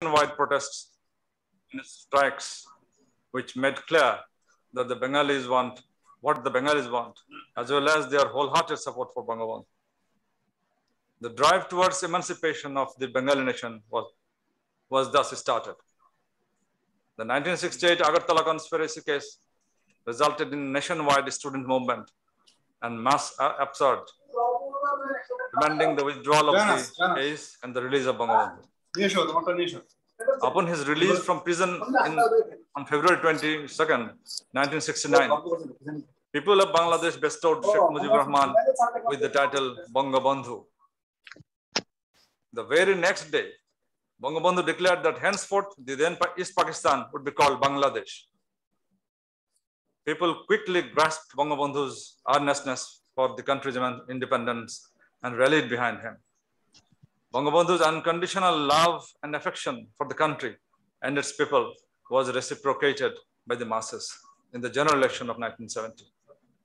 nationwide protests and strikes, which made clear that the Bengalis want what the Bengalis want, as well as their wholehearted support for Bangabandhu. The drive towards emancipation of the Bengali nation was, was thus started. The 1968 Agartala conspiracy case resulted in nationwide student movement and mass uh, upsurge, demanding the withdrawal of Jonas, the case and the release of Bangabandhu. Upon his release from prison in, on February 22, 1969, people of Bangladesh bestowed Sheikh Mujibur Rahman with the title Bangabandhu. The very next day, Bangabandhu declared that henceforth the then East Pakistan would be called Bangladesh. People quickly grasped Bangabandhu's earnestness for the country's independence and rallied behind him. Bangabandhu's unconditional love and affection for the country and its people was reciprocated by the masses in the general election of 1970,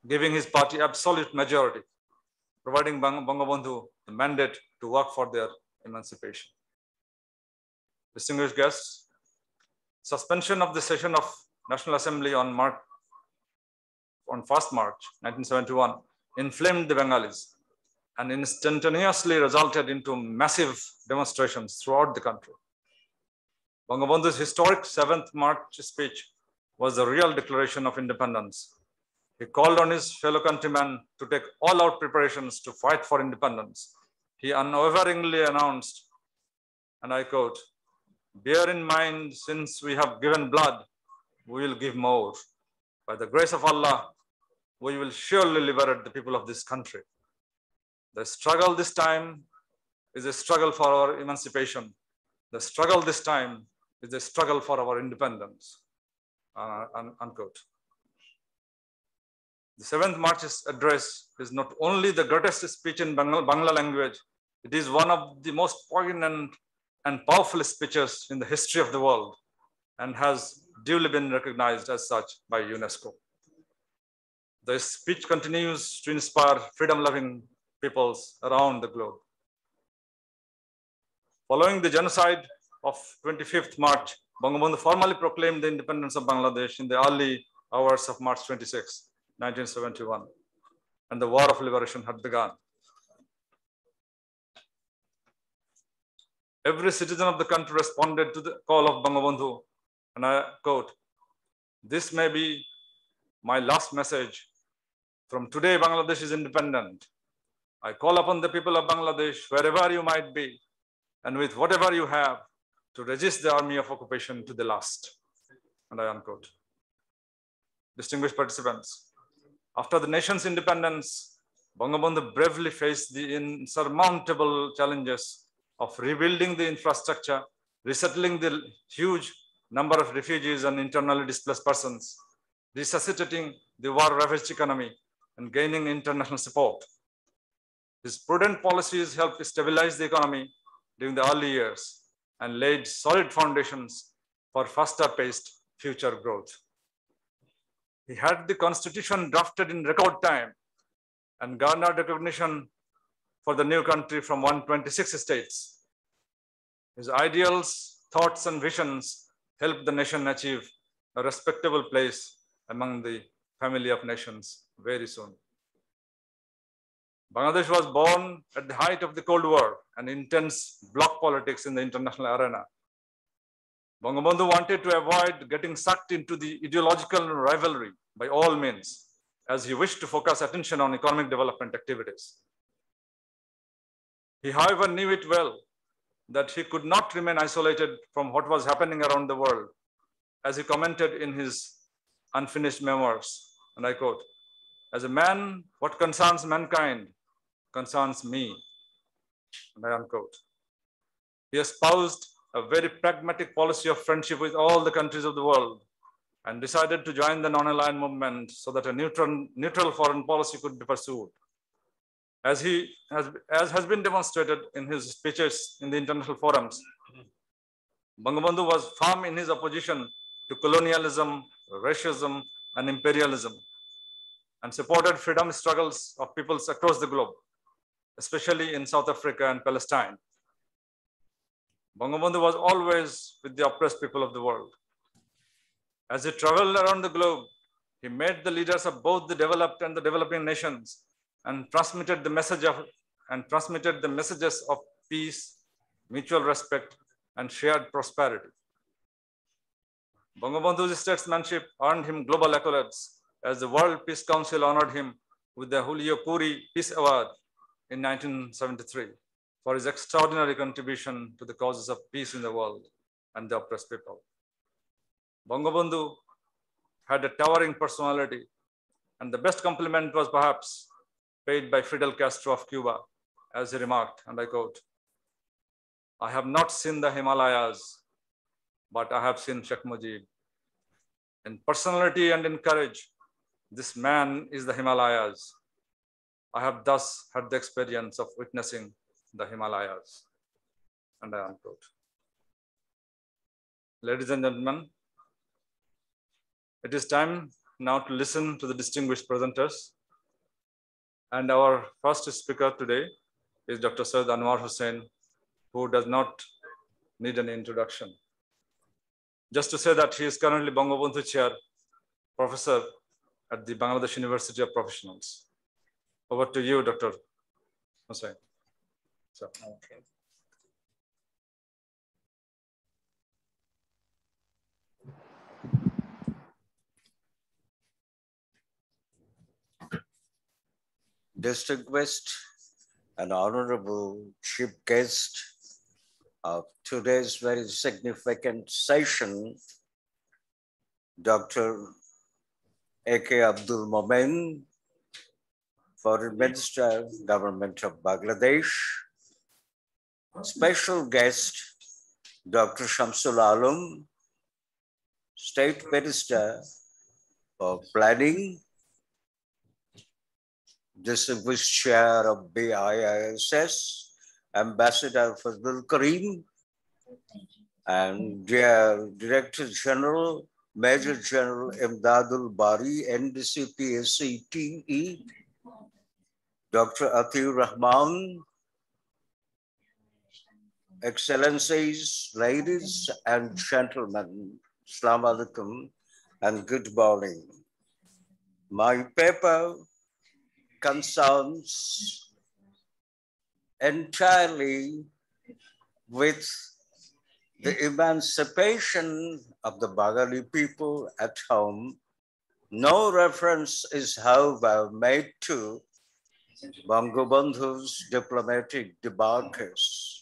giving his party absolute majority, providing Bang- Bangabandhu the mandate to work for their emancipation. Distinguished guests, suspension of the session of National Assembly on March on 1st March 1971 inflamed the Bengalis and instantaneously resulted into massive demonstrations throughout the country. Bangabandhu's historic 7th March speech was a real declaration of independence. He called on his fellow countrymen to take all out preparations to fight for independence. He unwaveringly announced, and I quote, Bear in mind, since we have given blood, we will give more. By the grace of Allah, we will surely liberate the people of this country. The struggle this time is a struggle for our emancipation. The struggle this time is a struggle for our independence. Uh, unquote. The seventh March's address is not only the greatest speech in Bangla, Bangla language, it is one of the most poignant and powerful speeches in the history of the world and has duly been recognized as such by UNESCO. The speech continues to inspire freedom-loving peoples around the globe. Following the genocide of 25th March, Bangabandhu formally proclaimed the independence of Bangladesh in the early hours of March 26, 1971, and the War of Liberation had begun. Every citizen of the country responded to the call of Bangabandhu, and I quote, this may be my last message. From today, Bangladesh is independent. I call upon the people of Bangladesh, wherever you might be, and with whatever you have, to resist the army of occupation to the last. And I unquote. Distinguished participants, after the nation's independence, Bangabandhu bravely faced the insurmountable challenges of rebuilding the infrastructure, resettling the huge number of refugees and internally displaced persons, resuscitating the war-ravaged economy, and gaining international support. His prudent policies helped stabilize the economy during the early years and laid solid foundations for faster paced future growth. He had the constitution drafted in record time and garnered recognition for the new country from 126 states. His ideals, thoughts, and visions helped the nation achieve a respectable place among the family of nations very soon. Bangladesh was born at the height of the Cold War and intense bloc politics in the international arena. Bangabandhu wanted to avoid getting sucked into the ideological rivalry by all means, as he wished to focus attention on economic development activities. He, however, knew it well that he could not remain isolated from what was happening around the world, as he commented in his unfinished memoirs, and I quote, as a man, what concerns mankind concerns me, and I unquote. He espoused a very pragmatic policy of friendship with all the countries of the world and decided to join the non-aligned movement so that a neutral, neutral foreign policy could be pursued. As, he has, as has been demonstrated in his speeches in the international forums, Bangabandhu was firm in his opposition to colonialism, racism, and imperialism, and supported freedom struggles of peoples across the globe, especially in South Africa and Palestine. Bangabandhu was always with the oppressed people of the world. As he traveled around the globe, he met the leaders of both the developed and the developing nations and transmitted the message of and transmitted the messages of peace, mutual respect, and shared prosperity. Bangabandhu's statesmanship earned him global accolades as the World Peace Council honored him with the Joliot-Curie Peace Award in 1973 for his extraordinary contribution to the causes of peace in the world and the oppressed people. Bangabandhu had a towering personality, and the best compliment was perhaps paid by Fidel Castro of Cuba, as he remarked, and I quote, I have not seen the Himalayas, but I have seen Sheikh Mujib. In personality and in courage, this man is the Himalayas. I have thus had the experience of witnessing the Himalayas. And I unquote. Ladies and gentlemen, it is time now to listen to the distinguished presenters. And our first speaker today is Dr. Syed Anwar Hussain, who does not need an introduction. Just to say that he is currently Bangabandhu Chair, Professor at the Bangladesh University of Professionals. Over to you, Dr. Hussain. So, okay. distinguished and honorable chief guest of today's very significant session, Dr. A.K. Abdul Momen, Foreign Minister, Government of Bangladesh. Special guest, Dr. Shamsul Alam, State Minister for Planning, distinguished chair of BIISS, Ambassador Fazlul Karim, and dear Director General, Major General Imdadul Bari, NDC PSC Dr. Atiur Rahman, Excellencies, ladies and gentlemen, Assalamu alaikum and good morning. My paper concerns entirely with the emancipation of the Bagali people at home. No reference is, however, made to Bangabandhu's diplomatic debarques,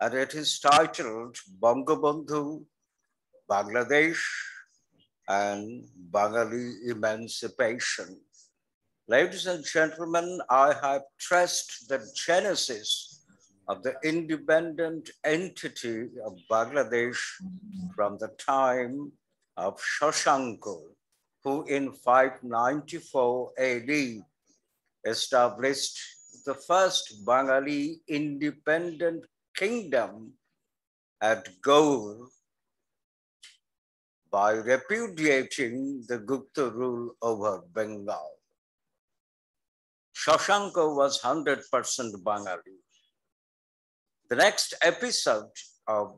and it is titled Bangabandhu, Bangladesh, and Bangali Emancipation. Ladies and gentlemen, I have traced the genesis of the independent entity of Bangladesh from the time of Shashanko, who in 594 AD established the first Bengali independent kingdom at Gaur by repudiating the Gupta rule over Bengal. Shashanko was 100% Bengali. The next episode of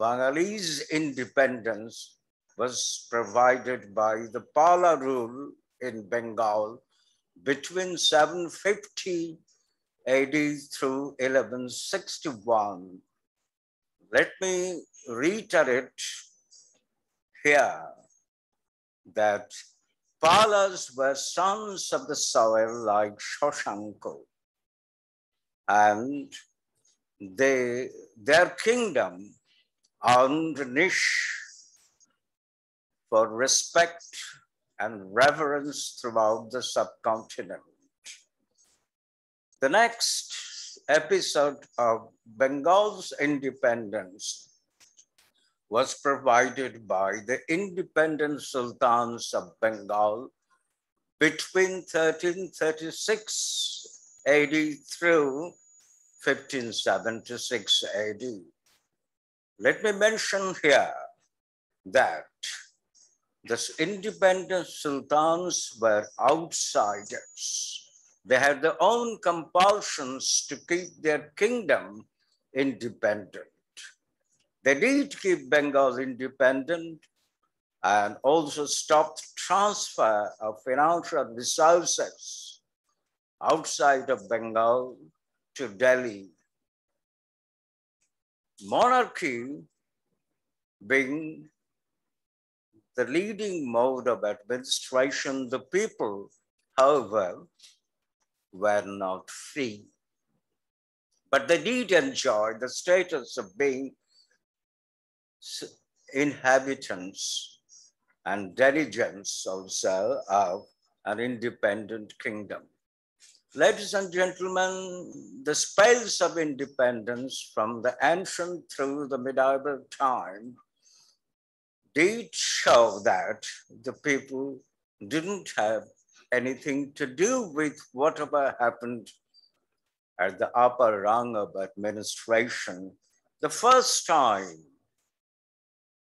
Bengalese independence was provided by the Pala rule in Bengal between 750 AD through 1161. Let me reiterate here that Palas were sons of the soil like Shoshanko. And they, their kingdom earned niche for respect and reverence throughout the subcontinent. The next episode of Bengal's independence was provided by the independent sultans of Bengal between 1336 AD through 1576 AD. Let me mention here that the independent sultans were outsiders. They had their own compulsions to keep their kingdom independent. They did keep Bengal independent and also stopped transfer of financial resources outside of Bengal to Delhi. Monarchy being the leading mode of administration, the people, however, were not free. But they did enjoy the status of being inhabitants and denizens also of an independent kingdom. Ladies and gentlemen, the spells of independence from the ancient through the medieval time did show that the people didn't have anything to do with whatever happened at the upper rung of administration. The first time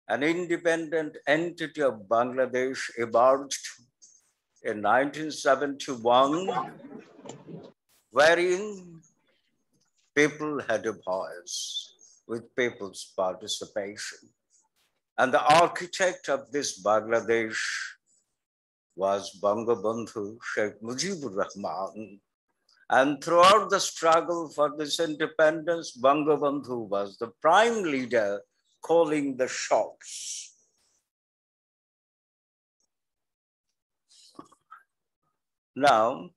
an independent entity of Bangladesh emerged in 1971, wherein people had a voice with people's participation. And the architect of this Bangladesh was Bangabandhu Sheikh Mujibur Rahman. And throughout the struggle for this independence, Bangabandhu was the prime leader calling the shots. Now,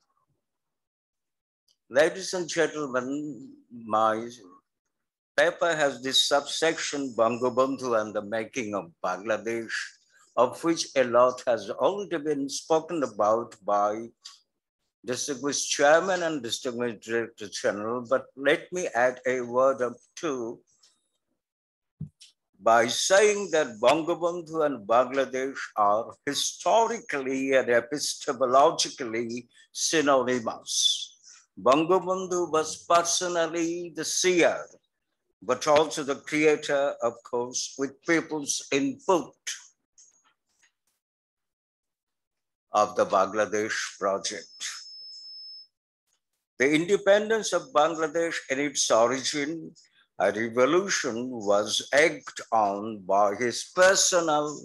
ladies and gentlemen, my paper has this subsection, Bangabandhu and the making of Bangladesh, of which a lot has already been spoken about by distinguished chairman and distinguished director general, but let me add a word or two by saying that Bangabandhu and Bangladesh are historically and epistemologically synonymous. Bangabandhu was personally the seer, but also the creator, of course, with people's input of the Bangladesh project. The independence of Bangladesh in its origin a revolution was egged on by his personal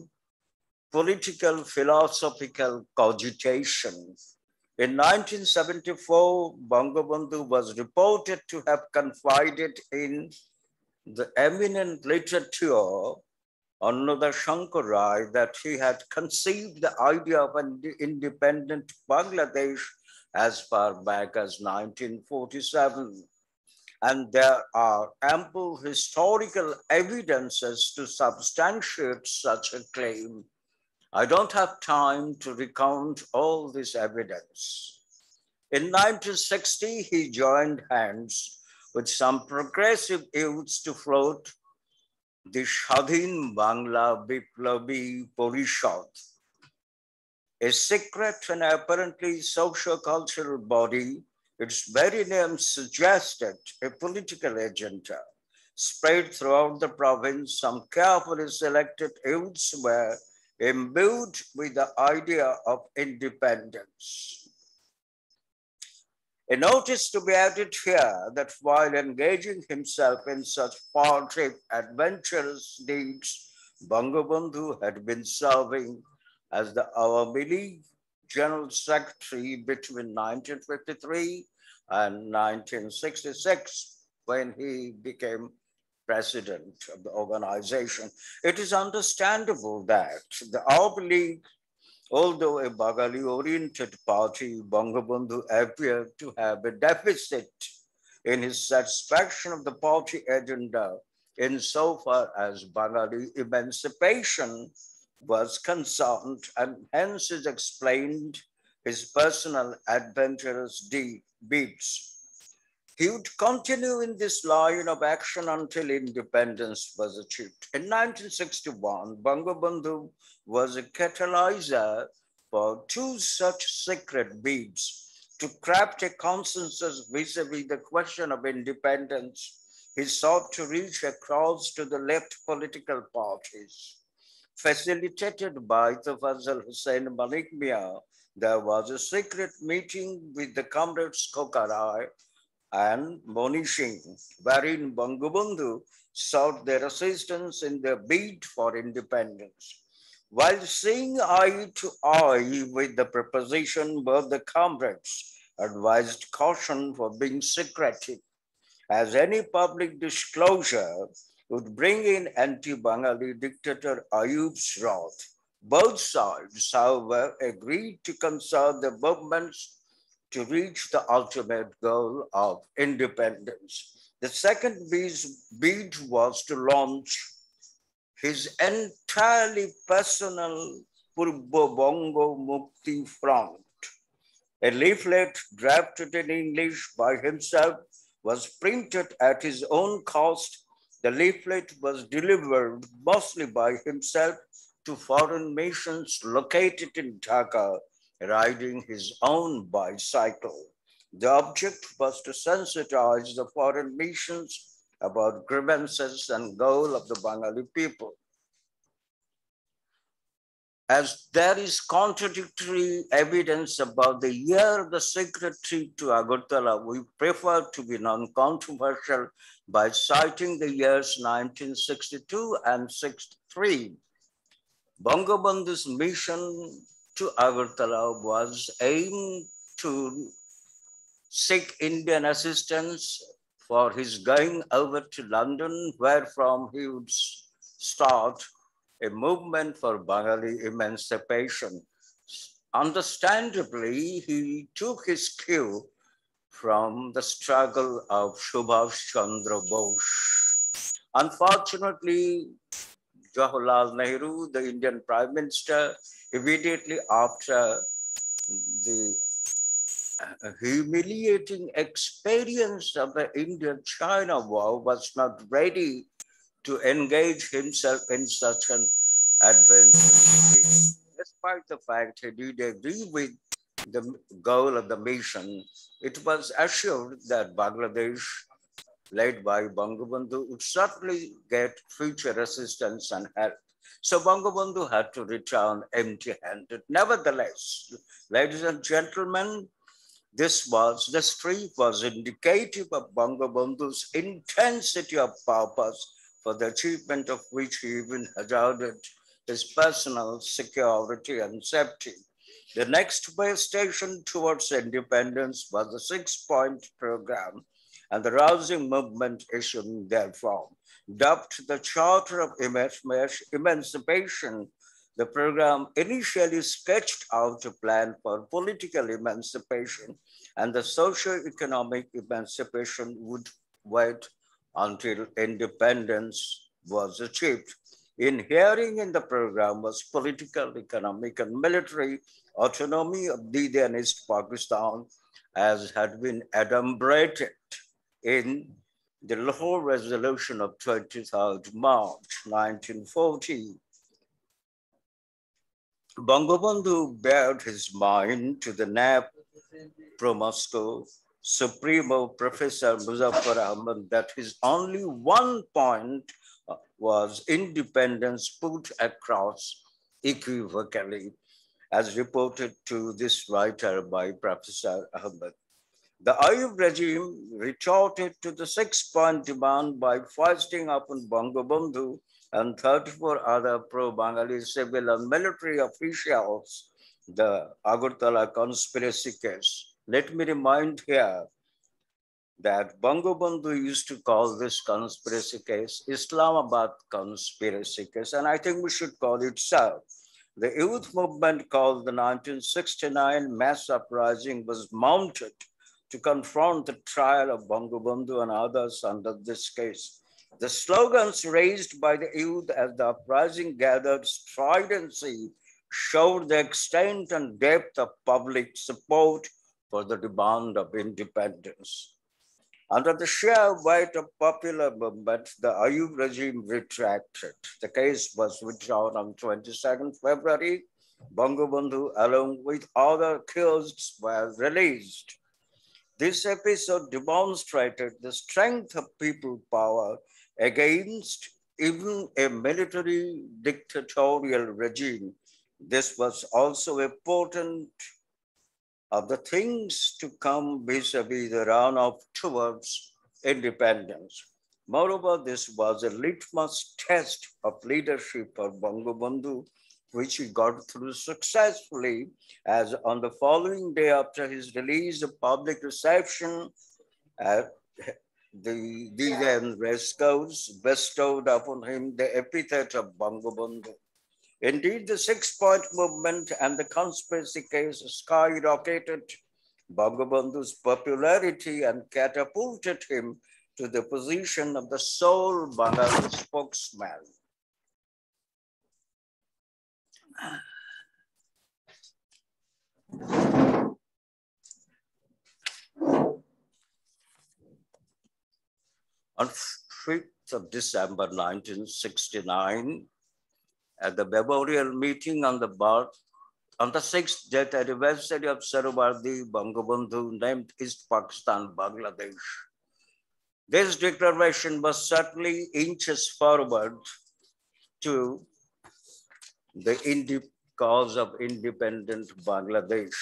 political philosophical cogitation. In 1974, Bangabandhu was reported to have confided in the eminent literature Annada Shankar Ray that he had conceived the idea of an independent Bangladesh as far back as 1947 and there are ample historical evidences to substantiate such a claim. I don't have time to recount all this evidence. In 1960, he joined hands with some progressive youths to float the Shadhin Bangla Biplabi Porishad, a secret and apparently socio-cultural body its very name suggested a political agenda spread throughout the province. Some carefully selected youths were imbued with the idea of independence. A notice to be added here that while engaging himself in such party adventurous deeds, Bangabandhu had been serving as the Awami League General Secretary between 1953 and 1966 when he became president of the organization. It is understandable that the Awami League, although a Bagali-oriented party, Bangabandhu appeared to have a deficit in his satisfaction of the party agenda insofar as Bengali emancipation was concerned and hence is explained his personal adventurous deeds. He would continue in this line of action until independence was achieved. In 1961, Bangabandhu was a catalyzer for two such secret bids to craft a consensus vis-a-vis -vis the question of independence. He sought to reach across to the left political parties facilitated by Tafazal Hussain Manik Mia, there was a secret meeting with the comrades Khoka Roy and Moni wherein Bangabandhu sought their assistance in their bid for independence. While seeing eye to eye with the proposition, both the comrades advised caution for being secretive, as any public disclosure would bring in anti-Bengali dictator Ayub's wrath. Both sides, however, agreed to consult the movements to reach the ultimate goal of independence. The second bid was to launch his entirely personal Purbo Bongo Mukti Front. A leaflet drafted in English by himself was printed at his own cost. The leaflet was delivered mostly by himself to foreign missions located in Dhaka, riding his own bicycle. The object was to sensitize the foreign missions about grievances and goal of the Bengali people. As there is contradictory evidence about the year of the secretary to Agartala, we prefer to be non-controversial by citing the years 1962 and 63. Bangabandhu's mission to Agartala was aimed to seek Indian assistance for his going over to London, where from he would start a movement for Bengali emancipation. Understandably, he took his cue from the struggle of Subhash Chandra Bose. Unfortunately, Jawaharlal Nehru, the Indian Prime Minister, immediately after the uh, humiliating experience of the India-China war was not ready to engage himself in such an adventure. Despite the fact he did agree with the goal of the mission, it was assured that Bangladesh, led by Bangabandhu, would certainly get future assistance and help. So Bangabandhu had to return empty-handed. Nevertheless, ladies and gentlemen, this was, this trip was indicative of Bangabandhu's intensity of purpose for the achievement of which he even hazarded his personal security and safety. The next way station towards independence was the six-point program and the rousing movement issued therefrom. Dubbed the Charter of Emancipation, the program initially sketched out a plan for political emancipation and the socio-economic emancipation would wait until independence was achieved. Inhering in the program was political, economic, and military autonomy of the then East Pakistan as had been adumbrated in the Lahore Resolution of 23rd March 1940. Bangabandhu bared his mind to the NAP pro-Moscow Supremo Professor Muzaffar Ahmad that his only one point was independence put across equivocally, as reported to this writer by Professor Ahmad. The Ayub regime retorted to the six-point demand by foisting upon Bangabandhu and 34 other pro-Bengali civil and military officials the Agartala conspiracy case. Let me remind here that Bangabandhu used to call this conspiracy case Islamabad conspiracy case, and I think we should call it so. The youth movement called the 1969 mass uprising was mounted to confront the trial of Bangabandhu and others under this case. The slogans raised by the youth as the uprising gathered stridency showed the extent and depth of public support for the demand of independence. Under the sheer weight of popular movement, the Ayub regime retracted. The case was withdrawn on 22nd February. Bangabandhu, along with other accused, were released. This episode demonstrated the strength of people power against even a military dictatorial regime. This was also important of the things to come vis-a-vis the run-off towards independence. Moreover, this was a litmus test of leadership for Bangabandhu, which he got through successfully, as on the following day after his release, a public reception at the, the then Race Course bestowed upon him the epithet of Bangabandhu. Indeed, the six-point movement and the conspiracy case skyrocketed Bangabandhu's popularity and catapulted him to the position of the sole Bengali spokesman. On 5th of December 1969, at the memorial meeting on the birth, on the sixth death anniversary of Suhrawardy Bangabandhu named East Pakistan, Bangladesh. This declaration was certainly inches forward to the cause of independent Bangladesh.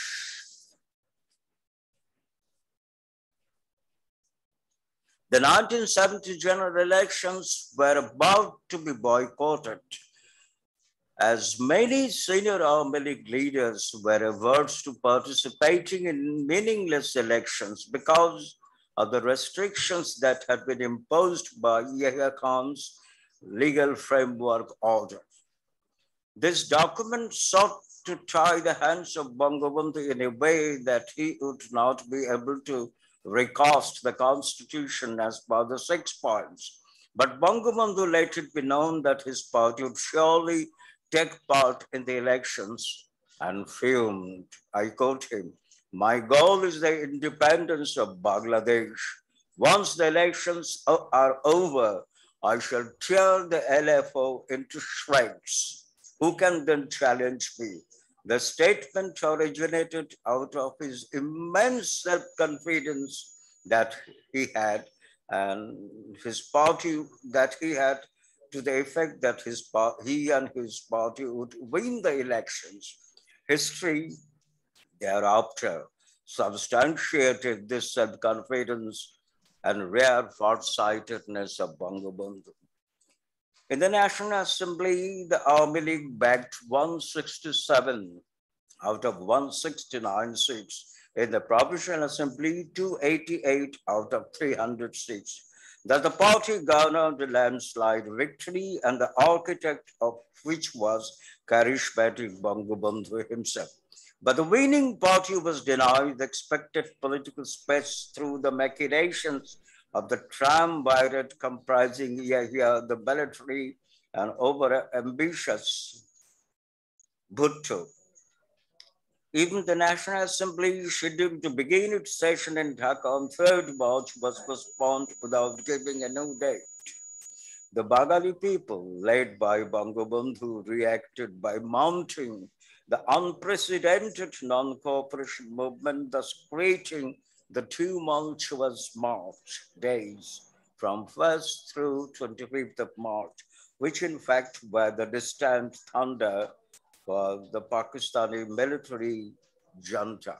The 1970 general elections were about to be boycotted as many senior Awami League leaders were averse to participating in meaningless elections because of the restrictions that had been imposed by Yahya Khan's legal framework order. This document sought to tie the hands of Bangabandhu in a way that he would not be able to recast the constitution as per the six points. But Bangabandhu let it be known that his party would surely take part in the elections and fumed. I quote him, my goal is the independence of Bangladesh. Once the elections are over, I shall tear the LFO into shreds. Who can then challenge me? The statement originated out of his immense self-confidence that he had and his party that he had to the effect that his he and his party would win the elections. History thereafter substantiated this self-confidence and rare farsightedness of Bangabandhu. In the National Assembly, the Awami League backed 167 out of 169 seats. In the Provincial Assembly, 288 out of 300 seats that the party garnered a landslide victory and the architect of which was charismatic Bangabandhu himself. But the winning party was denied the expected political space through the machinations of the triumvirate comprising Yahya, the military and over-ambitious Bhutto, even the National Assembly scheduled to begin its session in Dhaka on 3rd March was postponed without giving a new date. The Bengali people, led by Bangabandhu, reacted by mounting the unprecedented non-cooperation movement, thus creating the tumultuous March days from 1st through 25th of March, which in fact were the distant thunder for the Pakistani military junta.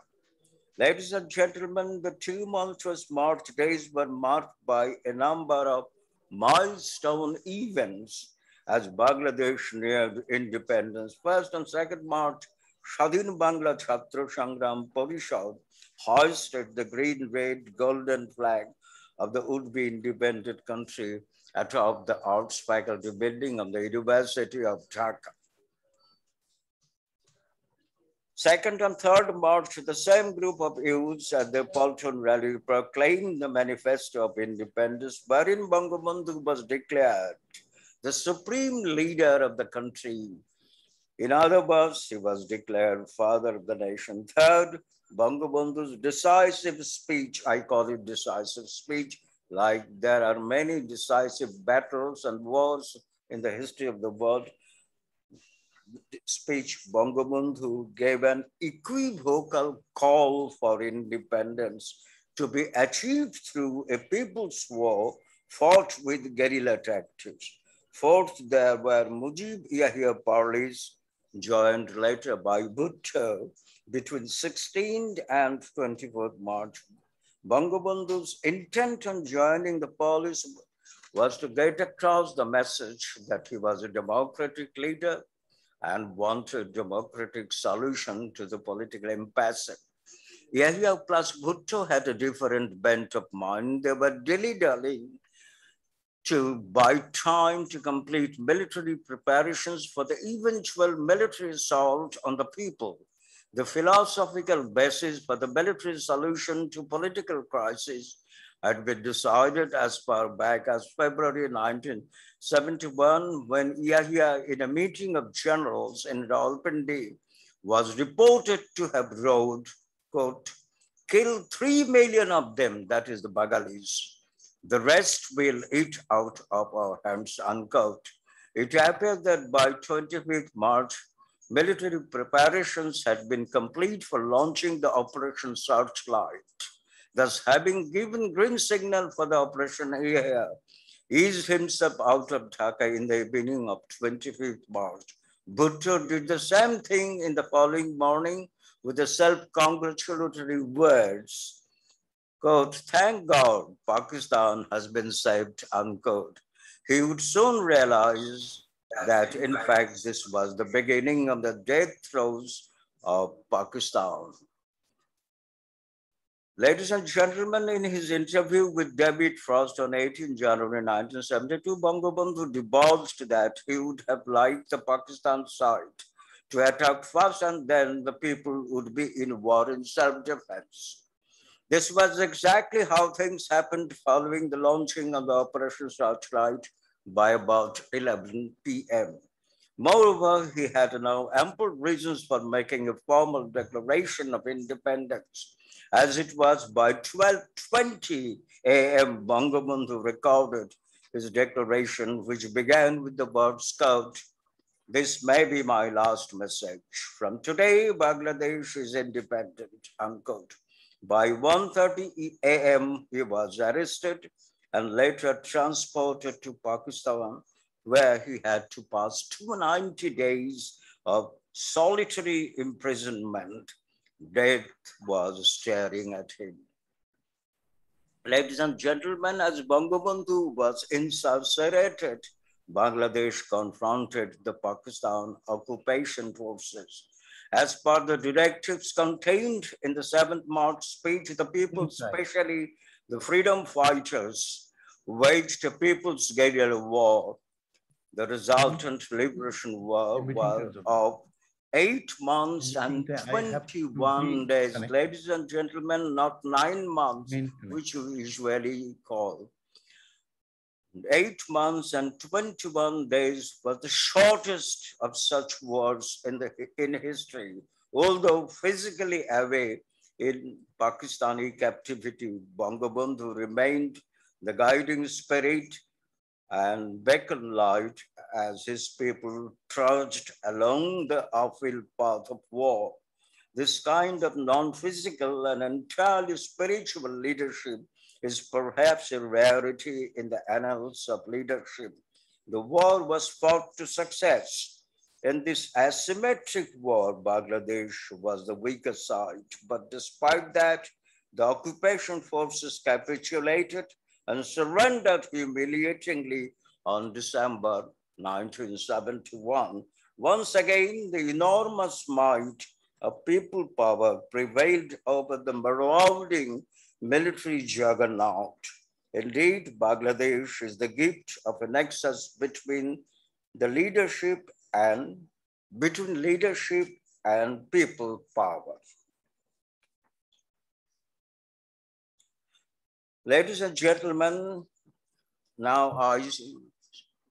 Ladies and gentlemen, the two monstrous March days were marked by a number of milestone events as Bangladesh neared independence. First and second March, Shadin Bangla Chhatra Sangram Parishad hoisted the green, red, golden flag of the would-be independent country atop the Arts Faculty building of the University of Dhaka. Second and third March, the same group of youths at the Paltan rally proclaimed the Manifesto of Independence, wherein Bangabandhu was declared the supreme leader of the country. In other words, he was declared father of the nation. Third, Bangabandhu's decisive speech, I call it decisive speech, like there are many decisive battles and wars in the history of the world speech, Bangabandhu gave an equivocal call for independence to be achieved through a people's war fought with guerrilla tactics. Fourth, there were Mujib Yahya parleys joined later by Bhutto between 16th and 24th March. Bangabandhu's intent on joining the police was to get across the message that he was a democratic leader and wanted a democratic solution to the political impasse. Yahya plus Bhutto had a different bent of mind. They were dilly-dallying to buy time to complete military preparations for the eventual military assault on the people. The philosophical basis for the military solution to political crisis had been decided as far back as February 1971 when Yahya, in a meeting of generals in Rawalpindi, was reported to have wrote, quote, kill three million of them, that is the Bagalis. The rest will eat out of our hands, unquote. It appears that by 25th March, military preparations had been complete for launching the Operation Searchlight. Thus, having given green signal for the operation, he uh, eased himself out of Dhaka in the evening of 25th March. Bhutto did the same thing in the following morning with the self-congratulatory words, quote, thank God Pakistan has been saved, unquote. He would soon realize that in fact this was the beginning of the death throes of Pakistan. Ladies and gentlemen, in his interview with David Frost on 18 January 1972, Bangabandhu divulged that he would have liked the Pakistan side to attack first and then the people would be in war in self-defense. This was exactly how things happened following the launching of the Operation Searchlight by about 11 p.m. Moreover, he had now ample reasons for making a formal declaration of independence as it was by 12.20 a.m., Bangabandhu recorded his declaration, which began with the word scout. This may be my last message. From today, Bangladesh is independent, unquote. By 1.30 a.m., he was arrested and later transported to Pakistan, where he had to pass 290 days of solitary imprisonment Death was staring at him. Ladies and gentlemen, as Bangabandhu was incarcerated, Bangladesh confronted the Pakistan occupation forces. As per the directives contained in the 7th March speech, the people, especially the freedom fighters, waged a people's guerrilla war. The resultant liberation war was of eight months and 21 days. Ladies and gentlemen, not nine months, which we usually call. Eight months and 21 days was the shortest of such wars in, the, in history. Although physically away in Pakistani captivity, Bangabandhu remained the guiding spirit and beacon light as his people trudged along the uphill path of war. This kind of non-physical and entirely spiritual leadership is perhaps a rarity in the annals of leadership. The war was fought to success. In this asymmetric war, Bangladesh was the weaker side. But despite that, the occupation forces capitulated and surrendered humiliatingly on December 1971. Once again, the enormous might of people power prevailed over the marauding military juggernaut. Indeed, Bangladesh is the gift of a nexus between the leadership and between leadership and people power. Ladies and gentlemen, now I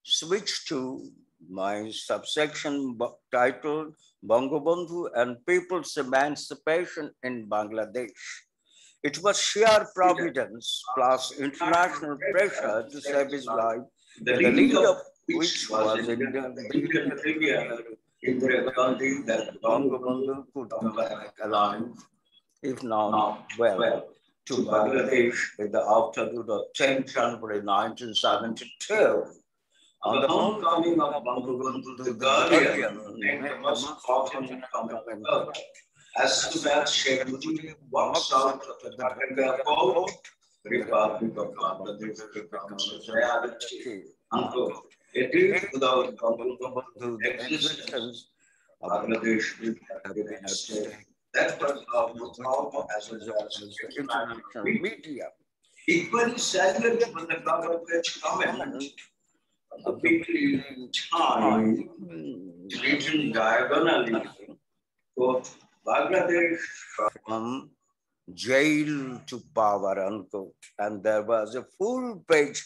switch to my subsection titled Bangabandhu and People's Emancipation in Bangladesh. It was sheer providence plus international pressure to save his life, the lead of which was in the Indira Gandhi that Bangabandhu could come back if not well to Bangladesh in the afternoon of 10 January 1972. On the homecoming of Bangabandhu, the Guardian the fortunate As soon as Sheikh walks out of the Bangladesh port, Republic of Bangladesh becomes a reality. Unquote. It is without existence, been a state. That was how Muthama as the international media. Equally salient was the Bangladesh comment the people in time written diagonally quote Bangladesh from jail to power, unquote. And there was a full page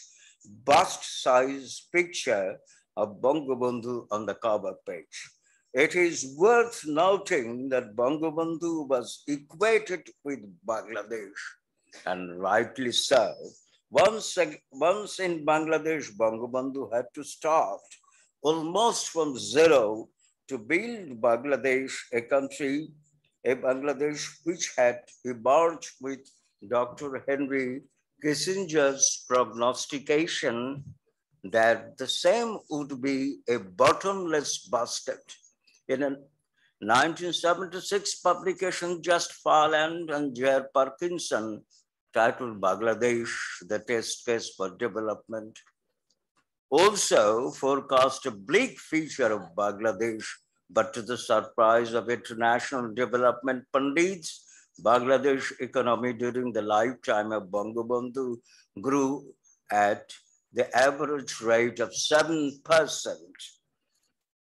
bust size picture of Bangabandhu on the cover page. It is worth noting that Bangabandhu was equated with Bangladesh, and rightly so. Once, once in Bangladesh, Bangabandhu had to start almost from zero to build Bangladesh, a country a Bangladesh which had emerged with Dr. Henry Kissinger's prognostication that the same would be a bottomless basket. In a 1976 publication, Just Faaland and J.R. Parkinson titled Bangladesh, the test case for development, also forecast a bleak future of Bangladesh but to the surprise of international development pundits, Bangladesh economy during the lifetime of Bangabandhu grew at the average rate of 7%.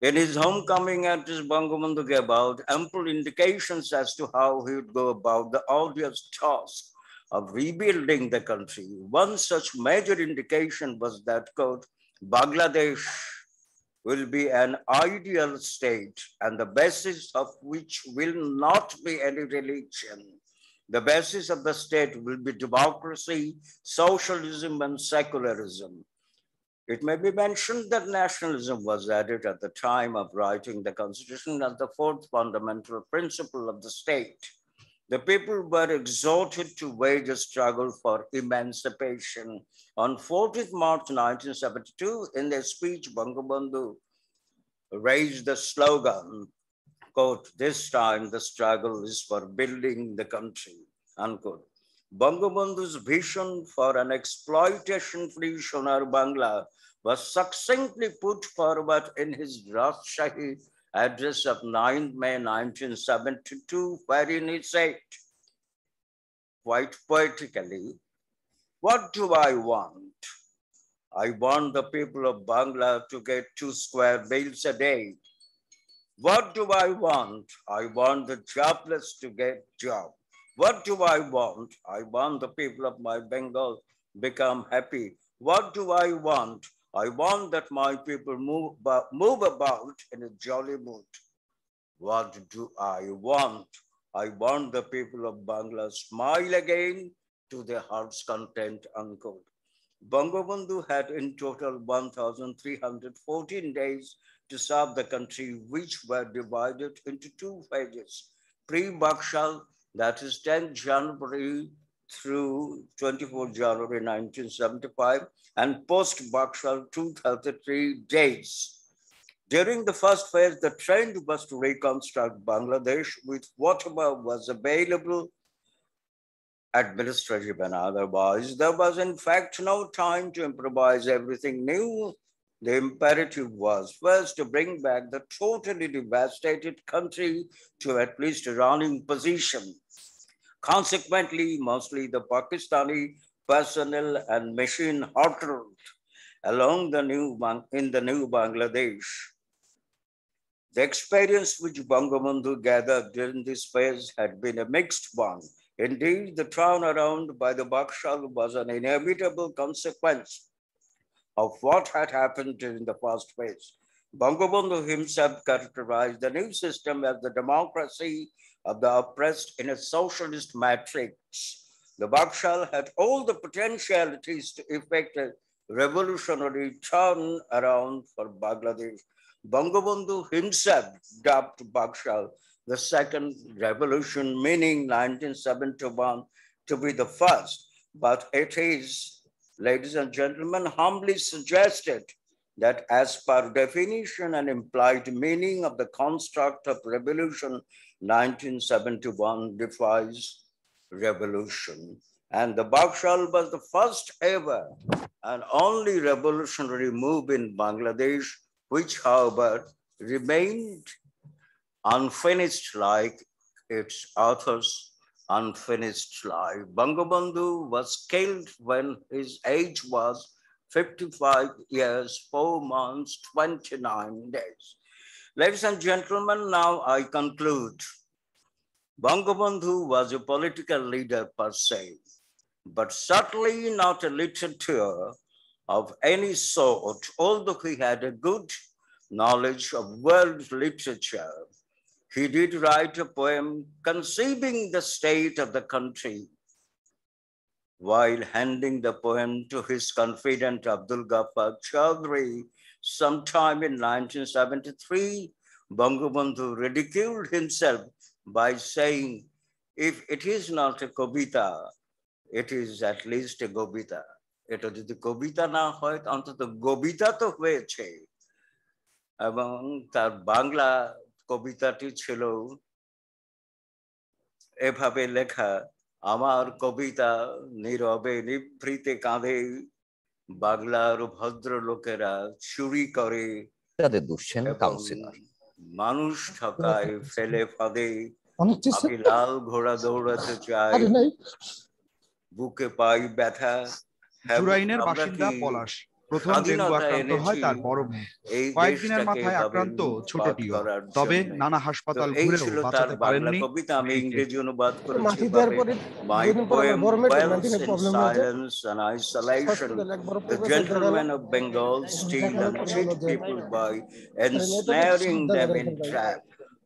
In his homecoming address, Bangabandhu gave out ample indications as to how he would go about the odious task of rebuilding the country. One such major indication was that, quote, Bangladesh will be an ideal state and the basis of which will not be any religion. The basis of the state will be democracy, socialism, and secularism. It may be mentioned that nationalism was added at the time of writing the Constitution as the fourth fundamental principle of the state. The people were exhorted to wage a struggle for emancipation. On 14th March 1972, in their speech, Bangabandhu raised the slogan, quote, this time the struggle is for building the country, unquote. Bangabandhu's vision for an exploitation-free Sonar Bangla was succinctly put forward in his Rajshahi address of 9 May 1972, wherein he said, quite poetically, what do I want? I want the people of Bangla to get two square meals a day. What do I want? I want the jobless to get job. What do I want? I want the people of my Bengal become happy. What do I want? I want that my people move, move about in a jolly mood. What do I want? I want the people of Bangla smile again to their heart's content, unquote. Bangabandhu had in total 1,314 days to serve the country, which were divided into two phases. Pre-Bakshal, that is 10 January through 24 January 1975, and post-Bakshal, 233 days. During the first phase, the trend was to reconstruct Bangladesh with whatever was available administrative and otherwise. There was, in fact, no time to improvise everything new. The imperative was first to bring back the totally devastated country to at least a running position. Consequently, mostly the Pakistani personnel and machine huddled along the new in the new Bangladesh. The experience which Bangabandhu gathered during this phase had been a mixed one. Indeed, the turnaround by the Bakshal was an inevitable consequence of what had happened in the first phase. Bangabandhu himself characterized the new system as the democracy of the oppressed in a socialist matrix. The Bakshal had all the potentialities to effect a revolutionary turn around for Bangladesh. Bangabandhu himself dubbed Bakshal the second revolution, meaning 1971 to be the first. But it is, ladies and gentlemen, humbly suggested that as per definition and implied meaning of the construct of revolution, 1971 defies revolution. And the Bakshal was the first ever and only revolutionary move in Bangladesh, which, however, remained unfinished like its author's unfinished life. Bangabandhu was killed when his age was 55 years, 4 months, 29 days. Ladies and gentlemen, now I conclude. Bangabandhu was a political leader per se, but certainly not a literature of any sort, although he had a good knowledge of world literature. He did write a poem conceiving the state of the country while handing the poem to his confidant Abdul Ghaffar Chaudhry sometime in 1973, Bangabandhu ridiculed himself by saying, if it is not a kobita, it is at least a gobita. এটা যদি কবিতা না হয় অন্তত গবিতা তো হয়েছে এবং তার বাংলা কবিতাটি ছিল এভাবে লেখা আমার কবিতা নীরবে নিভৃতে কাঁধে বাংলার ভদ্র লোকেরা চুরি করে তাদের দুশ্চেন কাউন্সিলর। মানুষ ঠকায় ফেলে ফাঁদে। লাল ঘোড়া দৌড়াতে চায় বুকে পাই ব্যথা। জুরাইনের বাসিন্দা পলাশ। প্রথম ডেঙ্গু আক্রান্ত হয় তার বড় মেয়ে কয়েকদিনের মাথায় আক্রান্ত ছোটটিও তবে নানা হাসপাতাল ঘুরেও বাঁচাতে পারেননি। আমি ইংরেজি অনুবাদ করেছি my poem wells in silence and isolation the gentleman of Bengal still and treat people by ensnaring them in trap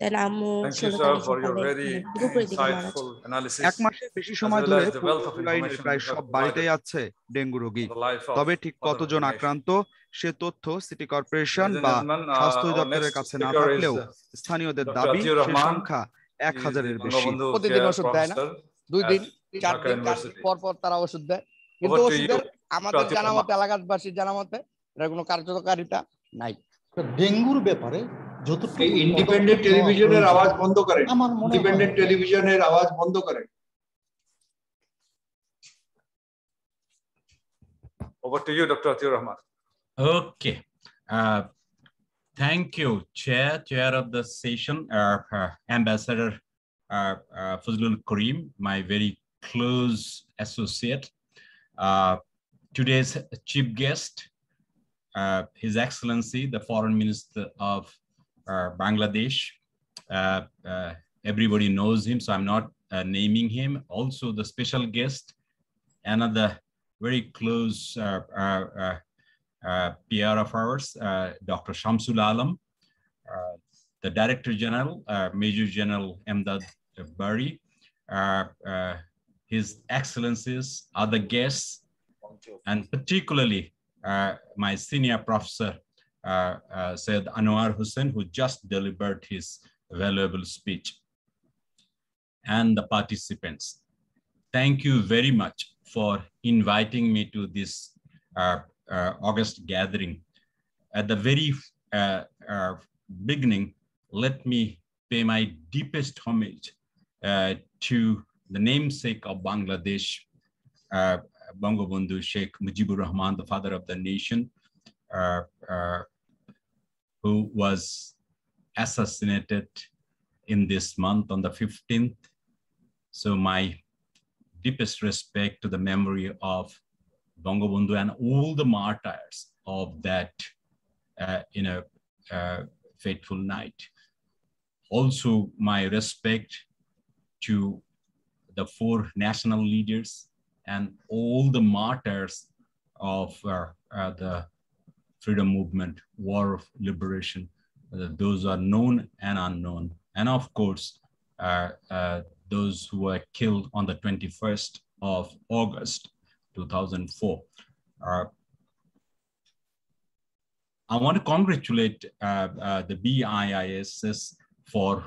এক মাসের বেশি সময় ধরে প্রায় সব বাড়িতেই আছে ডেঙ্গু রোগী। তবে ঠিক কতজন আক্রান্ত সে তথ্য সিটি কর্পোরেশন বা স্বাস্থ্য দপ্তরের কাছে না থাকলেও স্থানীয়দের দাবি সংখ্যা এক হাজারের বেশি। প্রতিদিন ওষুধ দেয় না। দুই দিন চার দিন পর পর তারা ওষুধ দেয়। কিন্তু ওষুধের আমাদের জানা মতে এলাকাবাসীর জানা মতে কোনো কার্যকারিতা নাই। ডেঙ্গুর ব্যাপারে যতটুকু ইন্ডিপেন্ডেন্ট টেলিভিশনের আওয়াজ বন্ধ করেন আমার ইন্ডিপেন্ডেন্ট টেলিভিশনের আওয়াজ বন্ধ করেন Over to you, Dr. Atiur Rahman. Okay. Uh, thank you, Chair, Chair of the session, uh, uh, Ambassador uh, uh, Fazlul Karim, my very close associate. Today's chief guest, His Excellency, the Foreign Minister of Bangladesh. Uh, uh, everybody knows him, so I'm not uh, naming him. Also, the special guest, another very close uh, uh, uh, uh, PR of ours, uh, Dr. Shamsul Alam, uh, the Director General, uh, Major General Emdad Bari, uh, uh, His Excellencies, other guests, and particularly uh, my senior professor, uh, uh, Anwar Hussain, who just delivered his valuable speech, and the participants. Thank you very much for inviting me to this uh, August gathering. At the very beginning, let me pay my deepest homage uh, to the namesake of Bangladesh, uh, Bangabandhu Sheikh Mujibur Rahman, the father of the nation, uh, uh, who was assassinated in this month on the 15th. So my deepest respect to the memory of Bangabandhu and all the martyrs of that, uh, you know, uh, fateful night. Also, my respect to the four national leaders and all the martyrs of uh, uh, the freedom movement, war of liberation. Uh, those are known and unknown. And of course, uh, uh, those who were killed on the 21st of August 2004. Uh, I want to congratulate uh, uh, the BIISS for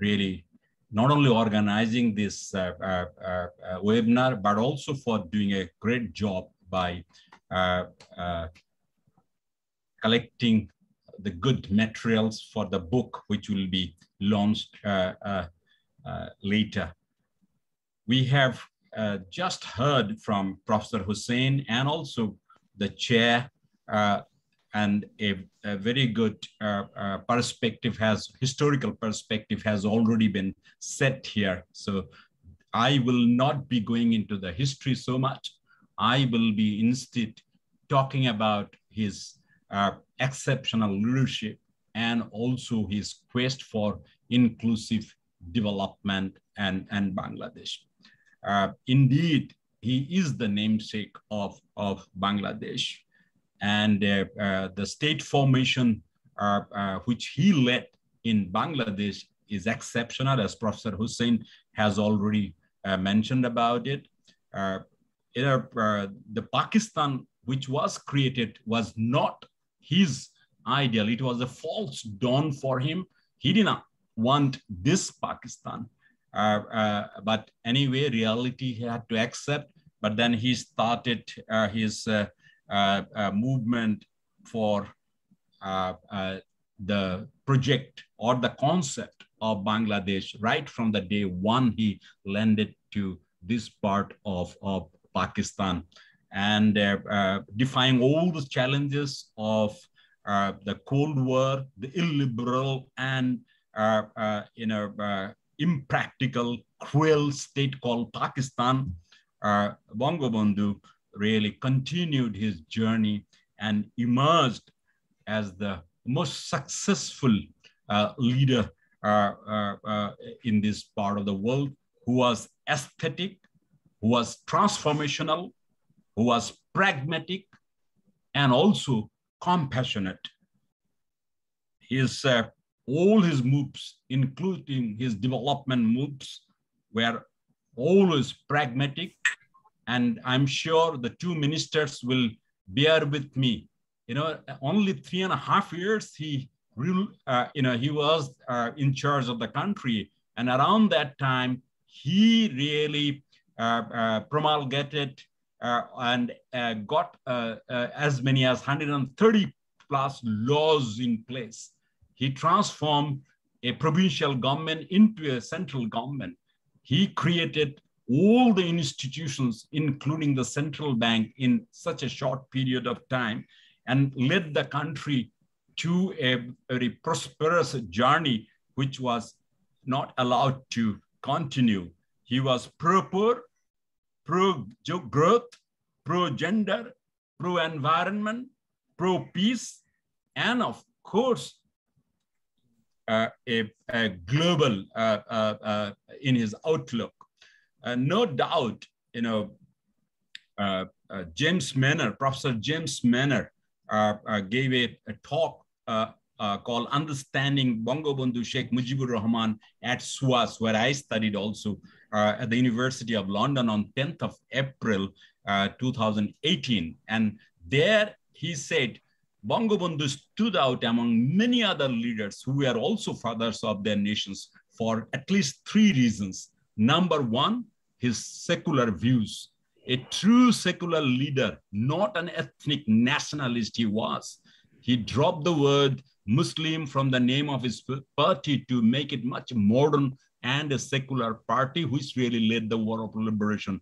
really not only organizing this uh, webinar, but also for doing a great job by uh, uh, collecting the good materials for the book, which will be launched uh, uh, uh, later. We have just heard from Professor Hussein and also the chair and a, a very good uh, uh, perspective has, historical perspective has already been set here. So I will not be going into the history so much. I will be instead talking about his uh, exceptional leadership and also his quest for inclusive development and, and Bangladesh. Uh, indeed, he is the namesake of, of Bangladesh. And uh, uh, the state formation uh, uh, which he led in Bangladesh is exceptional, as Professor Hussein has already uh, mentioned about it. it the Pakistan which was created was not his ideal. It was a false dawn for him. He did not want this Pakistan. Uh, uh, but anyway, reality he had to accept. But then he started uh, his uh, uh, uh, movement for the project or the concept of Bangladesh right from the day one he landed to this part of, of Pakistan and uh, uh, defying all the challenges of uh, the Cold War, the illiberal and you know impractical, cruel state called Pakistan. Bangabandhu really continued his journey and emerged as the most successful uh, leader uh, uh, in this part of the world who was aesthetic, who was transformational, who was pragmatic and also compassionate. His, uh, all his moves, including his development moves, were always pragmatic. And I'm sure the two ministers will bear with me. You know, only three and a half years he, uh, you know, he was uh, in charge of the country. And around that time, he really uh, uh promulgated and uh, got uh, as many as 130 plus laws in place. He transformed a provincial government into a central government. He created all the institutions, including the central bank, in such a short period of time and led the country to a very prosperous journey, which was not allowed to continue. He was pro-poor, pro-growth, pro-gender, pro-environment, pro-peace, and of course, uh, a, a, global uh, uh, uh in his outlook. Uh, no doubt, you know, uh, James Manor, Professor James Manor, gave a, a talk called Understanding Bongo Bangabandhu Sheikh Mujibur Rahman at SOAS, where I studied also at the University of London on 10th of April, uh, 2018. And there he said, Bangabandhu stood out among many other leaders who were also fathers of their nations for at least three reasons. Number one, his secular views. A true secular leader, not an ethnic nationalist he was. He dropped the word Muslim from the name of his party to make it much modern and a secular party, which really led the war of liberation.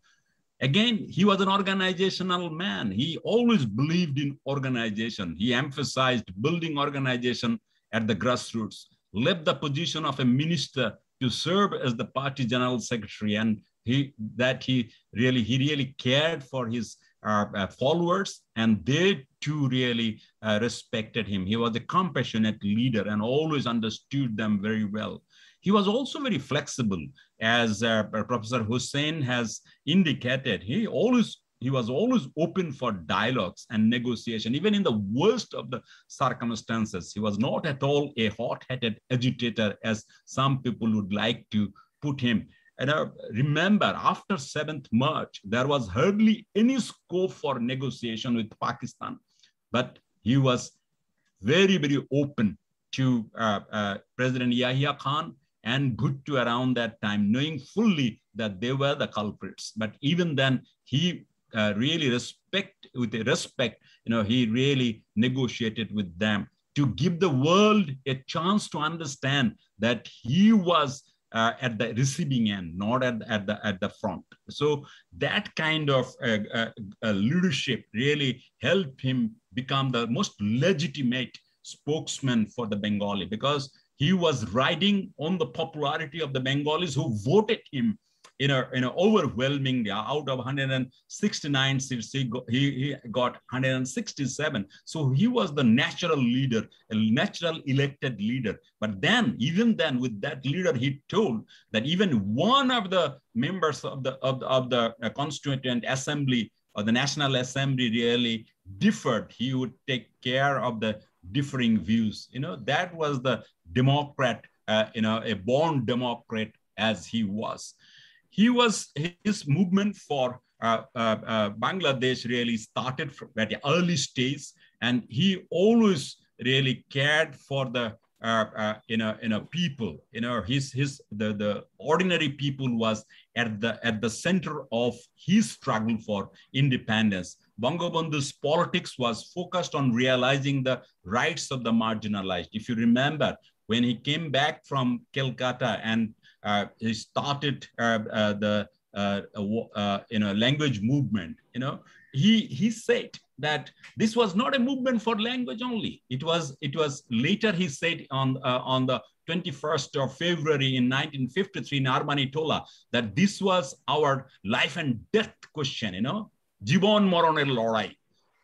Again, he was an organizational man. He always believed in organization. He emphasized building organization at the grassroots, left the position of a minister to serve as the party general secretary, and he that he really he really cared for his uh, uh, followers, and they too really uh, respected him. He was a compassionate leader and always understood them very well. He was also very flexible, as uh, Professor Hussein has indicated. He always he was always open for dialogues and negotiation, even in the worst of the circumstances. He was not at all a hot-headed agitator, as some people would like to put him. And uh, remember, after 7th March, there was hardly any scope for negotiation with Pakistan, but he was very, very open to uh, uh, President Yahya Khan and Bhutto around that time, knowing fully that they were the culprits. But even then, he uh, really respect with respect, you know, he really negotiated with them to give the world a chance to understand that he was uh, at the receiving end, not at, at, the, at the front. So that kind of uh, uh, leadership really helped him become the most legitimate spokesman for the Bengali because he was riding on the popularity of the Bengalis who voted him in a, in a overwhelming out of 169 seats he got, he, he got 167 so he was the natural leader a natural elected leader. But then even then with that leader he told that even one of the members of the of the, of the uh, constituent assembly or the national assembly really differed. He would take care of the differing views. You know that was the democrat uh, you know a born democrat as he was he was his movement for uh, uh, uh, Bangladesh really started from at the early stage, and he always really cared for the uh, uh, you know you know people. You know his his the the ordinary people was at the at the center of his struggle for independence. Bangabandhu's politics was focused on realizing the rights of the marginalized. If you remember, when he came back from Calcutta and uh, he started uh, uh, the uh, you know language movement, you know he he said that this was not a movement for language only. It was it was later he said on on the 21st of February in 1953 in Armanitola that this was our life and death question, you know, Jibon Moroner Lorai.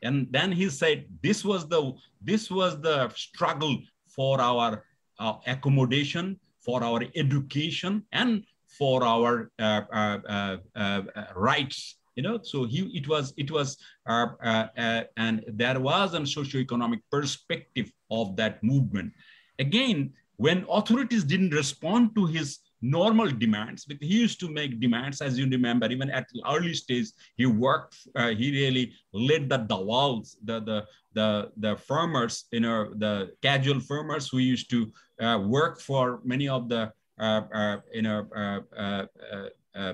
And then he said this was the this was the struggle for our uh, accommodation for our education and for our uh, uh, uh, uh rights you know? So he it was it was and there was a socio-economic perspective of that movement. Again when authorities didn't respond to his normal demands because he used to make demands as you remember even at the early stage he worked uh, he really led the dawals the the the the farmers you know the casual farmers who used to uh, work for many of the uh, uh, you know uh, uh,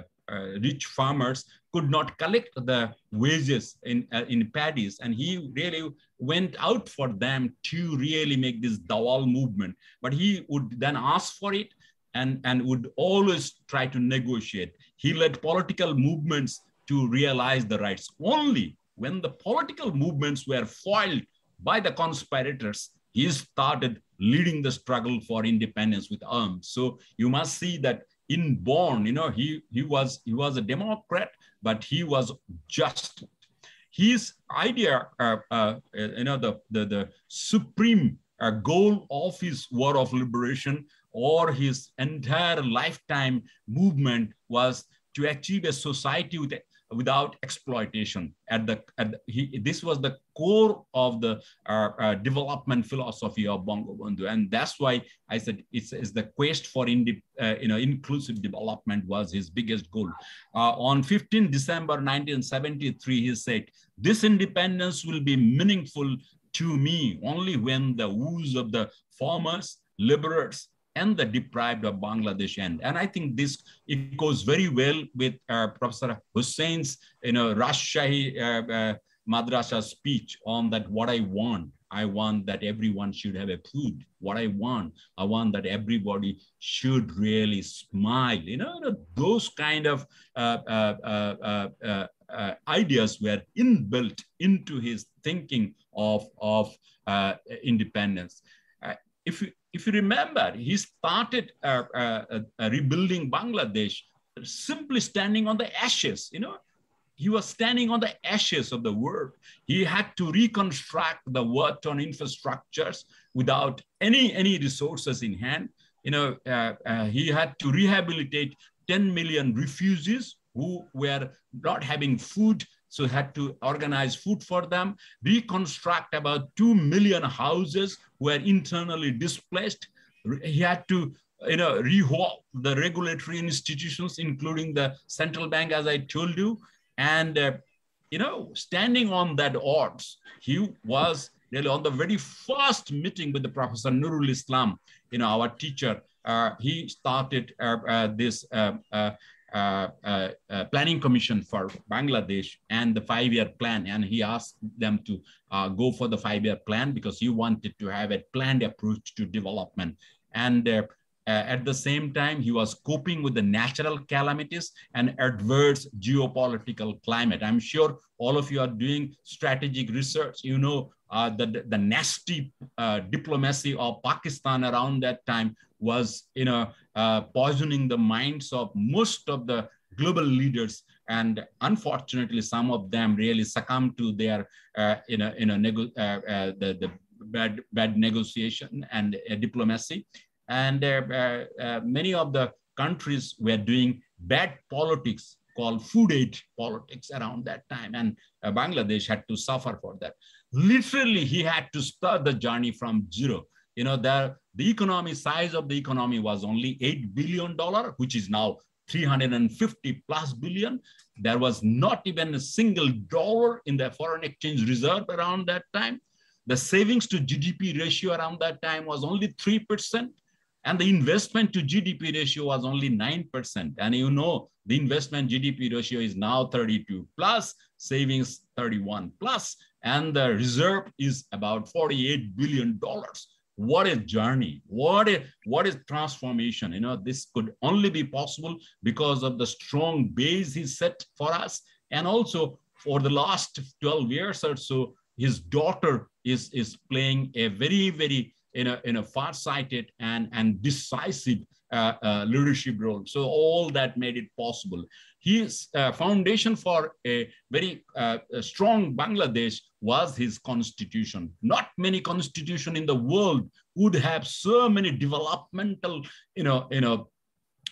rich farmers could not collect the wages in in paddies, and he really went out for them to really make this dawal movement. But he would then ask for it and, and would always try to negotiate. He led political movements to realize the rights. Only when the political movements were foiled by the conspirators, he started leading the struggle for independence with arms. So you must see that in born, you know, he, he was he was a Democrat, but he was just. His idea, uh, uh, you know, the, the, the supreme uh, goal of his war of liberation or his entire lifetime movement was to achieve a society with without exploitation. At the, at the he, this was the core of the uh, uh, development philosophy of Bangabandhu, and that's why I said it's, it's the quest for indi, uh, you know inclusive development was his biggest goal. Uh, on 15 December 1973, he said, "This independence will be meaningful to me only when the woes of the farmers, liberals, and the deprived of Bangladesh end. And I think this it goes very well with uh, Professor Hussein's you know Rajshahi uh, uh, Madrasa speech on that what I want. I want that everyone should have a food. What I want, I want that everybody should really smile. You know, those kind of uh, uh, uh, uh, uh ideas were inbuilt into his thinking of, of uh, independence. if you if you remember, he started uh, uh, uh, rebuilding Bangladesh simply standing on the ashes, you know. He was standing on the ashes of the world. He had to reconstruct the worked on infrastructures without any, any resources in hand. You know, uh, uh, he had to rehabilitate 10 million refugees who were not having food so had to organize food for them, reconstruct about 2 million houses were internally displaced. He had to you know, rehaul the regulatory institutions, including the central bank, as I told you. And, uh, you know, standing on that odds, he was really on the very first meeting with the Professor Nurul Islam, you know, our teacher, uh, he started uh, uh, this uh, uh, uh, planning commission for Bangladesh and the five-year plan. And he asked them to go for the five-year plan because he wanted to have a planned approach to development. And uh, at the same time, he was coping with the natural calamities and adverse geopolitical climate. I'm sure all of you are doing strategic research. You know uh, the, the nasty uh, diplomacy of Pakistan around that time was, you know, uh, poisoning the minds of most of the global leaders. And unfortunately, some of them really succumbed to their, you know, you know, the, the bad, bad negotiation and uh, diplomacy. And uh, many of the countries were doing bad politics called food aid politics around that time. And uh, Bangladesh had to suffer for that. Literally, he had to start the journey from zero. You know, the, the economy size of the economy was only $8 billion, which is now 350 plus billion. There was not even a single dollar in the foreign exchange reserve around that time. The savings to GDP ratio around that time was only 3%. And the investment to GDP ratio was only 9%. And you know, the investment GDP ratio is now 32 plus, savings 31 plus, and the reserve is about $48 billion. What a journey. What a, what is transformation. You know, this could only be possible because of the strong base he set for us. And also for the last 12 years or so, his daughter is, is playing a very, very in a, in a far-sighted and, and decisive uh, uh, leadership role. So all that made it possible. His uh, foundation for a very uh, a strong Bangladesh was his constitution. Not many constitution in the world would have so many developmental, you know, you know,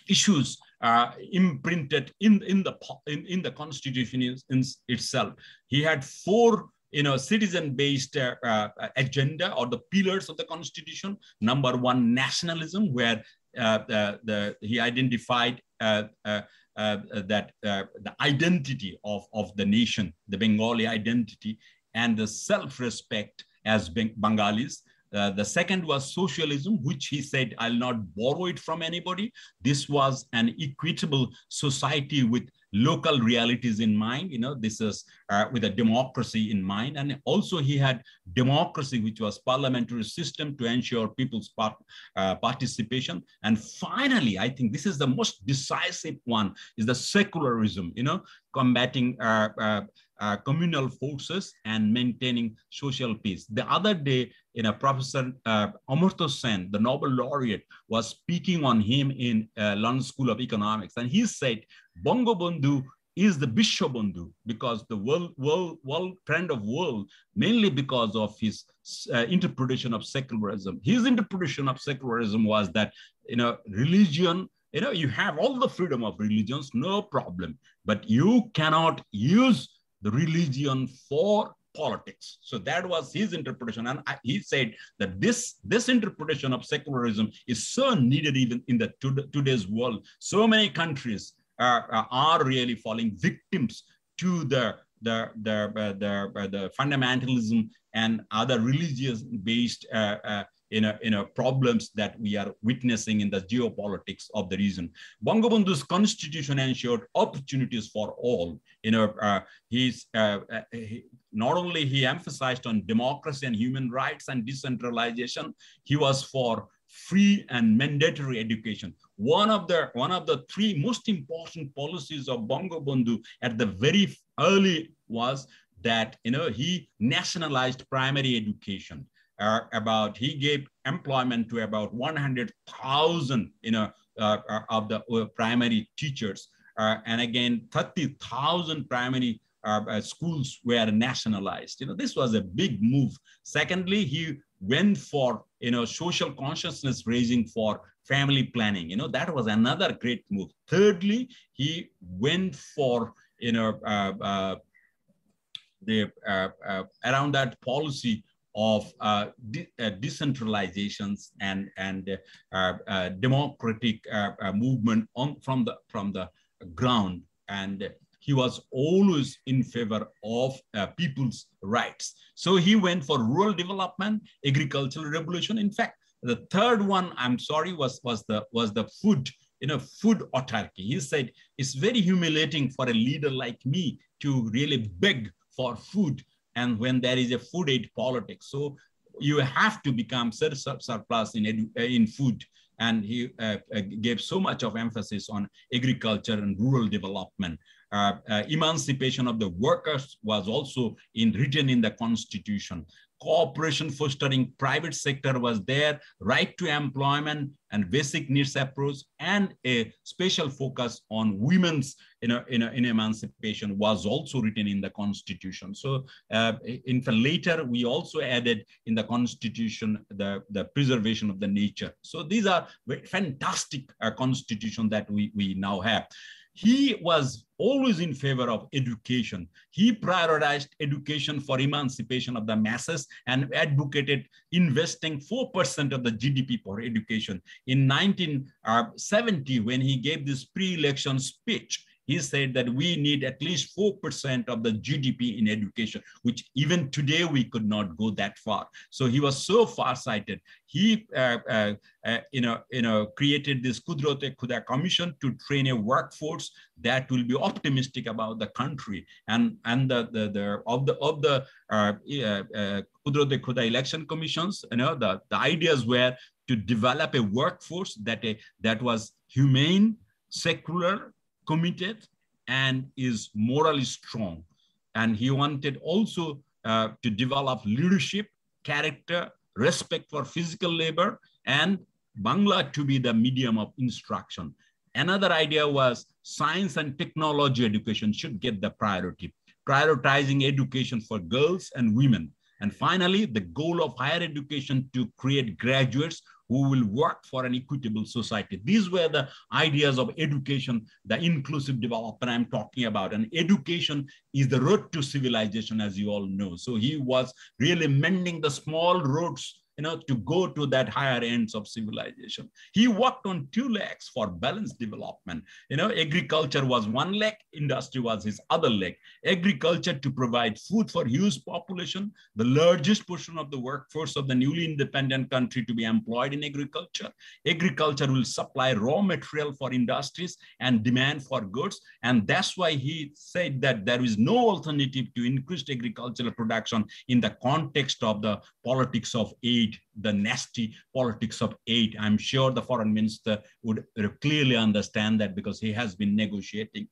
issues uh, imprinted in, in, the, in, in the constitution in, itself. He had four you know, citizen-based uh, uh, agenda or the pillars of the constitution. Number one, nationalism, where uh, the, the, he identified uh, uh, that the identity of, of the nation, the Bengali identity, and the self-respect as Bengalis. Uh, the second was socialism, which he said, I'll not borrow it from anybody. This was an equitable society with local realities in mind. You know, this is uh, with a democracy in mind. And also he had democracy, which was parliamentary system to ensure people's part, uh, participation. And finally, I think this is the most decisive one, is the secularism, you know, combating uh, uh, communal forces and maintaining social peace. The other day, you know, Professor uh, Amartya Sen, the Nobel laureate, was speaking on him in uh, London School of Economics. And he said, Bangabandhu is the Bishwabandhu because the world, world, world trend of world, mainly because of his uh, interpretation of secularism. His interpretation of secularism was that, you know, religion, you know, you have all the freedom of religions, no problem, but you cannot use religion for politics. So that was his interpretation. And I, he said that this, this interpretation of secularism is so needed even in the today's world. So many countries are, are really falling victims to the the the uh, the, uh, the fundamentalism and other religious based uh, uh, you know, you know, problems that we are witnessing in the geopolitics of the region. Bangabandhu's constitution ensured opportunities for all. You know, uh, he's uh, uh, he, not only he emphasized on democracy and human rights and decentralization, he was for free and mandatory education. One of the one of the three most important policies of Bangabandhu at the very early was that you know he nationalized primary education uh, about he gave employment to about 100,000 you know uh, uh, of the uh, primary teachers. Uh, and again 30,000 primary uh, schools were nationalized. You know this was a big move. Secondly he went for you know social consciousness raising for family planning. You know that was another great move. Thirdly he went for you know the around that policy of uh, de uh, decentralizations and and uh, uh democratic uh, uh, movement on from the from the ground and he was always in favor of people's rights. So he went for rural development, agricultural revolution. In fact, the third one, I'm sorry, was, was, the, was the food, you know, food autarky. He said, it's very humiliating for a leader like me to really beg for food and when there is a food aid politics. So you have to become surplus in, in food and he uh, uh, gave so much of emphasis on agriculture and rural development. Uh, uh, emancipation of the workers was also in, written in the constitution cooperation fostering private sector was there, right to employment and basic needs approach, and a special focus on women's you know, in, in emancipation was also written in the constitution. So uh, in later we also added in the constitution the, the preservation of the nature. So these are fantastic uh, constitution that we, we now have he was always in favor of education. He prioritized education for emancipation of the masses and advocated investing 4% of the GDP for education. In 1970, uh, when he gave this pre-election speech, he said that we need at least 4% of the GDP in education, which even today we could not go that far. So he was so far-sighted. He, uh, uh, uh, you, know, you know, created this Kudrote Khuda Commission to train a workforce that will be optimistic about the country. And, and the, the, the, of the, of the uh, uh, Kudrote Khuda election commissions, you know, the, the ideas were to develop a workforce that, a, that was humane, secular, committed and is morally strong. And he wanted also uh, to develop leadership, character, respect for physical labor, and Bangla to be the medium of instruction. Another idea was science and technology education should get the priority, prioritizing education for girls and women. And finally, the goal of higher education to create graduates who will work for an equitable society. These were the ideas of education, the inclusive development I'm talking about. And education is the road to civilization, as you all know. So he was really mending the small roads you know, to go to that higher ends of civilization. He worked on two legs for balanced development. You know, agriculture was one leg, industry was his other leg. Agriculture to provide food for huge population, the largest portion of the workforce of the newly independent country to be employed in agriculture. Agriculture will supply raw material for industries and demand for goods. And that's why he said that there is no alternative to increased agricultural production in the context of the politics of aid aid, the nasty politics of aid. I'm sure the foreign minister would clearly understand that because he has been negotiating.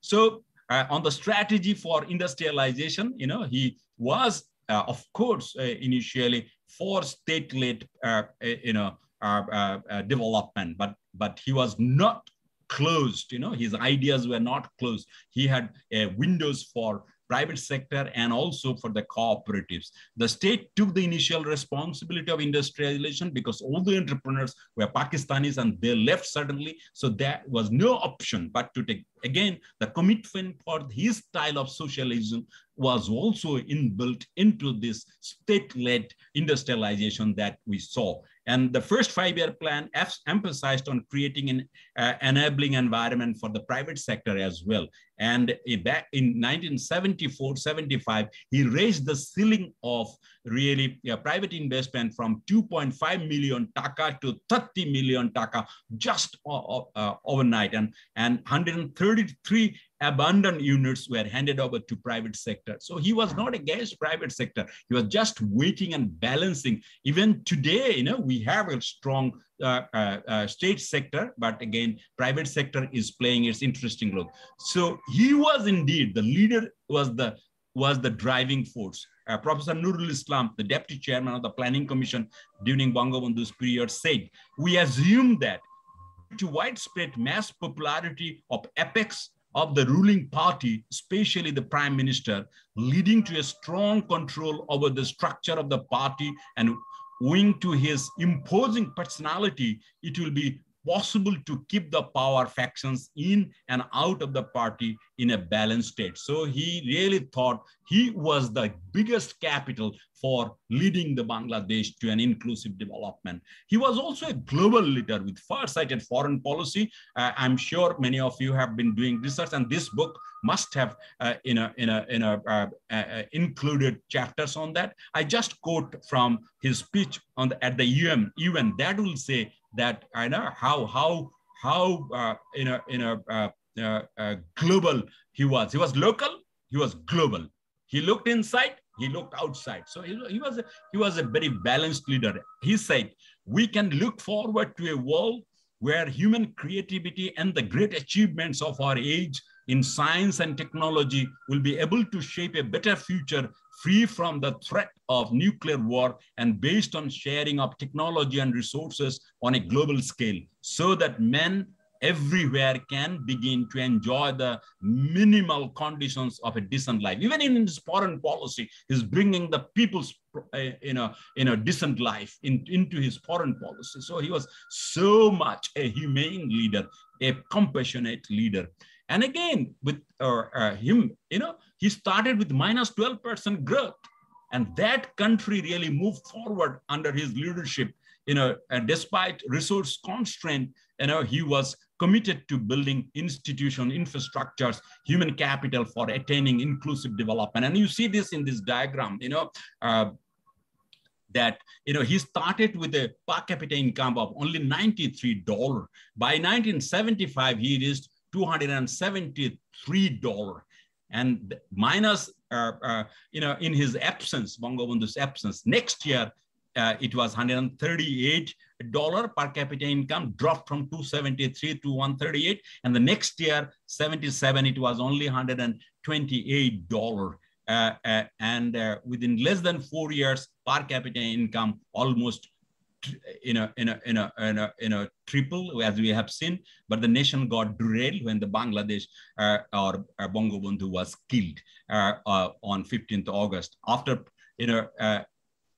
So uh, on the strategy for industrialization, you know, he was, uh, of course, uh, initially for state-led, uh, uh, you know, uh, development, but but he was not closed. You know, his ideas were not closed. He had windows for private sector and also for the cooperatives. The state took the initial responsibility of industrialization because all the entrepreneurs were Pakistanis and they left suddenly. So there was no option but to take, again, the commitment for his style of socialism was also inbuilt into this state-led industrialization that we saw. And the first five-year plan emphasized on creating an uh, enabling environment for the private sector as well. And back in 1974, 75, he raised the ceiling of really uh, private investment from 2.5 million taka to 30 million taka just uh, overnight. And, and 133 abandoned units were handed over to private sector. So he was not against private sector. He was just waiting and balancing. Even today, you know, we have a strong uh, uh, uh, state sector, but again, private sector is playing its interesting role. So he was indeed the leader, was the was the driving force. Uh, Professor Nurul Islam, the deputy chairman of the Planning Commission during Bangabandhu's period, said, "We assume that." To widespread mass popularity of apex of the ruling party, especially the prime minister, leading to a strong control over the structure of the party and owing to his imposing personality, it will be possible to keep the power factions in and out of the party in a balanced state. So he really thought he was the biggest capital for leading the Bangladesh to an inclusive development. He was also a global leader with far-sighted foreign policy. Uh, I'm sure many of you have been doing research and this book must have uh, in a, in a, in a, uh, uh included chapters on that. I just quote from his speech on the, at the UN, UN that will say that I know how, how, how uh, in a, in a uh, uh, global he was. He was local, he was global. He looked inside, he looked outside. So he, he, was a, he was a very balanced leader. He said, we can look forward to a world where human creativity and the great achievements of our age in science and technology will be able to shape a better future free from the threat of nuclear war and based on sharing of technology and resources on a global scale so that men everywhere can begin to enjoy the minimal conditions of a decent life. Even in his foreign policy, he's bringing the people's uh, you know, in a decent life in, into his foreign policy. So he was so much a humane leader, a compassionate leader. And again, with uh, uh, him, you know, he started with minus 12% growth. And that country really moved forward under his leadership, you know, and despite resource constraint, you know, he was committed to building institution infrastructures, human capital for attaining inclusive development. And you see this in this diagram, you know, uh, that you know he started with a per capita income of only $93. By 1975, he reached $273 and minus you know in his absence bangabandhu's absence next year uh, it was 138 dollar per capita income dropped from 273 to 138 and the next year 77 it was only 128 dollar. Uh, uh, and uh, within less than four years per capita income almost in a in a in a in a, in a triple as we have seen but the nation got derailed when the bangladesh uh, or uh, bangabandhu was killed uh, uh, on 15th august. After you know uh,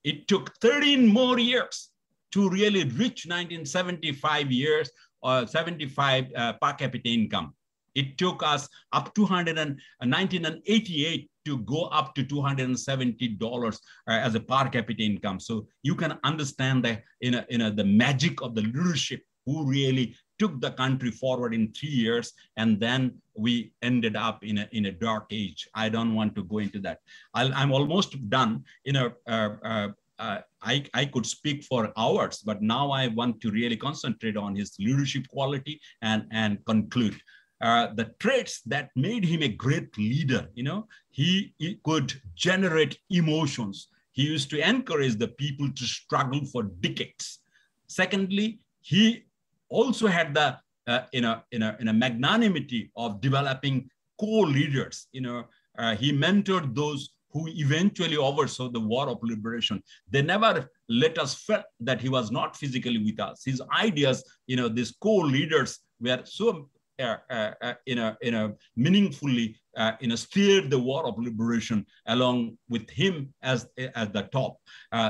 it took 13 more years to really reach 1975 years or 75 uh, per capita income. It took us up to 1988 to go up to $270 uh, as a per capita income. So you can understand the, you know, you know, the magic of the leadership who really took the country forward in three years. And then we ended up in a, in a dark age. I don't want to go into that. i am almost done. You know, uh, uh, uh, I, I could speak for hours, but now I want to really concentrate on his leadership quality and, and conclude uh, the traits that made him a great leader. You know, he, he could generate emotions. He used to encourage the people to struggle for decades. Secondly, he also had the uh, in, a, in, a, in a magnanimity of developing co-leaders. You know, uh, he mentored those who eventually oversaw the war of liberation. They never let us feel that he was not physically with us. His ideas, you know, these co-leaders were so uh, uh, uh, in a in a meaningfully in a steered the war of liberation along with him as as the top.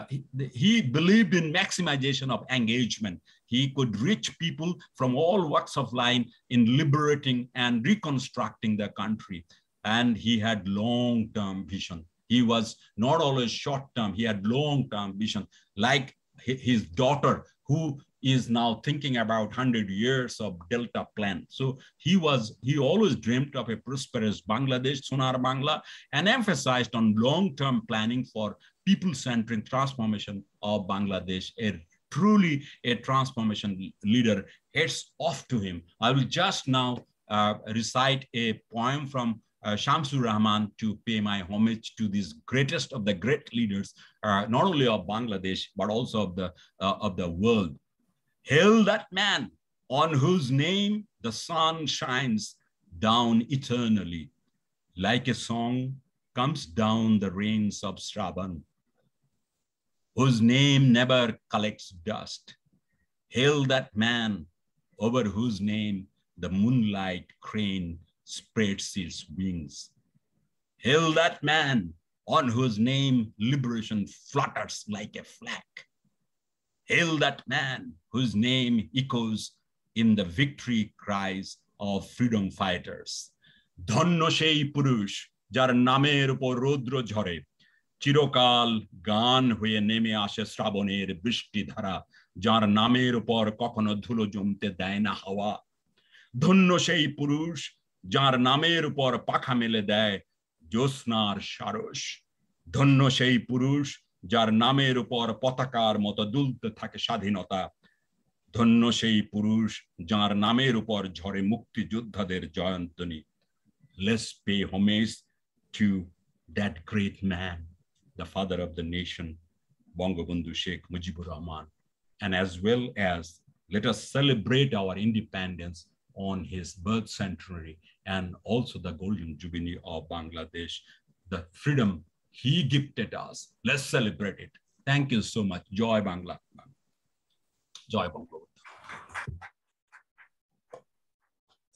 He, he, believed in maximization of engagement. He could reach people from all walks of life in liberating and reconstructing the country. And he had long-term vision. He was not always short-term. He had long-term vision, like his daughter, who is now thinking about 100 years of Delta plan. So he was, he always dreamt of a prosperous Bangladesh, Sonar Bangla, and emphasized on long-term planning for people-centric transformation of Bangladesh, a truly a transformation leader. It's off to him. I will just now uh, recite a poem from uh, Shamsur Rahman to pay my homage to these greatest of the great leaders, uh, not only of Bangladesh, but also of the, uh, of the world. Hail that man on whose name the sun shines down eternally. Like a song comes down the rains of Shravan, whose name never collects dust. Hail that man over whose name the moonlight crane spreads its wings. Hail that man on whose name liberation flutters like a flag. Hail that man whose name echoes in the victory cries of freedom fighters. ধন্য সেই পুরুষ যার নামের উপর রৌদ্র ঝরে চিরকাল গান হয়ে নেমে আসে শ্রাবণের বৃষ্টি ধারা যার নামের উপর কখনো ধুলো জমতে দেয় না হাওয়া ধন্য সেই পুরুষ যার নামের উপর পাখা মেলে দেয় জ্যোৎস্নার সারস ধন্য সেই পুরুষ যার নামের উপর পতাকার মতো দুলতে থাকে স্বাধীনতা ধন্য সেই পুরুষ যার নামের উপর ঝরে মুক্তিযোদ্ধাদের জয়ন্তনী let's pay homage to that great man, the father of the nation, Bangabandhu Sheikh Mujibur Rahman. And as well as let us celebrate our independence on his birth centenary and also the golden jubilee of Bangladesh, the freedom he gifted us. Let's celebrate it. Thank you so much. Joy Bangla. Joy Bangla.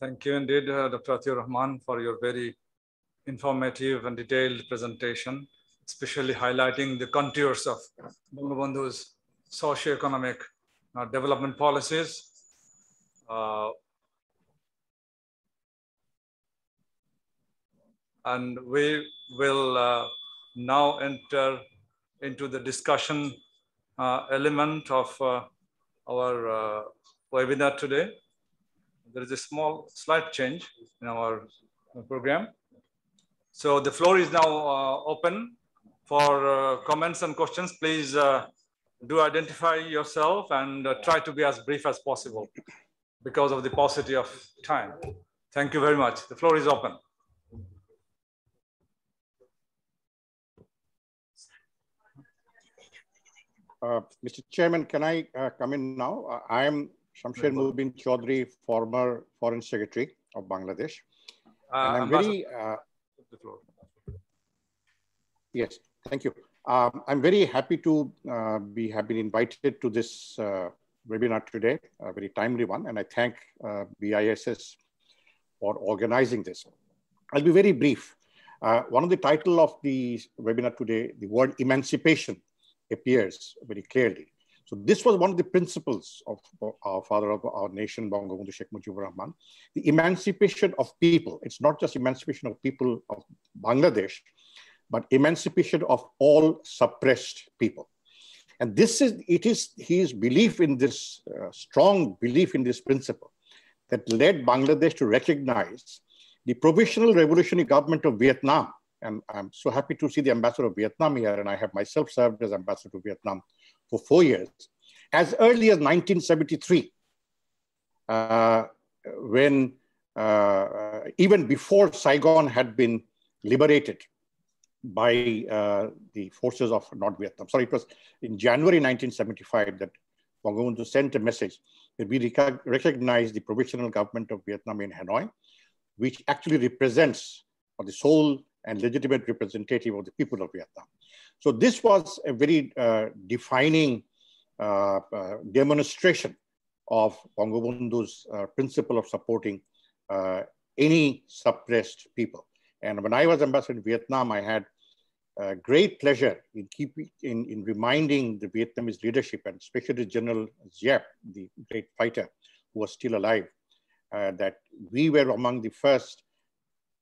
Thank you indeed, uh, Dr. Atiur Rahman, for your very informative and detailed presentation, especially highlighting the contours of Bangabandhu's socio-economic uh, development policies. Uh, and we will uh, now enter into the discussion uh, element of uh, our uh, webinar today there is a small slight change in our program. So the floor is now uh, open for uh, comments and questions. Please uh, do identify yourself and try to be as brief as possible because of the paucity of time. Thank you very much. The floor is open. Uh, Mr. Chairman, can I uh, come in now? Uh, I am Shamsher Mubin Chaudhry, former Foreign Secretary of Bangladesh. and I'm very, uh, the floor. yes, thank you. Um, I'm very happy to uh, be have been invited to this uh, webinar today, a very timely one, and I thank uh, BIISS for organizing this. I'll be very brief. Uh, one of the title of the webinar today, the word emancipation appears very clearly. So this was one of the principles of our father of our nation, Bangabandhu Sheikh Mujibur Rahman, the emancipation of people. It's not just emancipation of people of Bangladesh, but emancipation of all suppressed people. And this is, it is his belief in this, uh, strong belief in this principle that led Bangladesh to recognize the provisional revolutionary government of Vietnam. And I'm so happy to see the ambassador of Vietnam here, and I have myself served as ambassador to Vietnam for four years, as early as 1973, uh, when uh, even before Saigon had been liberated by uh, the forces of North Vietnam. Sorry, it was in January 1975 that Bangabandhu sent a message that we rec recognize the provisional government of Vietnam in Hanoi, which actually represents or the sole and legitimate representative of the people of Vietnam. So this was a very uh, defining uh, uh, demonstration of Bangabandhu's uh, principle of supporting uh, any suppressed people. And when I was ambassador in Vietnam, I had great pleasure in keeping in, in reminding the Vietnamese leadership and especially General Giap, the great fighter who was still alive, that we were among the first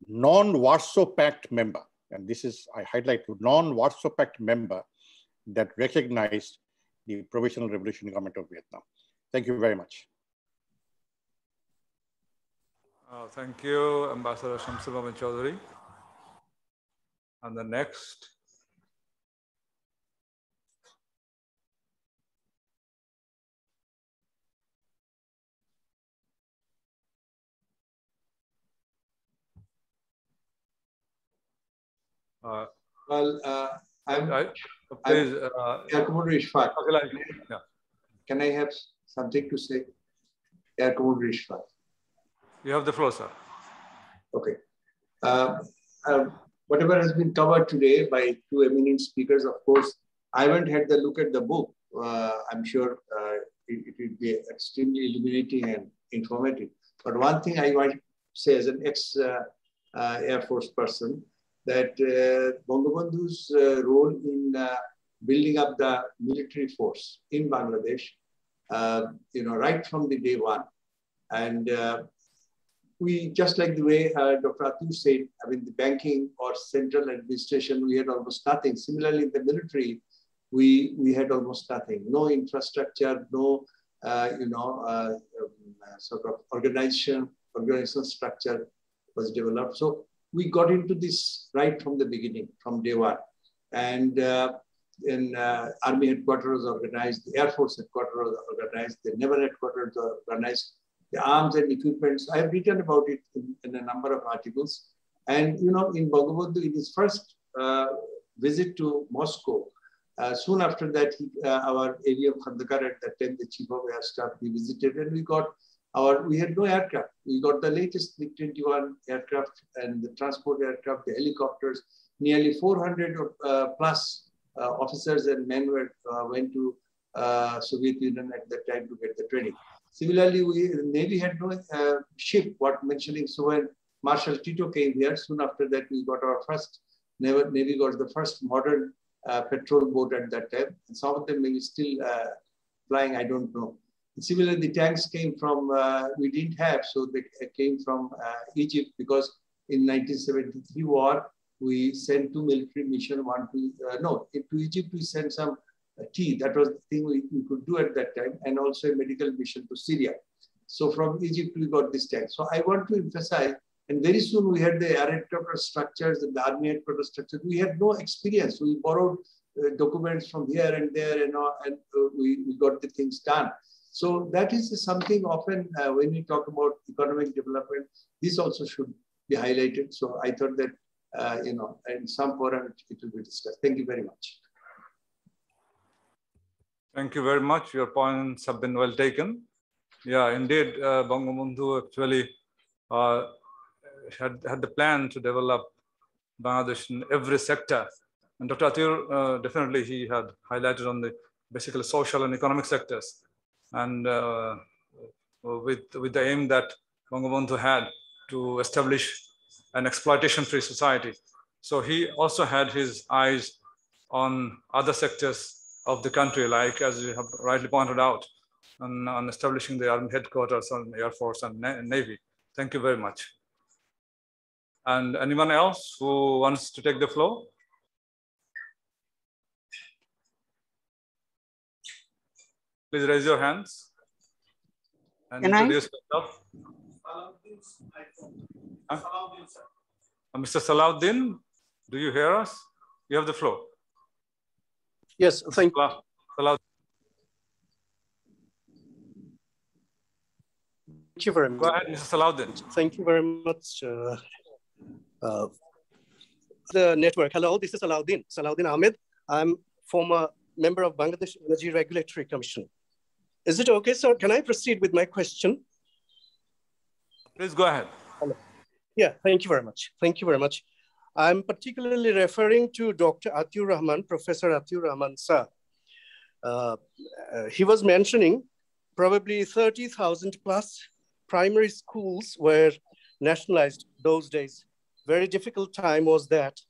non-Warsaw Pact member, and this is, I highlight non-Warsaw Pact member that recognized the Provisional Revolutionary Government of Vietnam. Thank you very much. Uh, thank you, Ambassador Mohammed Chaudhary. And the next. Uh, Well, uh, I'm, I, please, uh, Air Commodore Ishfaq. yeah. Can I have something to say? Air Commodore Ishfaq. You have the floor, sir. Okay. Uh, uh, whatever has been covered today by two eminent speakers, of course, I haven't had the look at the book. Uh, I'm sure uh, it, it will be extremely illuminating and informative. But one thing I want to say as an ex-Air Force person, that uh, Bangabandhu's uh, role in uh, building up the military force in Bangladesh, uh, you know, right from the day one, And uh, we, just like the way uh, Dr. Atiur said, I mean, the banking or central administration, we had almost nothing. Similarly, in the military, we, we had almost nothing. No infrastructure, no, you know, um, sort of organization, organizational structure was developed. So we got into this right from the beginning, from day one. And uh, in uh, Army headquarters organized, the Air Force headquarters organized, the Naval headquarters organized, the arms and equipments. I have written about it in, in a number of articles. And, you know, in Bangabandhu, in his first uh, visit to Moscow, uh, soon after that, he, uh, our AVM Khandakar at that time, the chief of air staff, he visited and we got our, we had no aircraft. We got the latest MiG-21 aircraft and the transport aircraft, the helicopters, nearly 400 uh, plus uh, officers and men were, uh, went to uh, Soviet Union at that time to get the training. Similarly, we the Navy had no uh, ship, what mentioning. So when Marshal Tito came here, soon after that, we got our first, Navy, Navy got the first modern uh, patrol boat at that time. And some of them may be still flying, I don't know. Similarly, the tanks came from, uh, we didn't have, so they came from uh, Egypt because in 1973 war, we sent two military mission, one to, uh, no, to Egypt, we sent some tea. That was the thing we, we could do at that time, and also a medical mission to Syria. So from Egypt, we got this tank. So I want to emphasize, and very soon we had the air headquarters structures the army headquarters structures. We had no experience. We borrowed uh, documents from here and there, and, uh, and uh, we, we got the things done. So that is something often uh, when we talk about economic development, this also should be highlighted. So I thought that, uh, you know, in some forum it will be discussed. Thank you very much. Thank you very much. Your points have been well taken. Yeah, indeed, uh, Bangabandhu actually uh, had, had the plan to develop Bangladesh in every sector. And Dr. Atiur, uh, definitely he had highlighted on the basically social and economic sectors. And uh, with, with the aim that Bangabandhu had to establish an exploitation-free society. So he also had his eyes on other sectors of the country, like as you have rightly pointed out, on, on establishing the army headquarters on Air Force and Navy. Thank you very much. And anyone else who wants to take the floor? Please raise your hands and Can introduce I? yourself. Huh? Uh, Mr. Salahuddin, do you hear us? You have the floor. Yes, thank Salah- Salahuddin. Thank you very much. Go ahead, Mr. Salahuddin. Thank you very much. Uh, uh, the network. Hello, this is Salahuddin. Salahuddin Ahmed. I'm former member of Bangladesh Energy Regulatory Commission. Is it okay, sir? Can I proceed with my question? Please go ahead. Yeah, thank you very much. Thank you very much. I'm particularly referring to Dr. Atiur Rahman, Professor Atiur Rahman, sir. Uh, uh, he was mentioning probably 30,000 plus primary schools were nationalized those days. Very difficult time was that.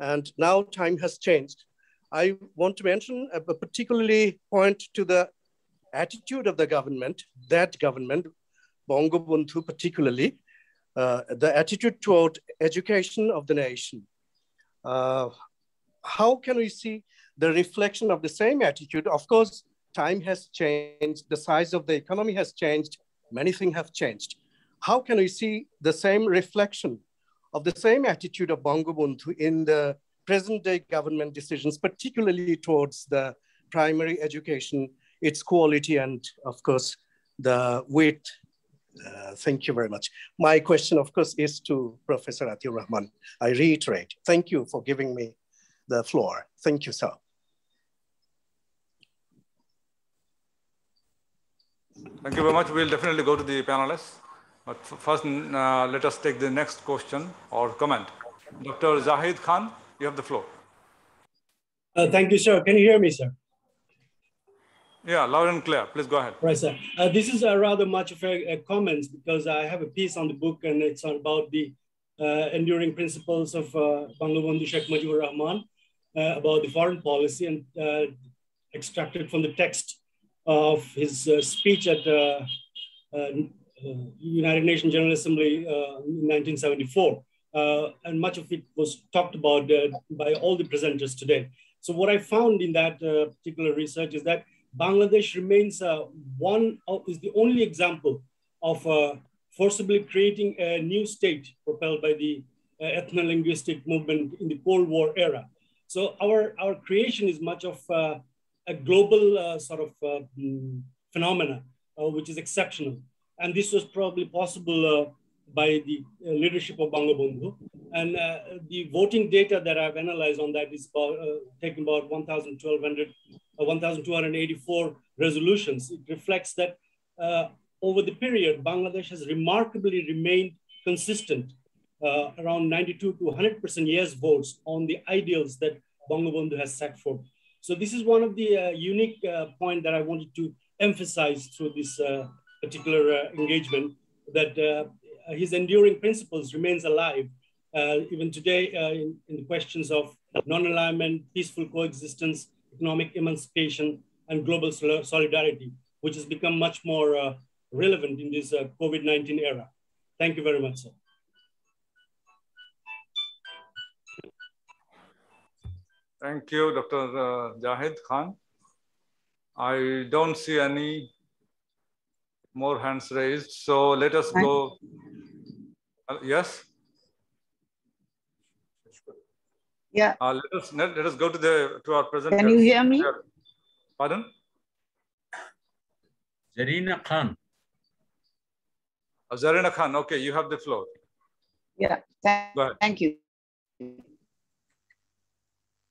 And now time has changed. I want to mention a particularly point to the attitude of the government, that government, Bangabandhu particularly, uh, the attitude toward education of the nation. Uh, how can we see the reflection of the same attitude? Of course, time has changed, the size of the economy has changed, many things have changed. How can we see the same reflection of the same attitude of Bangabandhu in the present day government decisions, particularly towards the primary education, its quality, and of course, the weight uh, thank you very much. My question, of course, is to Professor Atiur Rahman. I reiterate, thank you for giving me the floor. Thank you, sir. Thank you very much. We'll definitely go to the panelists. But first, uh, let us take the next question or comment. Dr. Zahid Khan, you have the floor. Uh, thank you, sir. Can you hear me, sir? Yeah, loud and clear. Please go ahead. Right, sir. Uh, this is uh, rather much of a, a comment because I have a piece on the book and it's about the uh, enduring principles of uh, Bangabandhu Sheikh Mujibur Rahman uh, about the foreign policy and uh, extracted from the text of his uh, speech at uh, United Nations General Assembly in 1974. and much of it was talked about by all the presenters today. So what I found in that particular research is that Bangladesh remains one of, is the only example of forcibly creating a new state propelled by the uh, ethno-linguistic movement in the Cold War era. So our, our creation is much of uh, a global uh, sort of uh, mm, phenomena, uh, which is exceptional. And this was probably possible uh, by the leadership of Bangabandhu. And the voting data that I've analyzed on that is about, taken about 1,200, 1,284 resolutions. It reflects that over the period, Bangladesh has remarkably remained consistent uh, around 92 to 100% yes votes on the ideals that Bangabandhu has set forth. So this is one of the uh, unique uh, point that I wanted to emphasize through this uh, particular uh, engagement, that uh, Uh, his enduring principles remains alive uh, even today uh, in, in, the questions of non-alignment, peaceful coexistence, economic emancipation, and global solidarity, which has become much more relevant in this COVID-19 era. Thank you very much, sir. Thank you, Dr. Uh, Zahid Khan. I don't see any more hands raised. So let us go. Uh, yes? Yeah. Uh, let us let, let us go to the to our present. Can you hear me? Pardon? Zarina Khan. Uh, Zarina Khan. Okay, you have the floor. Yeah. Thank, thank you.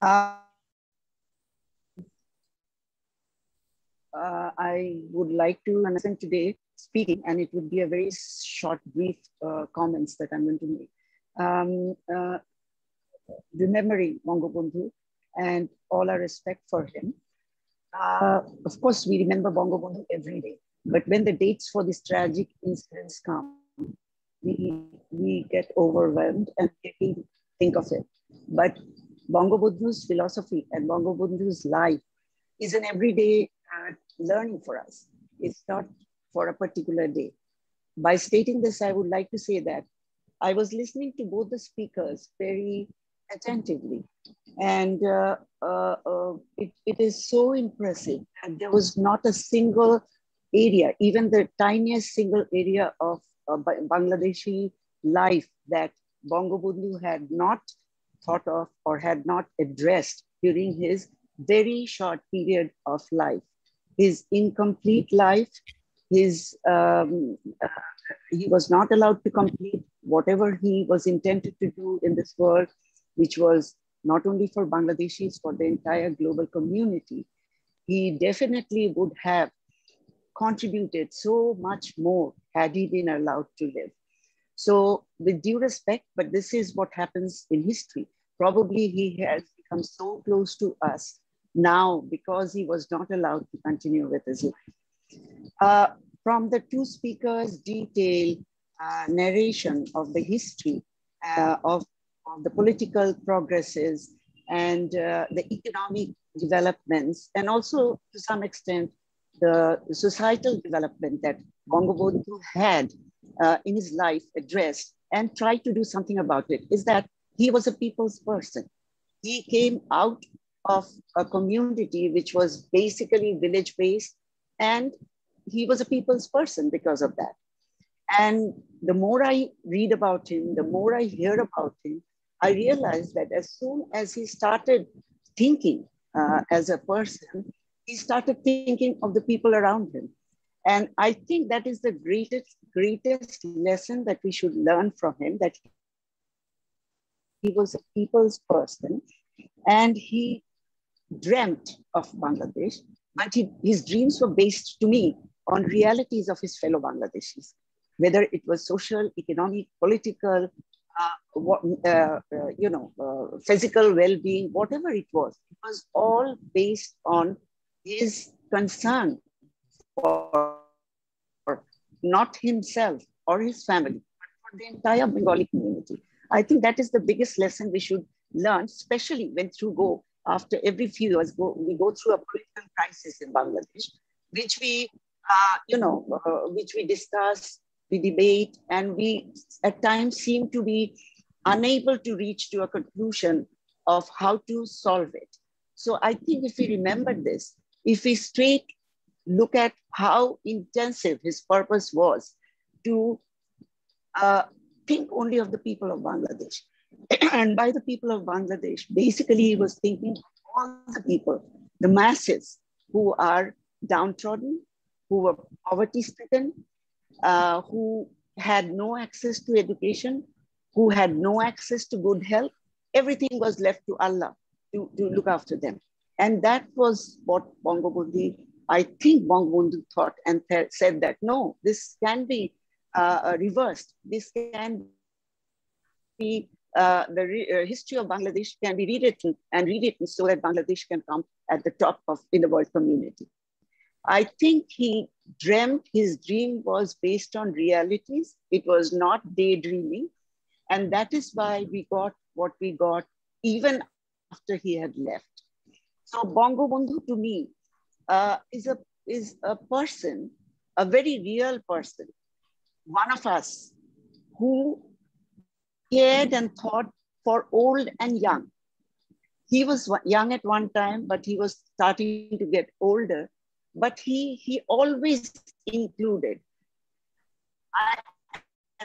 Uh, uh, I would like to understand today speaking, and it would be a very short, brief uh, comments that I'm going to make. Um, uh, remembering Bangabandhu and all our respect for him. Uh, of course, we remember Bangabandhu every day, but when the dates for these tragic incidents come, we, we get overwhelmed and we think of it. But Bangabandhu's philosophy and Bangabandhu's life is an everyday uh, learning for us. It's not for a particular day. By stating this, I would like to say that I was listening to both the speakers very attentively. And uh, uh, uh it, it is so impressive. And there was not a single area, even the tiniest single area of uh, Bangladeshi life that Bangabandhu had not thought of or had not addressed during his very short period of life. His incomplete life, his, um, uh, he was not allowed to complete whatever he was intended to do in this world, which was not only for Bangladeshis, for the entire global community. He definitely would have contributed so much more had he been allowed to live. So with due respect, but this is what happens in history. Probably he has become so close to us now because he was not allowed to continue with his life. Uh, from the two speakers' detailed uh, narration of the history uh, of, of, the political progresses and uh, the economic developments, and also to some extent the societal development that Bangabandhu had uh, in his life addressed and tried to do something about it is that he was a people's person. He came out of a community which was basically village based and he was a people's person because of that. And the more I read about him, the more I hear about him, I realized that as soon as he started thinking uh, as a person, he started thinking of the people around him. And I think that is the greatest, greatest lesson that we should learn from him, that he was a people's person and he dreamt of Bangladesh, but he, his dreams were based to me on realities of his fellow Bangladeshis, whether it was social, economic, political, uh, what, uh, uh, you know, uh, physical well-being, whatever it was, it was all based on his concern for not himself or his family, but for the entire Bengali community. I think that is the biggest lesson we should learn, especially when through go after every few years go, we go through a political crisis in Bangladesh, which we, uh, you know, uh, which we discuss we debate, and we at times seem to be unable to reach to a conclusion of how to solve it. So I think if we remember this, if we straight look at how intensive his purpose was to uh, think only of the people of Bangladesh. and by the people of Bangladesh, basically he was thinking all the people, the masses who are downtrodden, who were poverty stricken, uh, who had no access to education, who had no access to good health. Everything was left to Allah to, to look after them. And that was what Bangabandhu, I think Bangabandhu thought and said that, no, this can be uh, reversed. This can be, uh, the uh, history of Bangladesh can be rewritten and rewritten so that Bangladesh can come at the top of in the world community. I think he dreamt his dream was based on realities. It was not daydreaming. And that is why we got what we got even after he had left. So Bangabandhu to me uh, is, a, is a person, a very real person, one of us who cared and thought for old and young. He was young at one time, but he was starting to get older but he he always included. I,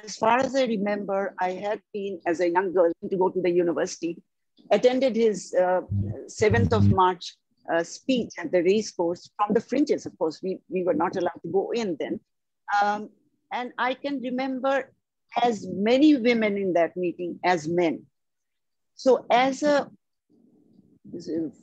as far as I remember, I had been as a young girl to go to the university, attended his uh, 7th of March uh, speech at the race course from the fringes. Of course, we, we were not allowed to go in then. Um, and I can remember as many women in that meeting as men. So as a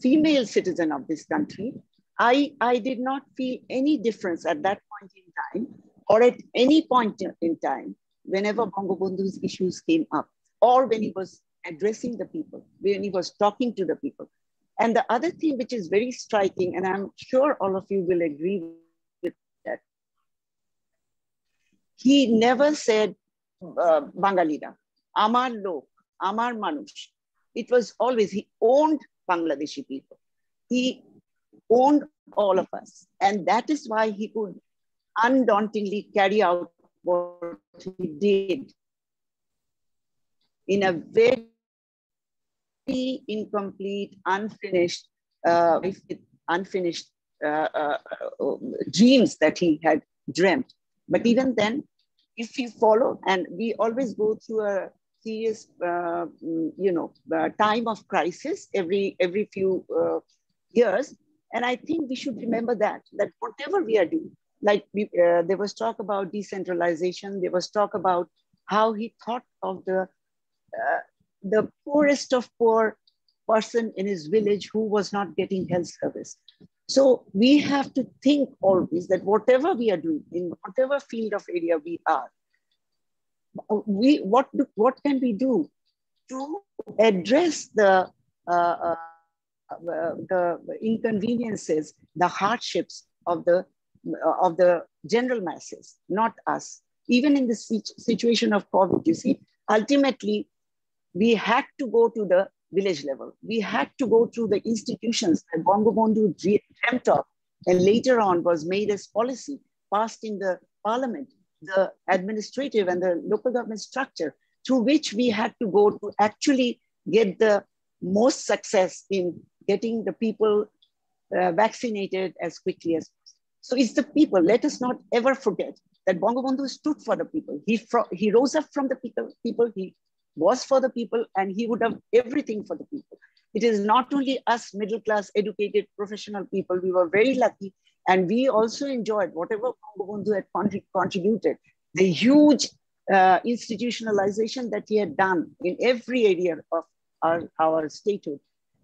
female citizen of this country, I, I did not feel any difference at that point in time or at any point in time whenever Bangabandhu's issues came up or when he was addressing the people, when he was talking to the people. And the other thing which is very striking, and I'm sure all of you will agree with that, he never said uh, Bangalida, Amar Lok, Amar Manush. It was always, he owned Bangladeshi people. He owned all of us. And that is why he could undauntingly carry out what he did in a very incomplete, unfinished, uh, unfinished uh, uh, dreams that he had dreamt. But even then, if you follow, and we always go through a serious, uh, you know, uh, time of crisis every every few uh, years, and I think we should remember that, that whatever we are doing, like we, uh, there was talk about decentralization, there was talk about how he thought of the, uh, the poorest of poor person in his village who was not getting health service. So we have to think always that whatever we are doing, in whatever field of area we are, we what do, what can we do to address the uh, uh, uh, the inconveniences, the hardships of the of the general masses, not us. Even in this situation of COVID, you see, ultimately, we had to go to the village level. We had to go through the institutions that Bangabandhu dreamt of and later on was made as policy, passed in the parliament, the administrative and the local government structure through which we had to go to actually get the most success in getting the people uh, vaccinated as quickly as possible. So it's the people. Let us not ever forget that Bangabandhu stood for the people. He, he rose up from the people, people, he was for the people, and he would have everything for the people. It is not only us middle class, educated, professional people. We were very lucky, and we also enjoyed whatever Bangabandhu had contributed, the huge uh, institutionalization that he had done in every area of our, our statehood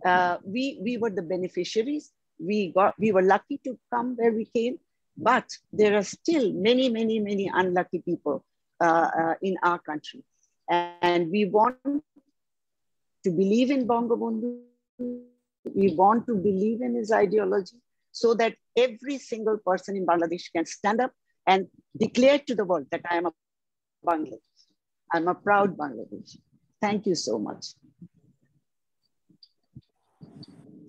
uh, we, we were the beneficiaries. We, got, we were lucky to come where we came, but there are still many, many, many unlucky people uh, uh, in our country. And we want to believe in Bangabandhu. We want to believe in his ideology so that every single person in Bangladesh can stand up and declare to the world that I am a Bangladesh. I'm a proud Bangladesh. Thank you so much.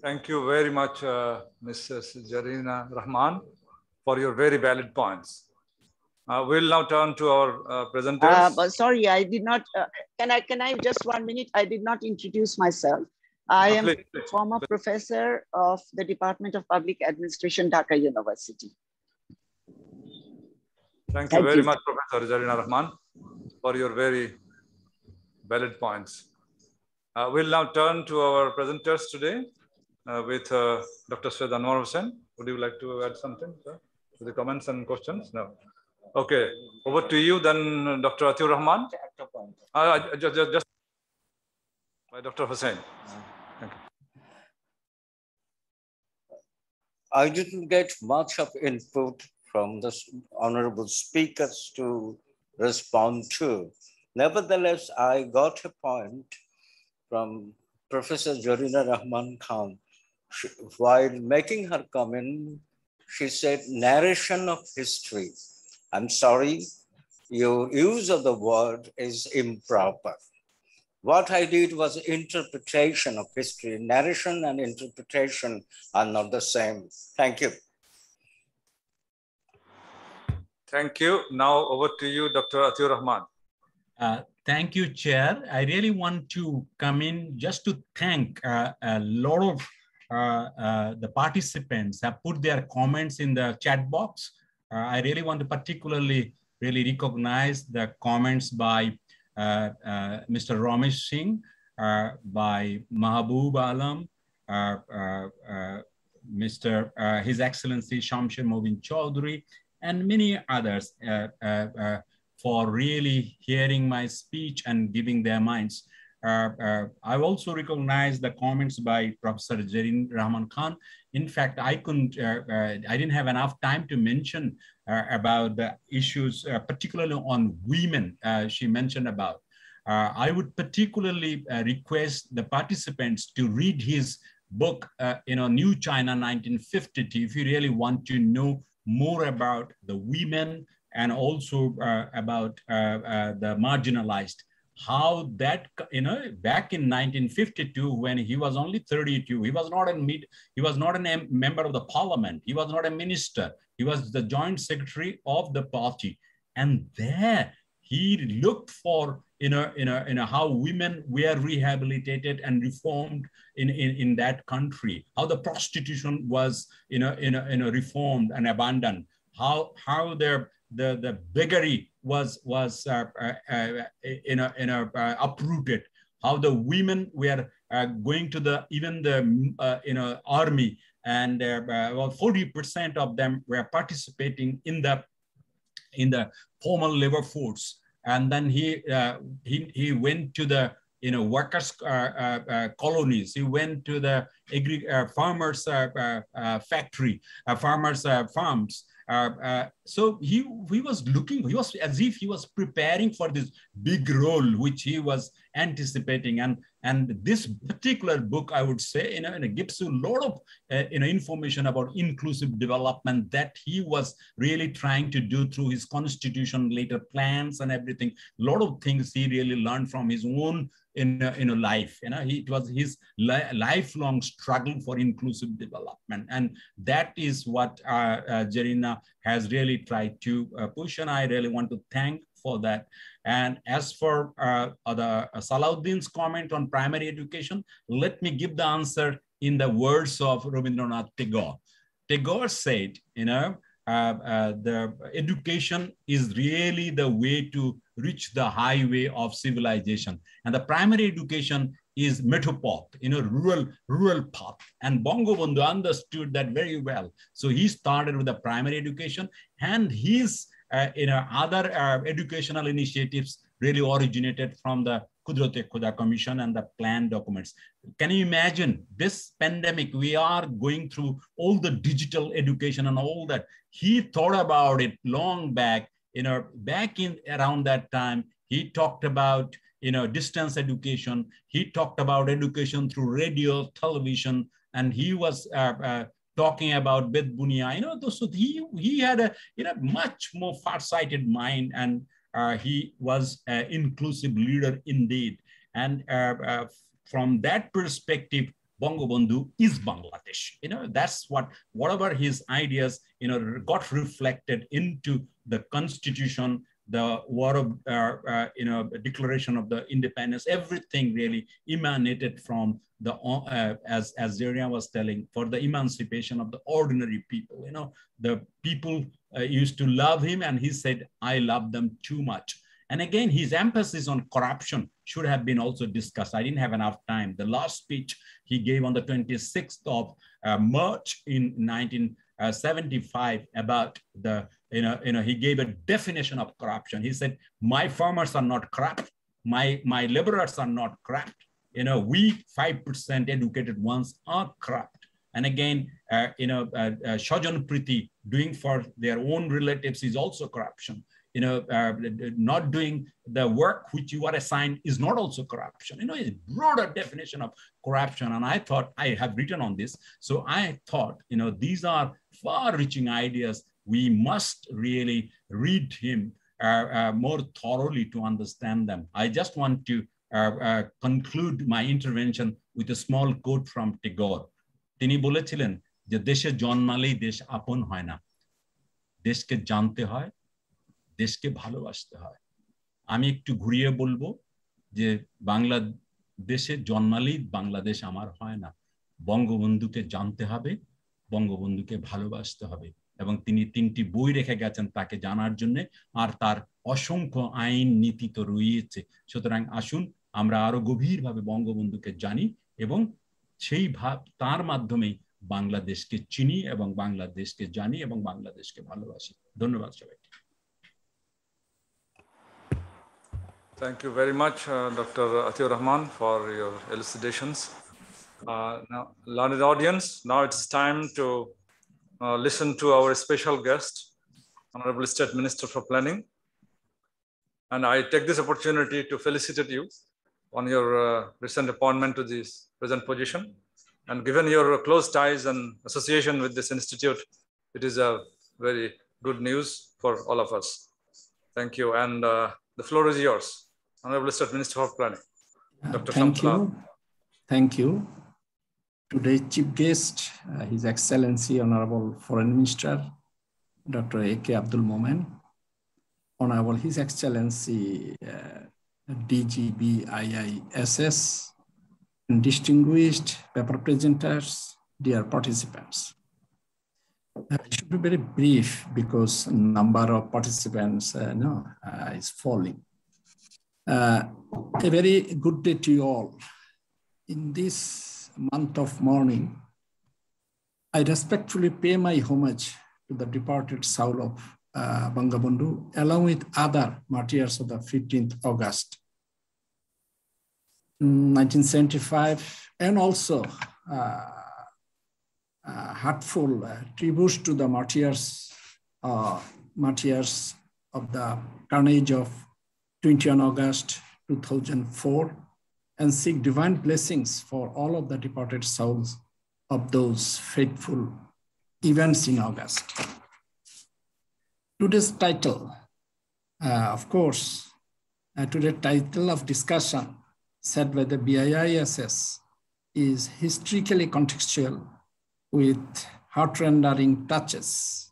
Thank you very much, uh, Mrs. Zarina Rahman, for your very valid points. Uh, we'll now turn to our uh, presenters. Uh, sorry, I did not. Uh, can I? Can I just one minute? I did not introduce myself. I am please, please, former please. professor of the Department of Public Administration, Dhaka University. Thank you Thank very you. much, Professor Zarina Rahman, for your very valid points. Uh, we'll now turn to our presenters today uh, with uh, Dr. Syed Anwar Hussain. Would you like to add something sir, to the comments and questions? No. Okay, over to you then, Dr. Atiur Rahman. Uh, just, just, just by Dr. Hussain. Thank you. I didn't get much of input from the honorable speakers to respond to. Nevertheless, I got a point from Professor Zarina Rahman Khan. She- While making her comment, she said narration of history. I'm sorry, your use of the word is improper. What I did was interpretation of history. Narration and interpretation are not the same. Thank you. Thank you. Now over to you, Dr. Atiur Rahman. Uh, thank you, Chair. I really want to come in just to thank uh, a lot of uh, uh, the participants have put their comments in the chat box. Uh, I really want to particularly really recognize the comments by uh, uh, Mr. Ramesh Singh, uh, by Mahabub Alam, uh, uh, Mr. His Excellency Shamsher Mubin Chaudhry, and many others for really hearing my speech and giving their minds. I also recognize the comments by Professor Jarin Rahman Khan. In fact, I couldn't, uh, uh, I didn't have enough time to mention uh, about the issues, uh, particularly on women uh, she mentioned about. Uh, I would particularly request the participants to read his book, you know, New China 1952, if you really want to know more about the women and also about the marginalized. How that, you know, back in 1952, when he was only 32, he was not a mid, he was not a member of the parliament, he was not a minister, he was the joint secretary of the party. And there he looked for you know, you know, you know how women were rehabilitated and reformed in, in, in that country, how the prostitution was you know, you know, you know, reformed and abandoned, how how their the the beggary was was uh, uh, uh, you know, you know, uh, uprooted, how the women were going to the even the you know army and uh, about 40% of them were participating in the in the formal labor force. And then he he he went to the you know workers uh, uh, colonies. He went to the agri uh, farmers factory, farmers farms. Uh, uh, so he he was looking. He was as if he was preparing for this big role which he was anticipating. And and this particular book, I would say, you know, you know gives you a lot of uh, you know information about inclusive development that he was really trying to do through his constitution, later plans and everything. A lot of things he really learned from his own in a life. You know, he, it was his li lifelong struggle for inclusive development, and that is what uh, uh, Zarina has really tried to uh, push. And I really want to thank for that. And as for uh, the uh, Salahuddin's comment on primary education, let me give the answer in the words of Rabindranath Tagore. Tagore said, you know, the education is really the way to reach the highway of civilization. And the primary education is metapath, you know, rural, rural path. And Bongo Bangabandhu understood that very well. So he started with the primary education and his, uh, you know, other uh, educational initiatives really originated from the Kudrat Khuda Commission and the plan documents. Can you imagine this pandemic? We are going through all the digital education and all that. He thought about it long back, you know, back in around that time, he talked about, you know, distance education. He talked about education through radio, television, and he was uh, uh, talking about Betbunia. You know, so he, he had a, you know, much more far-sighted mind and he was an inclusive leader indeed. And uh, uh, from that perspective, Bangabandhu is Bangladesh. You know, that's what, whatever his ideas, you know, got reflected into the constitution, the war of, uh, uh, you know, declaration of the independence, everything really emanated from the, uh, as, as Zeria was telling, for the emancipation of the ordinary people. You know, the people uh, used to love him and he said, I love them too much. And again, his emphasis on corruption should have been also discussed. I didn't have enough time. The last speech he gave on the 26th of uh, March in 1975 about the, you know, you know, he gave a definition of corruption. He said, my farmers are not corrupt. My, my laborers are not corrupt. You know, we 5% educated ones are corrupt. And again, uh, you know, uh, uh, Shajan Priti doing for their own relatives is also corruption you know, uh, not doing the work which you are assigned is not also corruption. You know, it's broader definition of corruption. And I thought I have written on this. So I thought, you know, these are far-reaching ideas. We must really read him uh, uh, more thoroughly to understand them. I just want to uh, conclude my intervention with a small quote from Tagore. তিনি বলেছিলেন যে দেশে জন্মালেই দেশ আপন হয় না। দেশকে জানতে হয়, দেশকে ভালোবাসতে হয়। আমি একটু ঘুরিয়ে বলব যে বাংলাদেশে জন্মালেই বাংলাদেশ আমার হয় না। বঙ্গবন্ধুকে জানতে হবে, বঙ্গবন্ধুকে ভালোবাসতে হবে এবং তিনি তিনটি বই রেখে গেছেন তাকে জানার জন্য আর তার অসংখ্য আইন নীতি তো রয়েছে। সুতরাং আসুন আমরা আরও গভীরভাবে বঙ্গবন্ধুকে জানি এবং Thank you very much, uh, Dr. Atiur Rahman, for your elucidations. Uh, now, learned audience, now it's time to uh, listen to our special guest, Honorable State Minister for Planning. And I take this opportunity to felicitate you on your uh, recent appointment to this present position. And given your close ties and association with this institute, it is a very good news for all of us. Thank you. And uh, the floor is yours. Honorable State Minister of Planning, Dr. Thank you. Thank you. Today's chief guest, uh, His Excellency Honorable Foreign Minister, Dr. A.K. Abdul Momen, Honorable His Excellency uh, DGBIISS, distinguished paper presenters, dear participants. I should be very brief because number of participants uh, no, uh, is falling. Uh, a very good day to you all. In this month of mourning, I respectfully pay my homage to the departed soul of uh, Bangabandhu, along with other martyrs of the 15th August, 1975, and also uh, uh, heartful uh, tributes to the martyrs, uh, martyrs of the carnage of 21 August 2004 and seek divine blessings for all of the departed souls of those faithful events in August. Today's title, uh, of course, uh, today's title of discussion set by the BIISS is historically contextual with heart-rendering touches.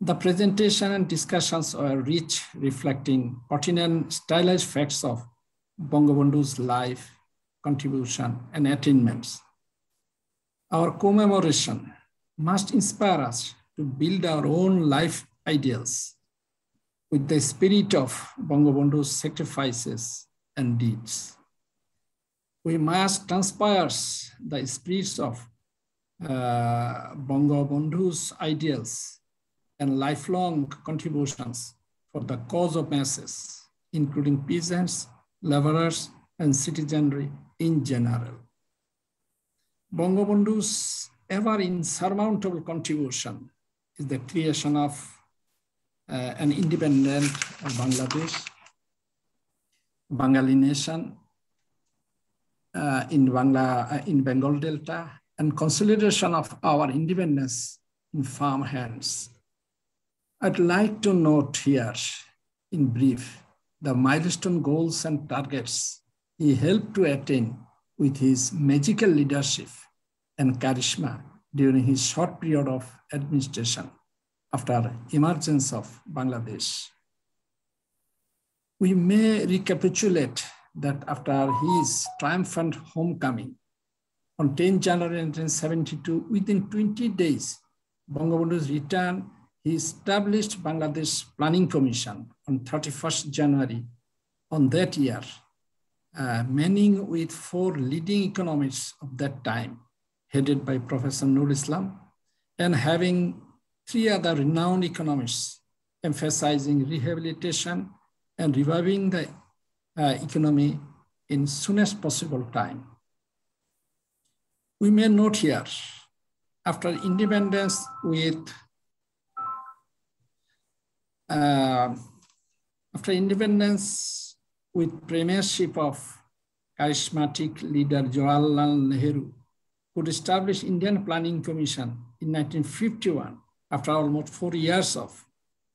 The presentation and discussions are rich, reflecting pertinent stylized facts of Bangabandhu's life, contribution, and attainments. Our commemoration must inspire us to build our own life ideals with the spirit of Bangabandhu's sacrifices and deeds. We must transpire the spirits of uh, Bangabandhu's ideals and lifelong contributions for the cause of masses, including peasants, laborers, and citizenry in general. Bangabandhu's ever insurmountable contribution is the creation of uh, an independent Bangladesh, Bengali nation uh, in, Bangla, uh, in Bengal Delta, and consolidation of our independence in farm hands. I'd like to note here in brief the milestone goals and targets he helped to attain with his magical leadership and charisma during his short period of administration after emergence of Bangladesh. We may recapitulate that after his triumphant homecoming on 10 January 1972, within 20 days, Bangabandhu's return, he established Bangladesh Planning Commission on 31st January on that year, uh, manning with four leading economists of that time, headed by Professor Nurul Islam, and having three other renowned economists emphasizing rehabilitation and reviving the uh, economy in soonest possible time. We may note here, after independence with uh, after independence with premiership of charismatic leader Jawaharlal Nehru could establish Indian Planning Commission in 1951 after almost four years of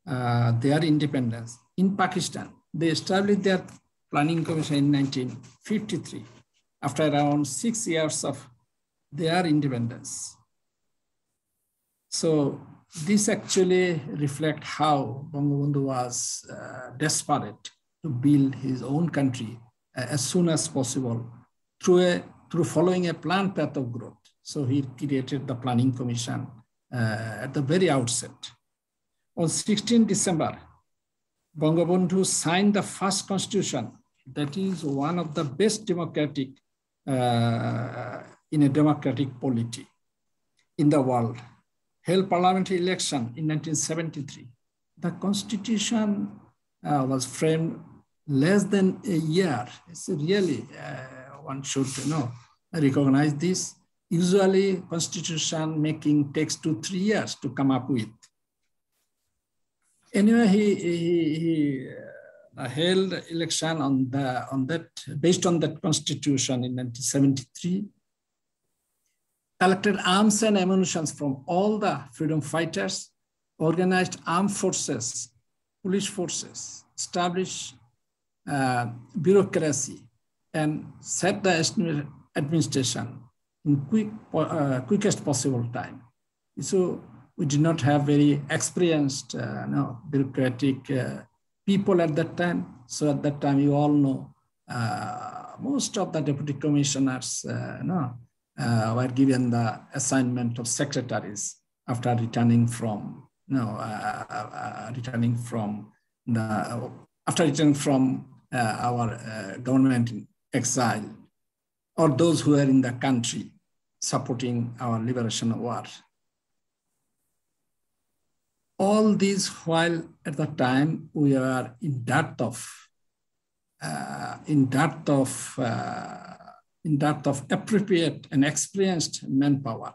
uh, their independence in Pakistan. They established their planning commission in 1953 after around six years of their independence. So this actually reflect how Bangabandhu was uh, desperate to build his own country uh, as soon as possible through, a, through following a planned path of growth. So he created the planning commission uh, at the very outset. On 16 December, Bangabandhu signed the first constitution that is one of the best democratic uh, in a democratic polity in the world held parliamentary election in 1973. The constitution uh, was framed less than a year. It's really, uh, one should you know, recognize this. Usually constitution making takes two, three years to come up with. Anyway, he, he, he uh, held election on, the, on that, based on that constitution in 1973 collected arms and ammunition from all the freedom fighters, organized armed forces, police forces, established uh, bureaucracy, and set the administration in quick, uh, quickest possible time. So we did not have very experienced uh, no, bureaucratic uh, people at that time. So at that time, you all know, uh, most of the deputy commissioners uh, no, uh, were given the assignment of secretaries after returning from you know, returning from the after returning from our government exile or those who are in the country supporting our liberation war. All these while at the time we are in dearth of in dearth of in that of appropriate and experienced manpower.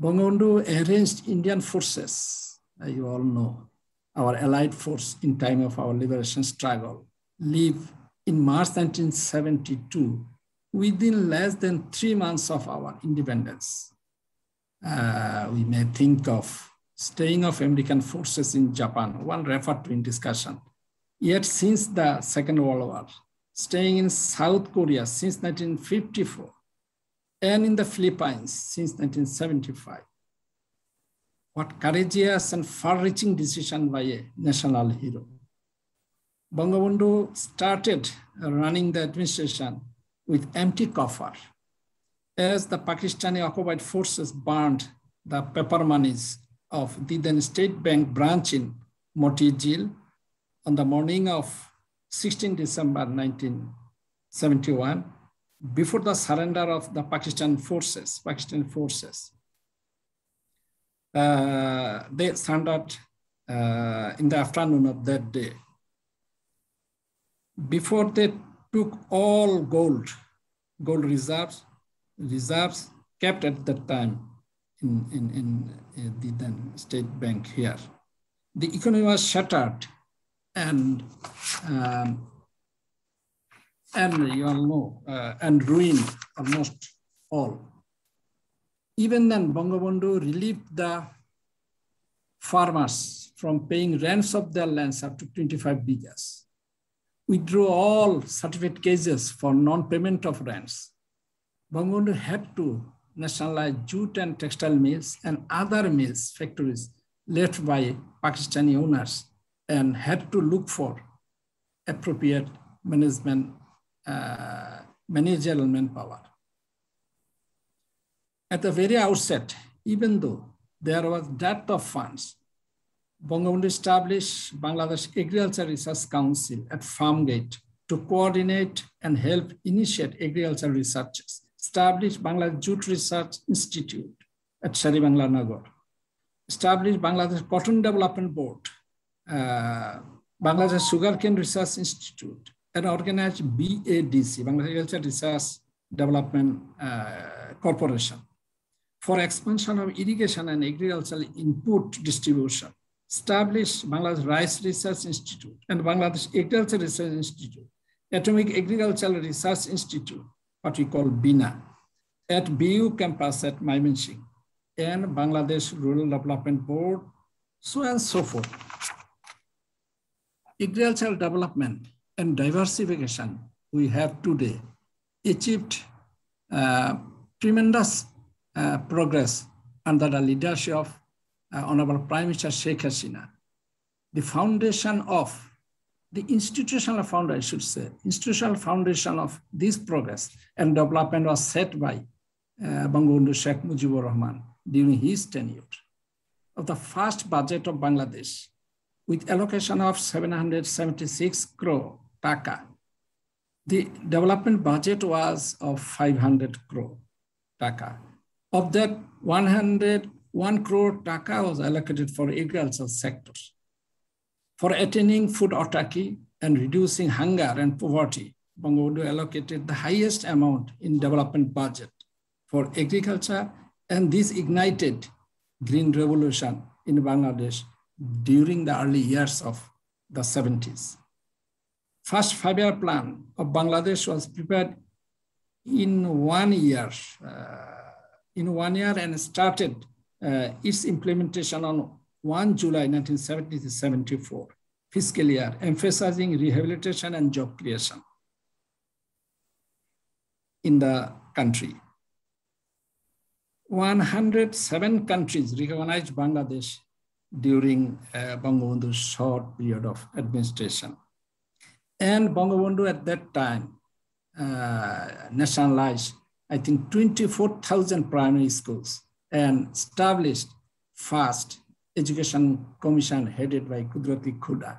Bangabandhu arranged Indian forces, uh, you all know, our allied force in time of our liberation struggle, leave in March 1972 within less than three months of our independence. Uh, we may think of staying of American forces in Japan, one referred to in discussion. Yet since the Second World War, staying in South Korea since 1954 and in the Philippines since 1975. What courageous and far-reaching decision by a national hero. Bangabandhu started running the administration with empty coffer as the Pakistani occupied forces burned the paper monies of the then State Bank branch in Motijheel on the morning of 16 December 1971, before the surrender of the Pakistan forces, Pakistan forces, uh, they surrendered uh, in the afternoon of that day. Before they took all gold, gold reserves, reserves kept at that time in, in, in, in the then state bank here. The economy was shattered and um, and you all know, uh, and ruined almost all. Even then, Bangabandhu relieved the farmers from paying rents of their lands up to 25 bighas. We drew all certificate cases for non-payment of rents Bangabandhu had to nationalize jute and textile mills and other mills, factories left by Pakistani owners and had to look for appropriate management, uh, managerial manpower. At the very outset, even though there was dearth of funds, Bangabandhu established Bangladesh Agriculture Research Council at Farmgate to coordinate and help initiate agricultural researches, established Bangladesh Jute Research Institute at Sher-e-Bangla Nagar, established Bangladesh Cotton Development Board, uh, Bangladesh Sugarcane Research Institute, and organized BADC, Bangladesh Agriculture Research Development uh, Corporation, for expansion of irrigation and agricultural input distribution, established Bangladesh Rice Research Institute and Bangladesh Agriculture Research Institute, Atomic Agricultural Research Institute, what we call BINA, at BU campus at Mymensingh, and Bangladesh Rural Development Board, so and so forth. Agricultural development and diversification we have today achieved uh, tremendous uh, progress under the leadership of uh, Honorable Prime Minister Sheikh Hasina. The foundation of the institutional foundation, I should say, institutional foundation of this progress and development was set by uh, Sheikh Mujibur Rahman during his tenure. Of the first budget of Bangladesh, with allocation of 776 crore taka, the development budget was of 500 crore taka. Of that, 101 crore taka was allocated for agricultural sectors. For attaining food autarky and reducing hunger and poverty, Bangabandhu allocated the highest amount in development budget for agriculture, and this ignited green revolution in Bangladesh during the early years of the 70s. First five-year plan of Bangladesh was prepared in one year, uh, in one year and started its implementation on 1 July 1970-74 fiscal year, emphasizing rehabilitation and job creation in the country. 107 countries recognized Bangladesh during uh, Bangabandhu's short period of administration. And Bangabandhu at that time uh, nationalized, I think, 24,000 primary schools and established first education commission headed by Kudrati Khuda.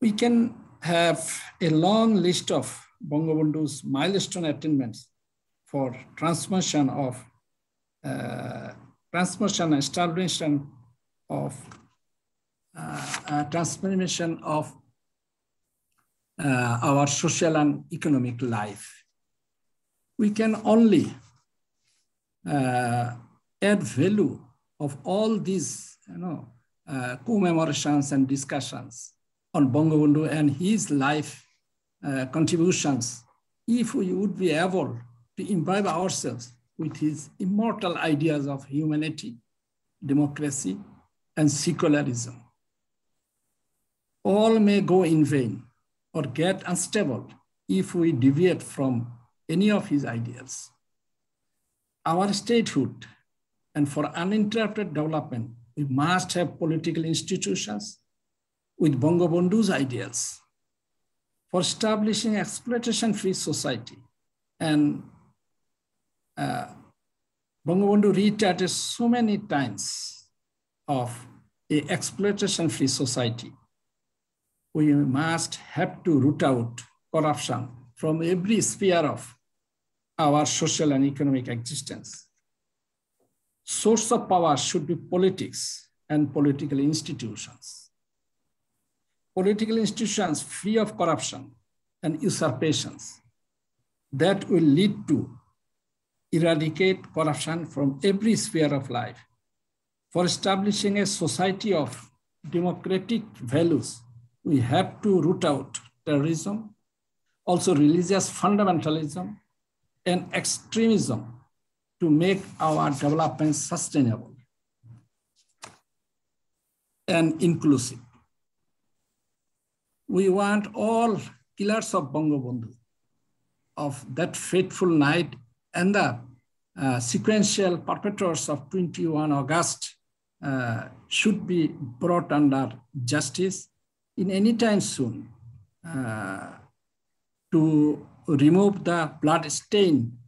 We can have a long list of Bangabandhu's milestone attainments for transmission of uh, transmission establishment of uh, uh, transformation of uh, our social and economic life. We can only uh, add value of all these you know, uh, commemorations and discussions on Bangabandhu and his life uh, contributions if we would be able to imbibe ourselves with his immortal ideas of humanity, democracy, and secularism. All may go in vain or get unstable if we deviate from any of his ideals. Our statehood and for uninterrupted development, we must have political institutions with Bangabandhu's ideals for establishing exploitation-free society. And uh, Bangabandhu reiterated so many times of a exploitation-free society. We must have to root out corruption from every sphere of our social and economic existence. Source of power should be politics and political institutions. Political institutions free of corruption and usurpations that will lead to eradicate corruption from every sphere of life. For establishing a society of democratic values, we have to root out terrorism, also religious fundamentalism, and extremism to make our development sustainable and inclusive. we want all killers of Bangabandhu of that fateful night and the uh, sequential perpetrators of 21 August uh, should be brought under justice in any time soon uh, to remove the blood stain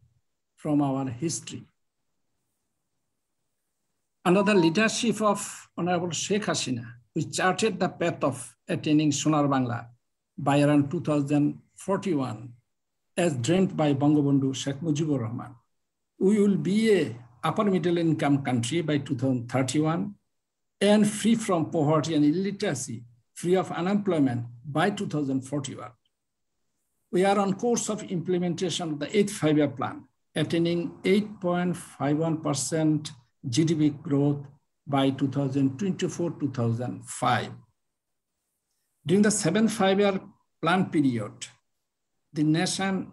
from our history. Under the leadership of Honorable Sheikh Hasina, we charted the path of attaining Sonar Bangla by around 2041, as dreamt by Bangabandhu Sheikh Mujibur Rahman. We will be a upper middle income country by 2031 and free from poverty and illiteracy, free of unemployment by 2041. We are on course of implementation of the eighth five-year plan, attaining 8.51% GDP growth by 2024-2005. During the seventh five-year plan period, the nation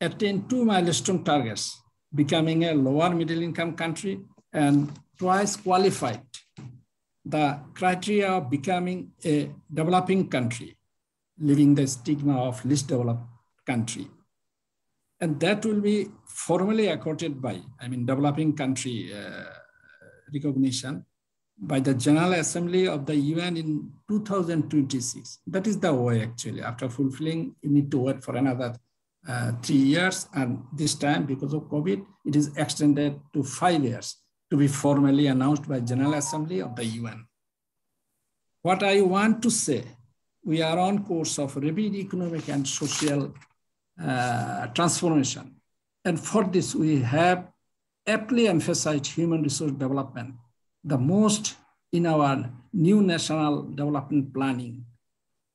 attained two milestone targets, becoming a lower middle income country and twice qualified the criteria of becoming a developing country, leaving the stigma of least developed country. And that will be formally accorded by, I mean, developing country uh, recognition by the General Assembly of the UN in 2026. That is the way actually, after fulfilling, you need to wait for another uh, three years. And this time, because of COVID, it is extended to five years to be formally announced by General Assembly of the UN. What I want to say, we are on course of rapid economic and social uh, transformation. And for this, we have aptly emphasized human resource development, the most in our new national development planning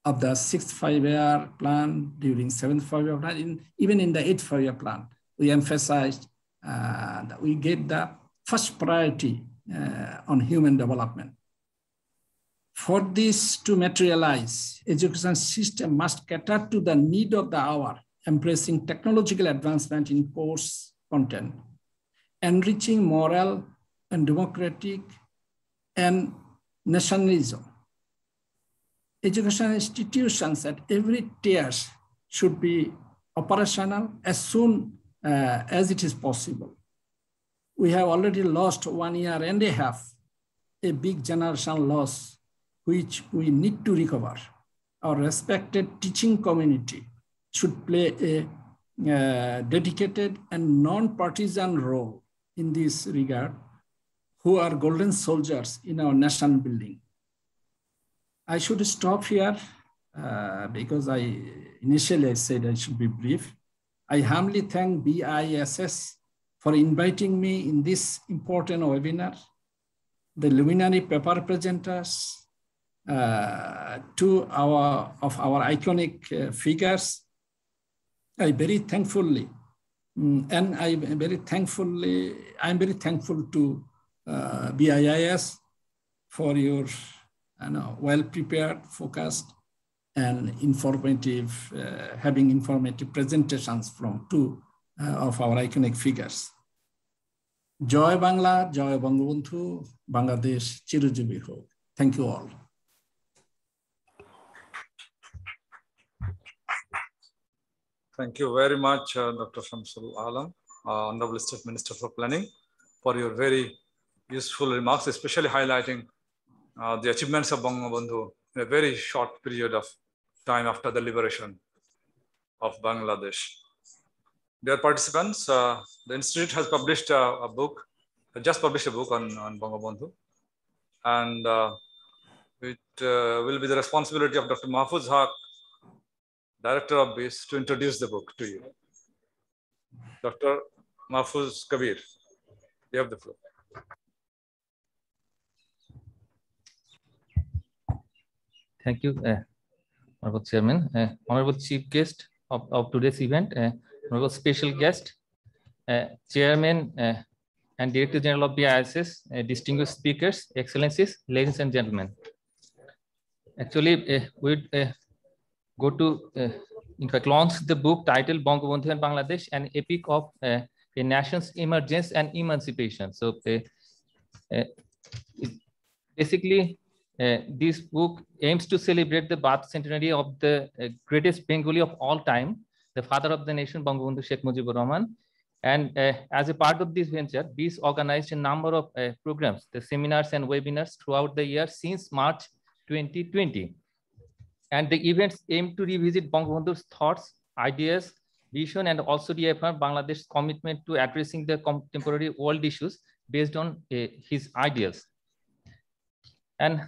of the sixth five-year plan during seventh five-year plan, in, even in the eighth five-year plan, we emphasized uh, that we gave the first priority uh, on human development. For this to materialize, education system must cater to the need of the hour, embracing technological advancement in course content, enriching moral and democratic and nationalism. Education institutions at every tier should be operational as soon uh, as it is possible. We have already lost one year and a half, a big generation loss, which we need to recover. Our respected teaching community should play a uh, dedicated and non-partisan role in this regard, who are golden soldiers in our nation building. I should stop here uh, because I initially I said I should be brief. I humbly thank BIISS for inviting me in this important webinar, the luminary paper presenters, uh, two our, of our iconic uh, figures. I very thankfully, um, and I very thankfully, I'm very thankful to uh, BIISS for your you know, well-prepared, focused, and informative, uh, having informative presentations from two of our iconic figures. Joy Bangla, Joy Bangabandhu, Bangladesh, Chirujubi Ho. Thank you all. Thank you very much, uh, Dr. Shamsul Alam, uh, Honorable State Minister for Planning, for your very useful remarks, especially highlighting uh, the achievements of Bangabandhu in a very short period of time after the liberation of Bangladesh. Dear participants, uh, the Institute has published a, a book, just published a book on, on Bangabandhu, and uh, it uh, will be the responsibility of Dr. Mahfuz Haq, director of BIISS, to introduce the book to you. Dr. Mahfuz Kabir, you have the floor. Thank you, uh, Honorable Chairman, uh, Honorable Chief Guest of, of today's event, uh, Honorable Special Guest, uh, Chairman uh, and Director General of BIISS, uh, distinguished speakers, excellencies, ladies and gentlemen. Actually, uh, we uh, go to, uh, in fact, launch the book titled Bangabandhu and Bangladesh, an epic of a nation's emergence and emancipation. So basically, uh, this book aims to celebrate the birth centenary of the uh, greatest Bengali of all time, the father of the nation, Bangabandhu Sheikh Mujibur Rahman. And uh, as a part of this venture, BIISS organized a number of uh, programs, the seminars and webinars throughout the year since March 2020. And the events aim to revisit Bangabandhu's thoughts, ideas, vision, and also reaffirm Bangladesh's commitment to addressing the contemporary world issues based on uh, his ideas. And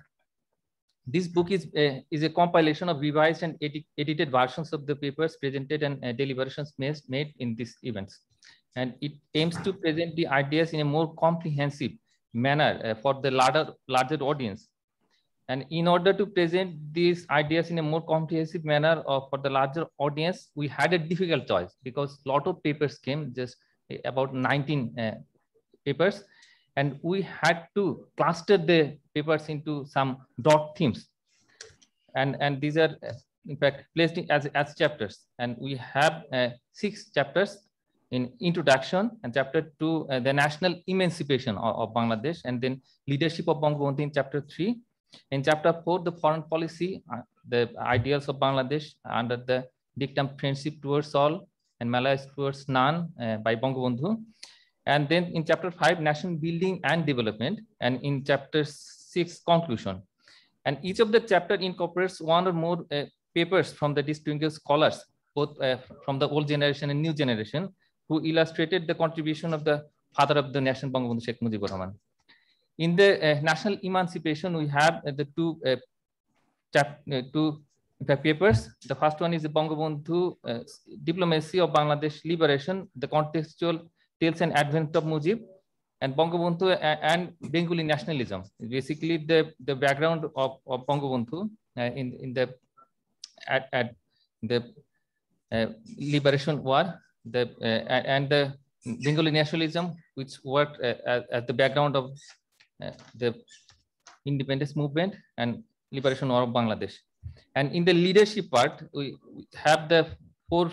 this book is, uh, is a compilation of revised and edi edited versions of the papers presented and uh, deliberations made, in these events. And it aims to present the ideas in a more comprehensive manner uh, for the larger, larger audience. And in order to present these ideas in a more comprehensive manner uh, for the larger audience, we had a difficult choice because a lot of papers came, just about 19 uh, papers and we had to cluster the papers into some dot themes. And and these are in fact placed as as chapters. And we have uh, six chapters in introduction and chapter two uh, the national emancipation of, of, bangladesh and then leadership of bangabandhu in chapter three. In chapter four the foreign policy uh, the ideals of bangladesh under the dictum friendship towards all and malays towards none uh, by bangabandhu and then in chapter five, national building and development. And in chapter six, conclusion. And each of the chapter incorporates one or more uh, papers from the distinguished scholars, both uh, from the old generation and new generation, who illustrated the contribution of the father of the nation, Bangabandhu Sheikh Mujibur Rahman. In the uh, national emancipation, we have the two chap two papers. The first one is the Bangabandhu Diplomacy of Bangladesh Liberation, the contextual tales and advent of Mujib and Bangabandhu and Bengali nationalism. Basically, the, the background of, of Bangabandhu uh, in, in the at, at the uh, liberation war, the uh, and the Bengali nationalism, which worked as, as, the background of the independence movement and liberation war of Bangladesh. And in the leadership part, we have the four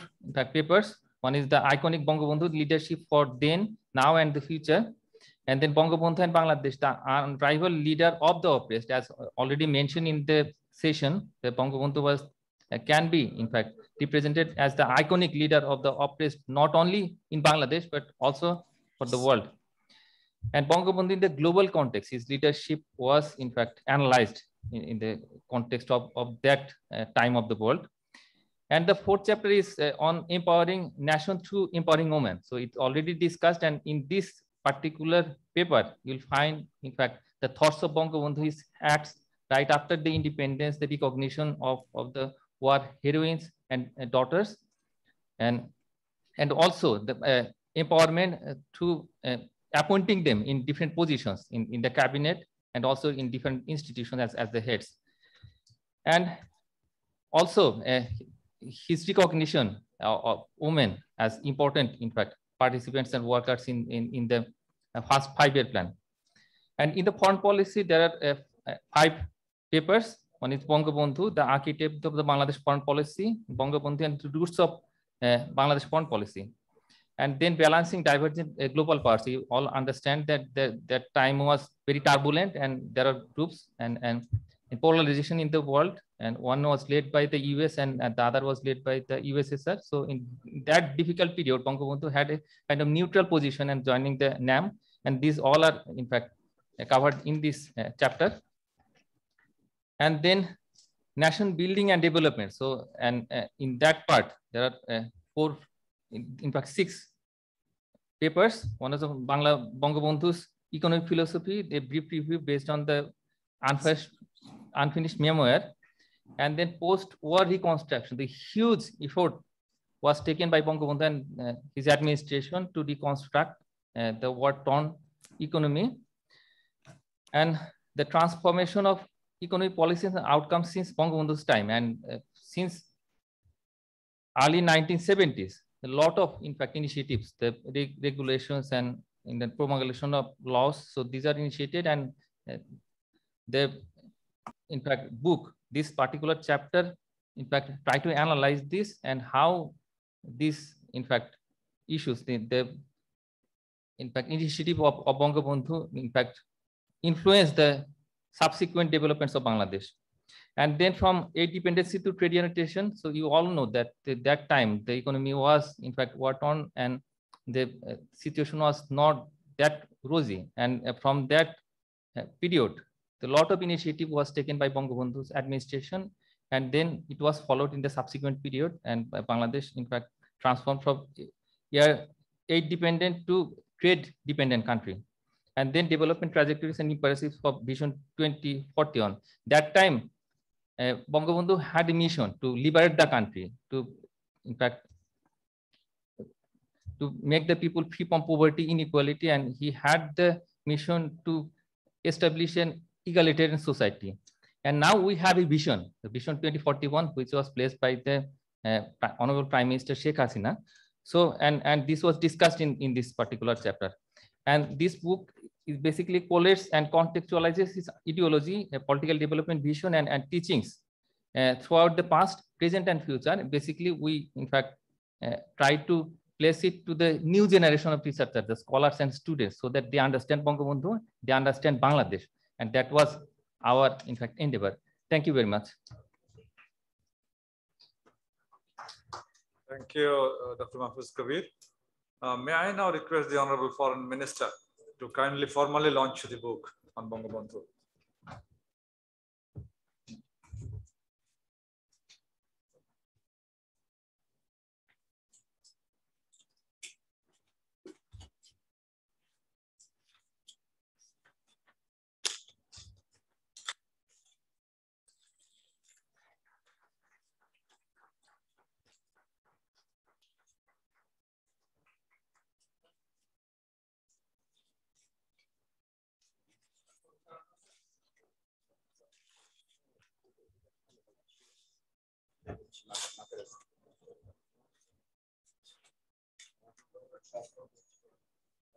papers one is the iconic Bangabandhu leadership for then, now, and the future. And then Bangabandhu and Bangladesh, the unrivaled leader of the oppressed, as already mentioned in the session, the Bangabandhu was uh, can be, in fact, represented as the iconic leader of the oppressed, not only in Bangladesh, but also for the world. And Bangabandhu in the global context, his leadership was, in fact, analyzed in, in the context of, of that uh, time of the world. And the fourth chapter is uh, on empowering nation through empowering women. So it's already discussed. And in this particular paper, you'll find, in fact, the thoughts of Bangabandhu, his acts right after the independence, the recognition of, of the war heroines and uh, daughters, and, and also the uh, empowerment uh, through uh, appointing them in different positions in, in the cabinet and also in different institutions as, as the heads. And also, uh, his recognition of women as important, in fact, participants and workers in, in, in the uh, first five-year plan. And in the foreign policy, there are uh, uh, five papers. One is Bangabandhu, the architect of the Bangladesh foreign policy, Bangabandhu and the roots of uh, Bangladesh foreign policy. And then balancing divergent uh, global powers. You all understand that the, that time was very turbulent and there are groups and, and polarization in the world and one was led by the US and, the other was led by the USSR. So in that difficult period, Bangabandhu had a kind of neutral position and joining the NAM. And these all are in fact covered in this uh, chapter. And then nation building and development. So, and uh, in that part, there are uh, four, in, in, fact, six papers. One is Bangla Bangabandhu's economic philosophy, a brief review based on the unfinished, unfinished memoir and then post-war reconstruction, the huge effort was taken by Bangabandhu and uh, his administration to reconstruct uh, the war-torn economy. And the transformation of economic policies and outcomes since Bangabandhu's time. And uh, since early 1970s, a lot of, in fact, initiatives, the reg regulations and in the promulgation of laws. So these are initiated and uh, the, in fact, book this particular chapter, in fact, try to analyze this and how these, in fact, issues, the, the in fact, initiative of, of Bangabandhu, in fact, influence the subsequent developments of Bangladesh. And then from aid dependency to trade unification, so you all know that at that time the economy was in fact war torn and the uh, situation was not that rosy. And uh, from that uh, period, a lot of initiative was taken by Bangabandhu's administration, and then it was followed in the subsequent period. And Bangladesh, in fact, transformed from aid dependent to trade dependent country. And then development trajectories and imperatives for Vision 2040 on. That time, uh, Bangabandhu had a mission to liberate the country, to in fact, to make the people free from poverty, inequality, and he had the mission to establish an egalitarian society. And now we have a vision, the Vision 2041, which was placed by the uh, Honorable Prime Minister Sheikh Hasina. So, and, and this was discussed in, in this particular chapter. And this book is basically collates and contextualizes his ideology, political development vision, and, and teachings uh, throughout the past, present, and future. Basically, we, in fact, uh, try to place it to the new generation of researchers, the scholars and students, so that they understand Bangabandhu, they understand Bangladesh. And that was our, in fact, endeavor. Thank you very much. Thank you, uh, Dr. Mahfuz Kabir. Uh, may I now request the Honorable Foreign Minister to kindly formally launch the book on Bangabandhu.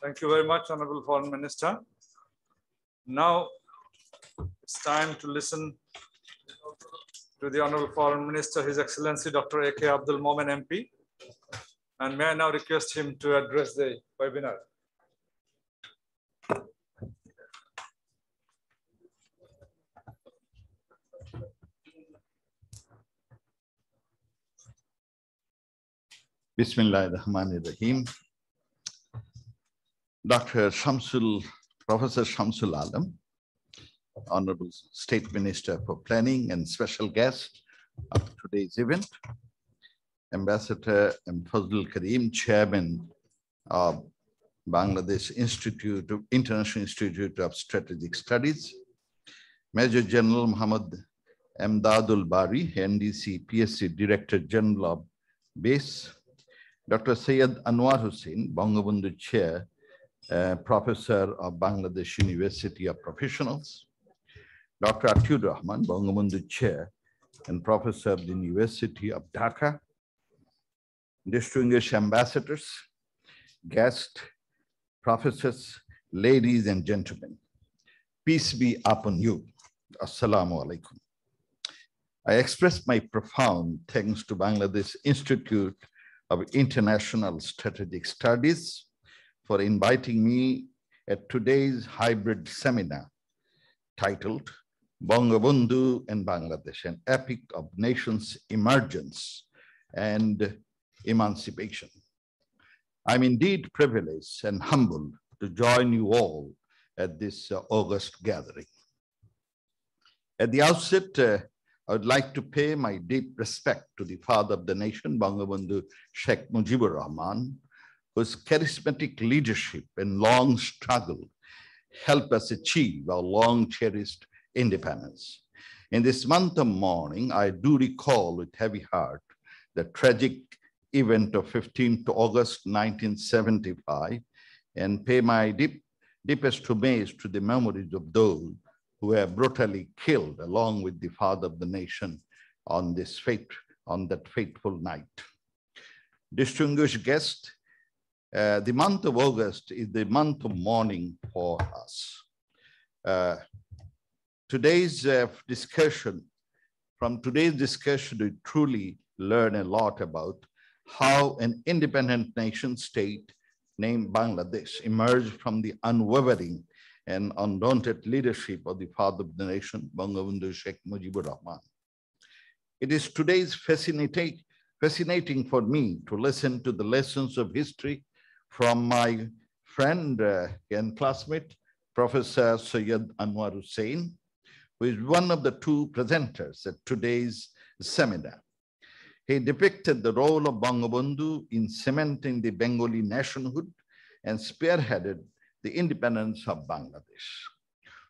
Thank you very much, Honorable Foreign Minister. Now it's time to listen to the Honorable Foreign Minister, His Excellency Dr. A.K. Abdul Momen MP. And may I now request him to address the webinar. Bismillah ar-Rahman rahim Dr. Shamsul, Professor Shamsul Alam, Honorable State Minister for Planning and special guest of today's event, Ambassador M. Fazlul Karim, Chairman of Bangladesh Institute of International Institute of Strategic Studies, Major General Muhammad Emdadul Bari, NDC PSC Director General of BASE, Dr. Sayed Anwar Hussain, Bangabandhu Chair, Professor of Bangladesh University of Professionals, Dr. Atiur Rahman, Bangabandhu Chair and Professor of the University of Dhaka, distinguished ambassadors, guests, professors, ladies and gentlemen, peace be upon you. Assalamu alaikum. I express my profound thanks to Bangladesh Institute of International Strategic Studies for inviting me at today's hybrid seminar titled Bangabandhu and Bangladesh, an epic of nations' emergence and emancipation. I'm indeed privileged and humbled to join you all at this uh, August gathering. At the outset, uh, I would like to pay my deep respect to the father of the nation, Bangabandhu Sheikh Mujibur Rahman, whose charismatic leadership and long struggle helped us achieve our long cherished independence. In this month of mourning, I do recall with heavy heart the tragic event of 15th August 1975 and pay my deep, deepest homage to the memories of those who were brutally killed along with the father of the nation on this fate, on that fateful night. Distinguished guests, uh, the month of August is the month of mourning for us. Uh, today's uh, discussion, from today's discussion, we truly learn a lot about how an independent nation state named Bangladesh emerged from the unwavering and undaunted leadership of the father of the nation, Bangabandhu Sheikh Mujibur Rahman. It is today's fascinating, fascinating for me to listen to the lessons of history from my friend uh, and classmate, Professor Syed Anwar Hussain, who is one of the two presenters at today's seminar. He depicted the role of Bangabandhu in cementing the Bengali nationhood and spearheaded the independence of Bangladesh.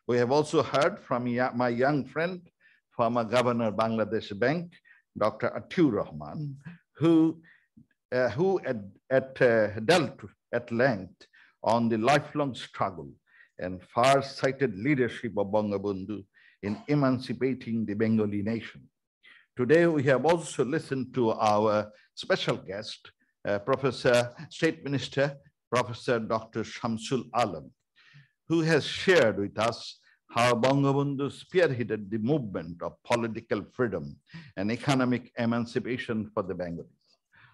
We have also heard from my young friend, former governor Bangladesh Bank, Dr. Atiur Rahman, who, uh, who at, at, uh, dealt at length on the lifelong struggle and far-sighted leadership of Bangabandhu in emancipating the Bengali nation. Today, we have also listened to our special guest, uh, Professor, State Minister, Professor Dr. Shamsul Alam, who has shared with us how Bangabandhu spearheaded the movement of political freedom and economic emancipation for the Bengalis.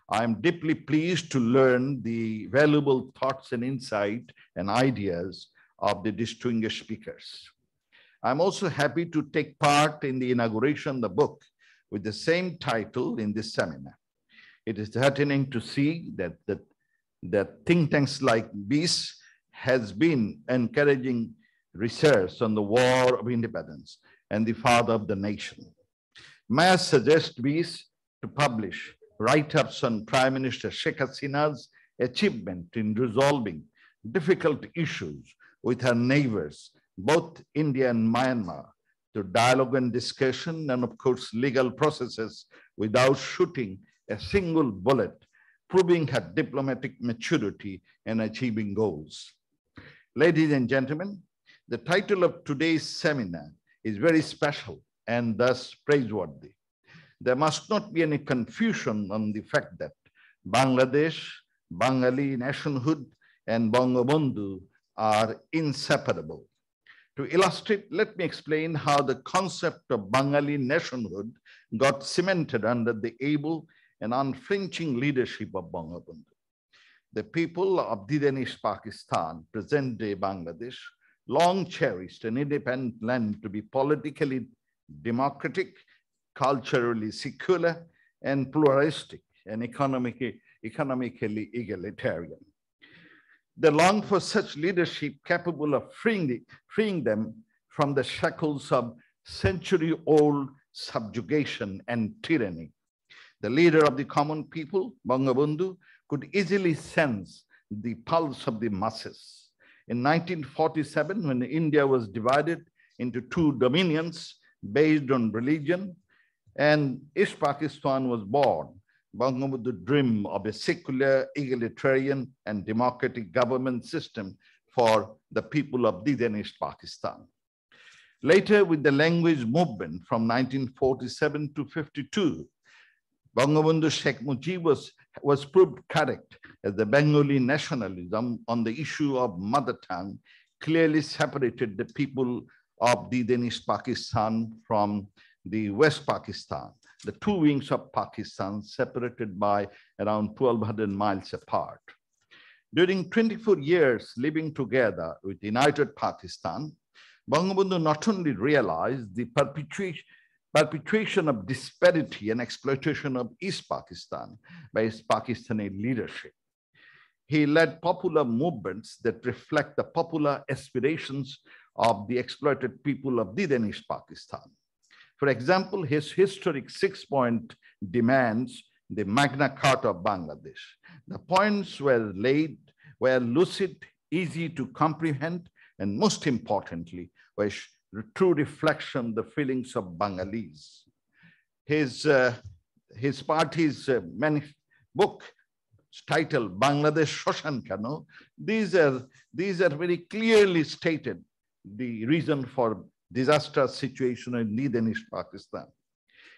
I am deeply pleased to learn the valuable thoughts and insight and ideas of the distinguished speakers. I'm also happy to take part in the inauguration of the book with the same title in this seminar. It is heartening to see that, that, that think tanks like BIISS has been encouraging research on the war of independence and the father of the nation. May I suggest BIISS to publish write-ups on Prime Minister Sheikh Hasina's achievement in resolving difficult issues with her neighbors, both India and Myanmar, to dialogue and discussion, and of course, legal processes without shooting a single bullet, proving her diplomatic maturity and achieving goals. Ladies and gentlemen, the title of today's seminar is very special and thus praiseworthy. There must not be any confusion on the fact that Bangladesh, Bengali nationhood, and Bangabandhu are inseparable. To illustrate, let me explain how the concept of Bengali nationhood got cemented under the able and unflinching leadership of Bangabandhu. The people of Didanish Pakistan, present-day Bangladesh, long cherished an independent land to be politically democratic, culturally secular, and pluralistic, and economically, economically egalitarian. They long for such leadership capable of freeing, the, freeing them from the shackles of century-old subjugation and tyranny. The leader of the common people, Bangabandhu, could easily sense the pulse of the masses. In 1947, when India was divided into two dominions based on religion, and East Pakistan was born, Bangabandhu dream of a secular, egalitarian, and democratic government system for the people of Didanish Pakistan. Later, with the language movement from 1947 to 52, Bangabandhu Sheikh Mujib was, was proved correct as the Bengali nationalism on the issue of mother tongue clearly separated the people of Didanish Pakistan from the West Pakistan the two wings of Pakistan separated by around 1200 miles apart. During 24 years living together with united Pakistan, Bangabandhu not only realized the perpetuation, of disparity and exploitation of East Pakistan by its Pakistani leadership. He led popular movements that reflect the popular aspirations of the exploited people of Didanish Pakistan. For example, his historic six-point demands the Magna Carta of Bangladesh. The points were laid, were lucid, easy to comprehend, and most importantly, were true reflection the feelings of Bengalis. His, uh, his party's uh, book titled Bangladesh Shoshan Kano, these are, these are very clearly stated the reason for disastrous situation in Lead East Pakistan.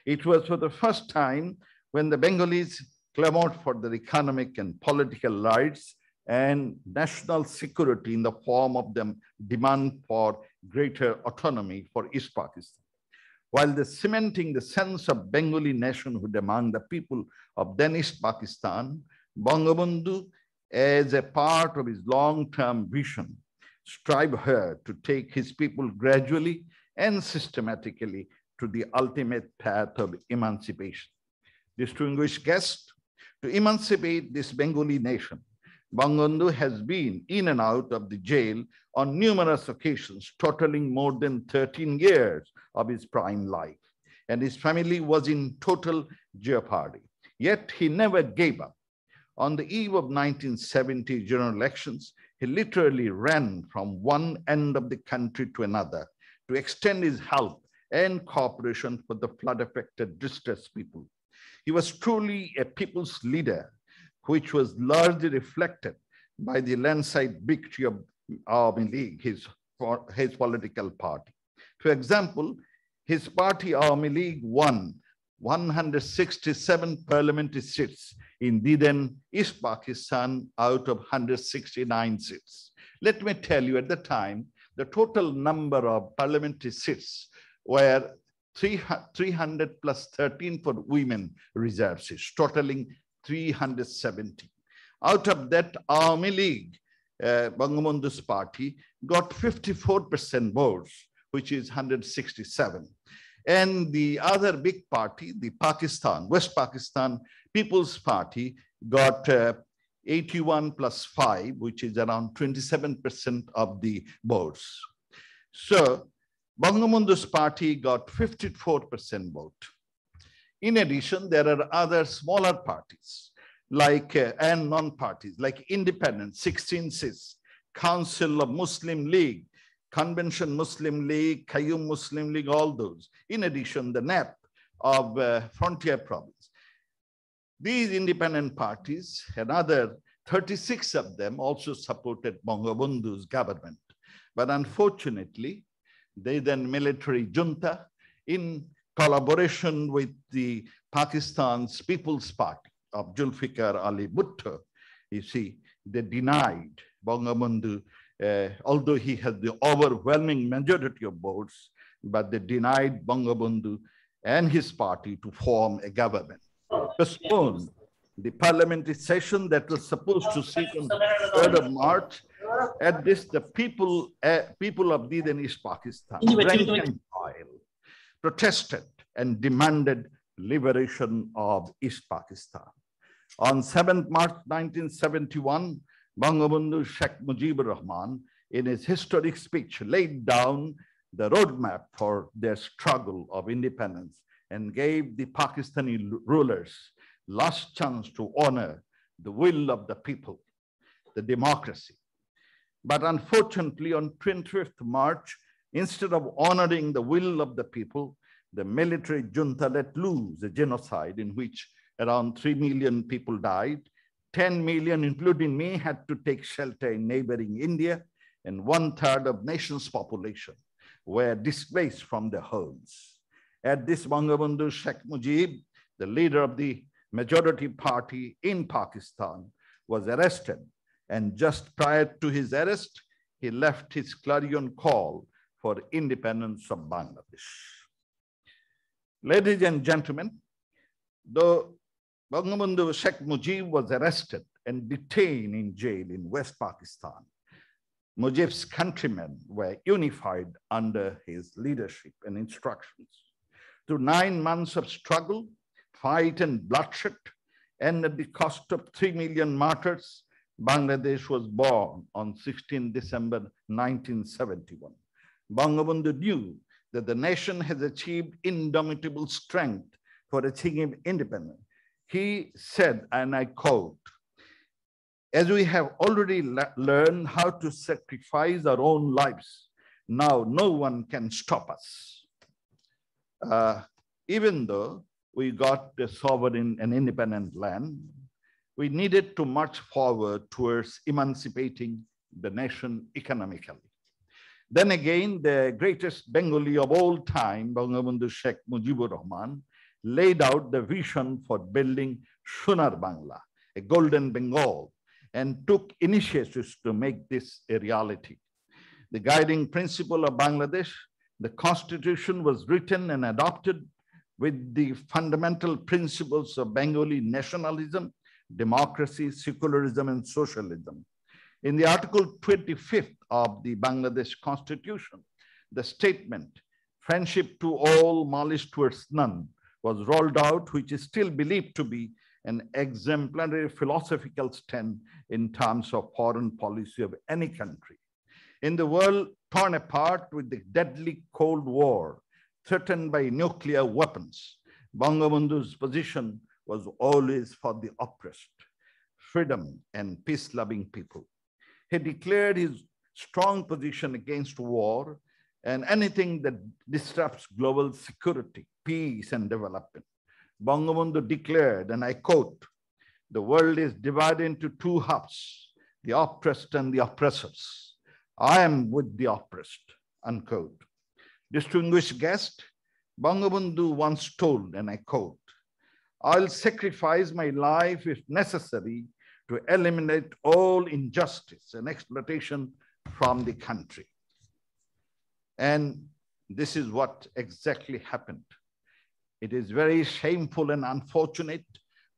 It was for the first time when the Bengalis clamored for their economic and political rights and national security in the form of the demand for greater autonomy for East Pakistan. While the cementing the sense of Bengali nationhood among the people of then East Pakistan, Bangabandhu, as a part of his long-term vision, strive here to take his people gradually and systematically to the ultimate path of emancipation. Distinguished guests, to emancipate this Bengali nation, Bangabandhu has been in and out of the jail on numerous occasions, totaling more than 13 years of his prime life. And his family was in total jeopardy. Yet he never gave up. On the eve of 1970 general elections, he literally ran from one end of the country to another to extend his help and cooperation for the flood-affected distressed people. He was truly a people's leader, which was largely reflected by the landslide victory of Awami League, his, his political party. For example, his party Awami League won 167 parliamentary seats in Diden, East Pakistan out of 169 seats. Let me tell you at the time, the total number of parliamentary seats were 300 plus 13 for women reserve seats, totaling 370. Out of that, Awami League, uh, party, got 54% votes, which is 167. And the other big party, the Pakistan, West Pakistan People's Party, got uh, 81 plus 5, which is around 27% of the votes. So Bangabandhu's party got 54% vote. In addition, there are other smaller parties like uh, and non-parties like Independent, 16 seats, Council of Muslim League, Convention Muslim League, Qayyum Muslim League, all those. In addition, the NAP of uh, Frontier Province. These independent parties, another 36 of them also supported Bangabandhu's government. But unfortunately, they then military junta in collaboration with the Pakistan's People's Party of Julfikar Ali Bhutto, you see, they denied Bangabandhu, uh, although he had the overwhelming majority of votes, but they denied Bangabandhu and his party to form a government. Postponed the parliamentary session that was supposed to sit on 3rd of March. At this, the people, uh, people of East Pakistan, rank and file, protested and demanded liberation of East Pakistan. On 7th March 1971, Bangabandhu Sheikh Mujibur Rahman, in his historic speech, laid down the roadmap for their struggle of independence and gave the Pakistani rulers last chance to honor the will of the people, the democracy. But unfortunately, on 25th March, instead of honoring the will of the people, the military junta let loose a genocide in which around 3 million people died. 10 million, including me, had to take shelter in neighboring India, and one third of nation's population were displaced from their homes. At this, Bangabandhu Sheikh Mujib, the leader of the majority party in Pakistan, was arrested. And just prior to his arrest, he left his clarion call for independence of Bangladesh. Ladies and gentlemen, though Bangabandhu Sheikh Mujib was arrested and detained in jail in West Pakistan, Mujib's countrymen were unified under his leadership and instructions. Through nine months of struggle, fight and bloodshed, and at the cost of 3 million martyrs, Bangladesh was born on 16 December 1971. Bangabandhu knew that the nation has achieved indomitable strength for achieving independence. He said, and I quote, as we have already learned how to sacrifice our own lives, now no one can stop us. Uh, even though we got a sovereign and independent land, we needed to march forward towards emancipating the nation economically. Then again, the greatest Bengali of all time, Bangabandhu Sheikh Mujibur Rahman, laid out the vision for building Shunar Bangla, a golden Bengal, and took initiatives to make this a reality. The guiding principle of Bangladesh, the constitution was written and adopted with the fundamental principles of Bengali nationalism, democracy, secularism, and socialism. In the Article 25th of the Bangladesh Constitution, the statement, friendship to all, malice towards none, was rolled out, which is still believed to be an exemplary philosophical stand in terms of foreign policy of any country. In the world torn apart with the deadly Cold War, threatened by nuclear weapons, Bangabandhu's position was always for the oppressed, freedom and peace-loving people. He declared his strong position against war and anything that disrupts global security, peace, and development. Bangabandhu declared, and I quote, the world is divided into two halves, the oppressed and the oppressors. I am with the oppressed, unquote. Distinguished guest, Bangabandhu once told, and I quote, I'll sacrifice my life if necessary to eliminate all injustice and exploitation from the country. And this is what exactly happened. It is very shameful and unfortunate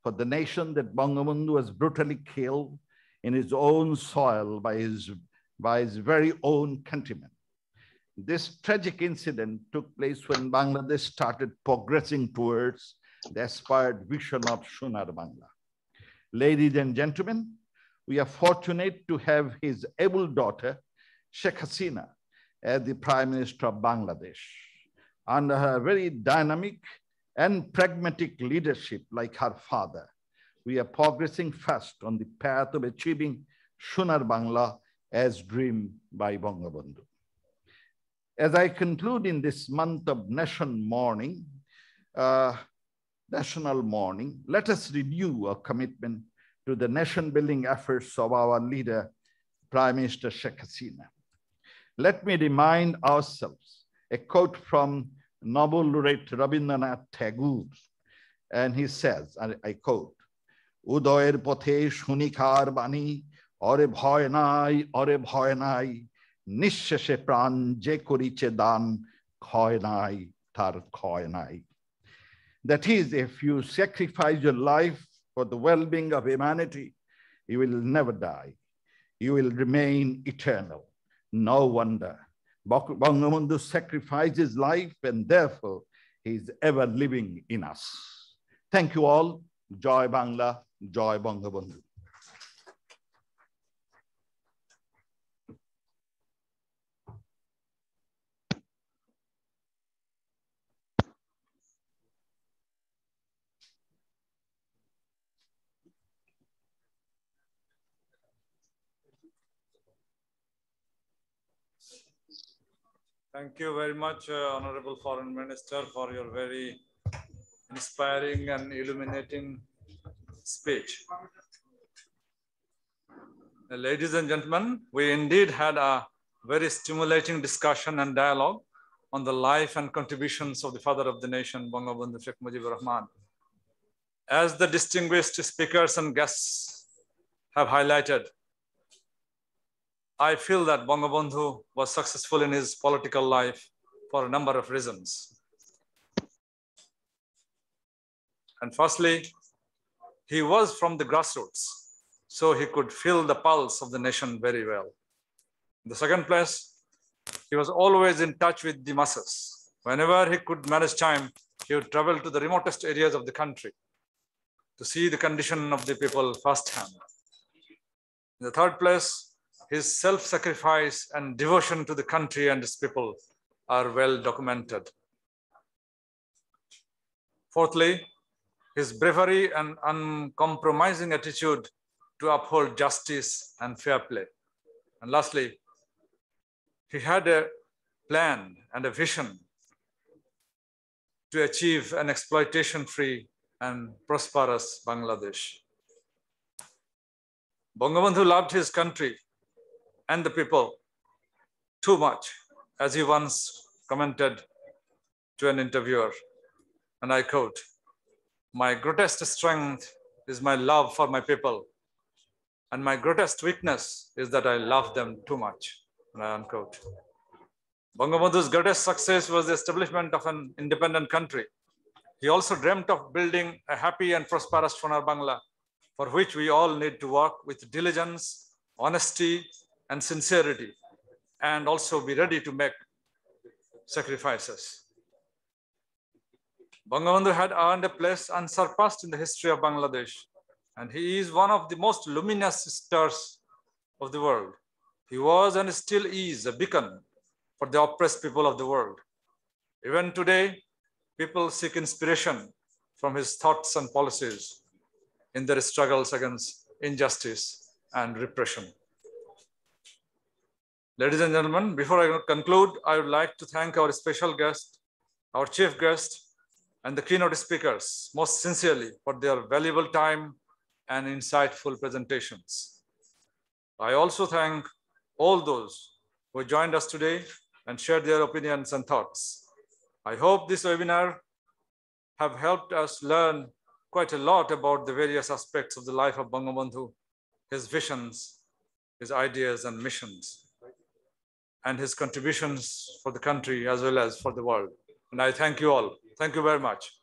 for the nation that Bangabandhu was brutally killed in his own soil by his, by his very own countrymen. This tragic incident took place when Bangladesh started progressing towards the aspired vision of Shunar Bangla. Ladies and gentlemen, we are fortunate to have his able daughter, Sheikh Hasina, as the Prime Minister of Bangladesh. Under her very dynamic and pragmatic leadership like her father, we are progressing fast on the path of achieving Shunar Bangla as dreamed by Bangabandhu. As I conclude in this month of nation mourning, uh, national mourning, let us renew our commitment to the nation building efforts of our leader, Prime Minister Sheikh Hasina. Let me remind ourselves a quote from Nobel laureate Rabindranath Tagore, and he says, and I quote, উদয়ের পথে শুনিকার বাণী অরে ভয় নাই অরে ভয় নাই নিঃশেষে প্রাণ যে করিছে দান ক্ষয় নাই তার ক্ষয় নাই that is, if you sacrifice your life for the well being of humanity, you will never die. You will remain eternal. No wonder. Bangabandhu sacrificed his life and therefore he is ever living in us. Thank you all. Joy Bangla, Joy Bangabandhu. Thank you very much, uh, Honorable Foreign Minister, for your very inspiring and illuminating speech. Uh, ladies and gentlemen, we indeed had a very stimulating discussion and dialogue on the life and contributions of the father of the nation, Bangabandhu Sheikh Mujibur Rahman. As the distinguished speakers and guests have highlighted, I feel that Bangabandhu was successful in his political life for a number of reasons. And firstly, he was from the grassroots, so he could feel the pulse of the nation very well. In the second place, he was always in touch with the masses. Whenever he could manage time, he would travel to the remotest areas of the country to see the condition of the people firsthand. In the third place, his self-sacrifice and devotion to the country and its people are well documented. Fourthly, his bravery and uncompromising attitude to uphold justice and fair play. And lastly, he had a plan and a vision to achieve an exploitation-free and prosperous Bangladesh. Bangabandhu loved his country and the people too much, as he once commented to an interviewer. And I quote, My greatest strength is my love for my people, and my greatest weakness is that I love them too much. And I unquote. Bangabandhu's greatest success was the establishment of an independent country. He also dreamt of building a happy and prosperous Sonar Bangla, for which we all need to work with diligence, honesty, and sincerity, and also be ready to make sacrifices. Bangabandhu had earned a place unsurpassed in the history of Bangladesh, and he is one of the most luminous stars of the world. He was and still is a beacon for the oppressed people of the world. Even today, people seek inspiration from his thoughts and policies in their struggles against injustice and repression. Ladies and gentlemen, before I conclude, I would like to thank our special guest, our chief guest, and the keynote speakers most sincerely for their valuable time and insightful presentations. I also thank all those who joined us today and shared their opinions and thoughts. I hope this webinar have helped us learn quite a lot about the various aspects of the life of Bangabandhu, his visions, his ideas and missions, and his contributions for the country as well as for the world. And I thank you all. Thank you very much.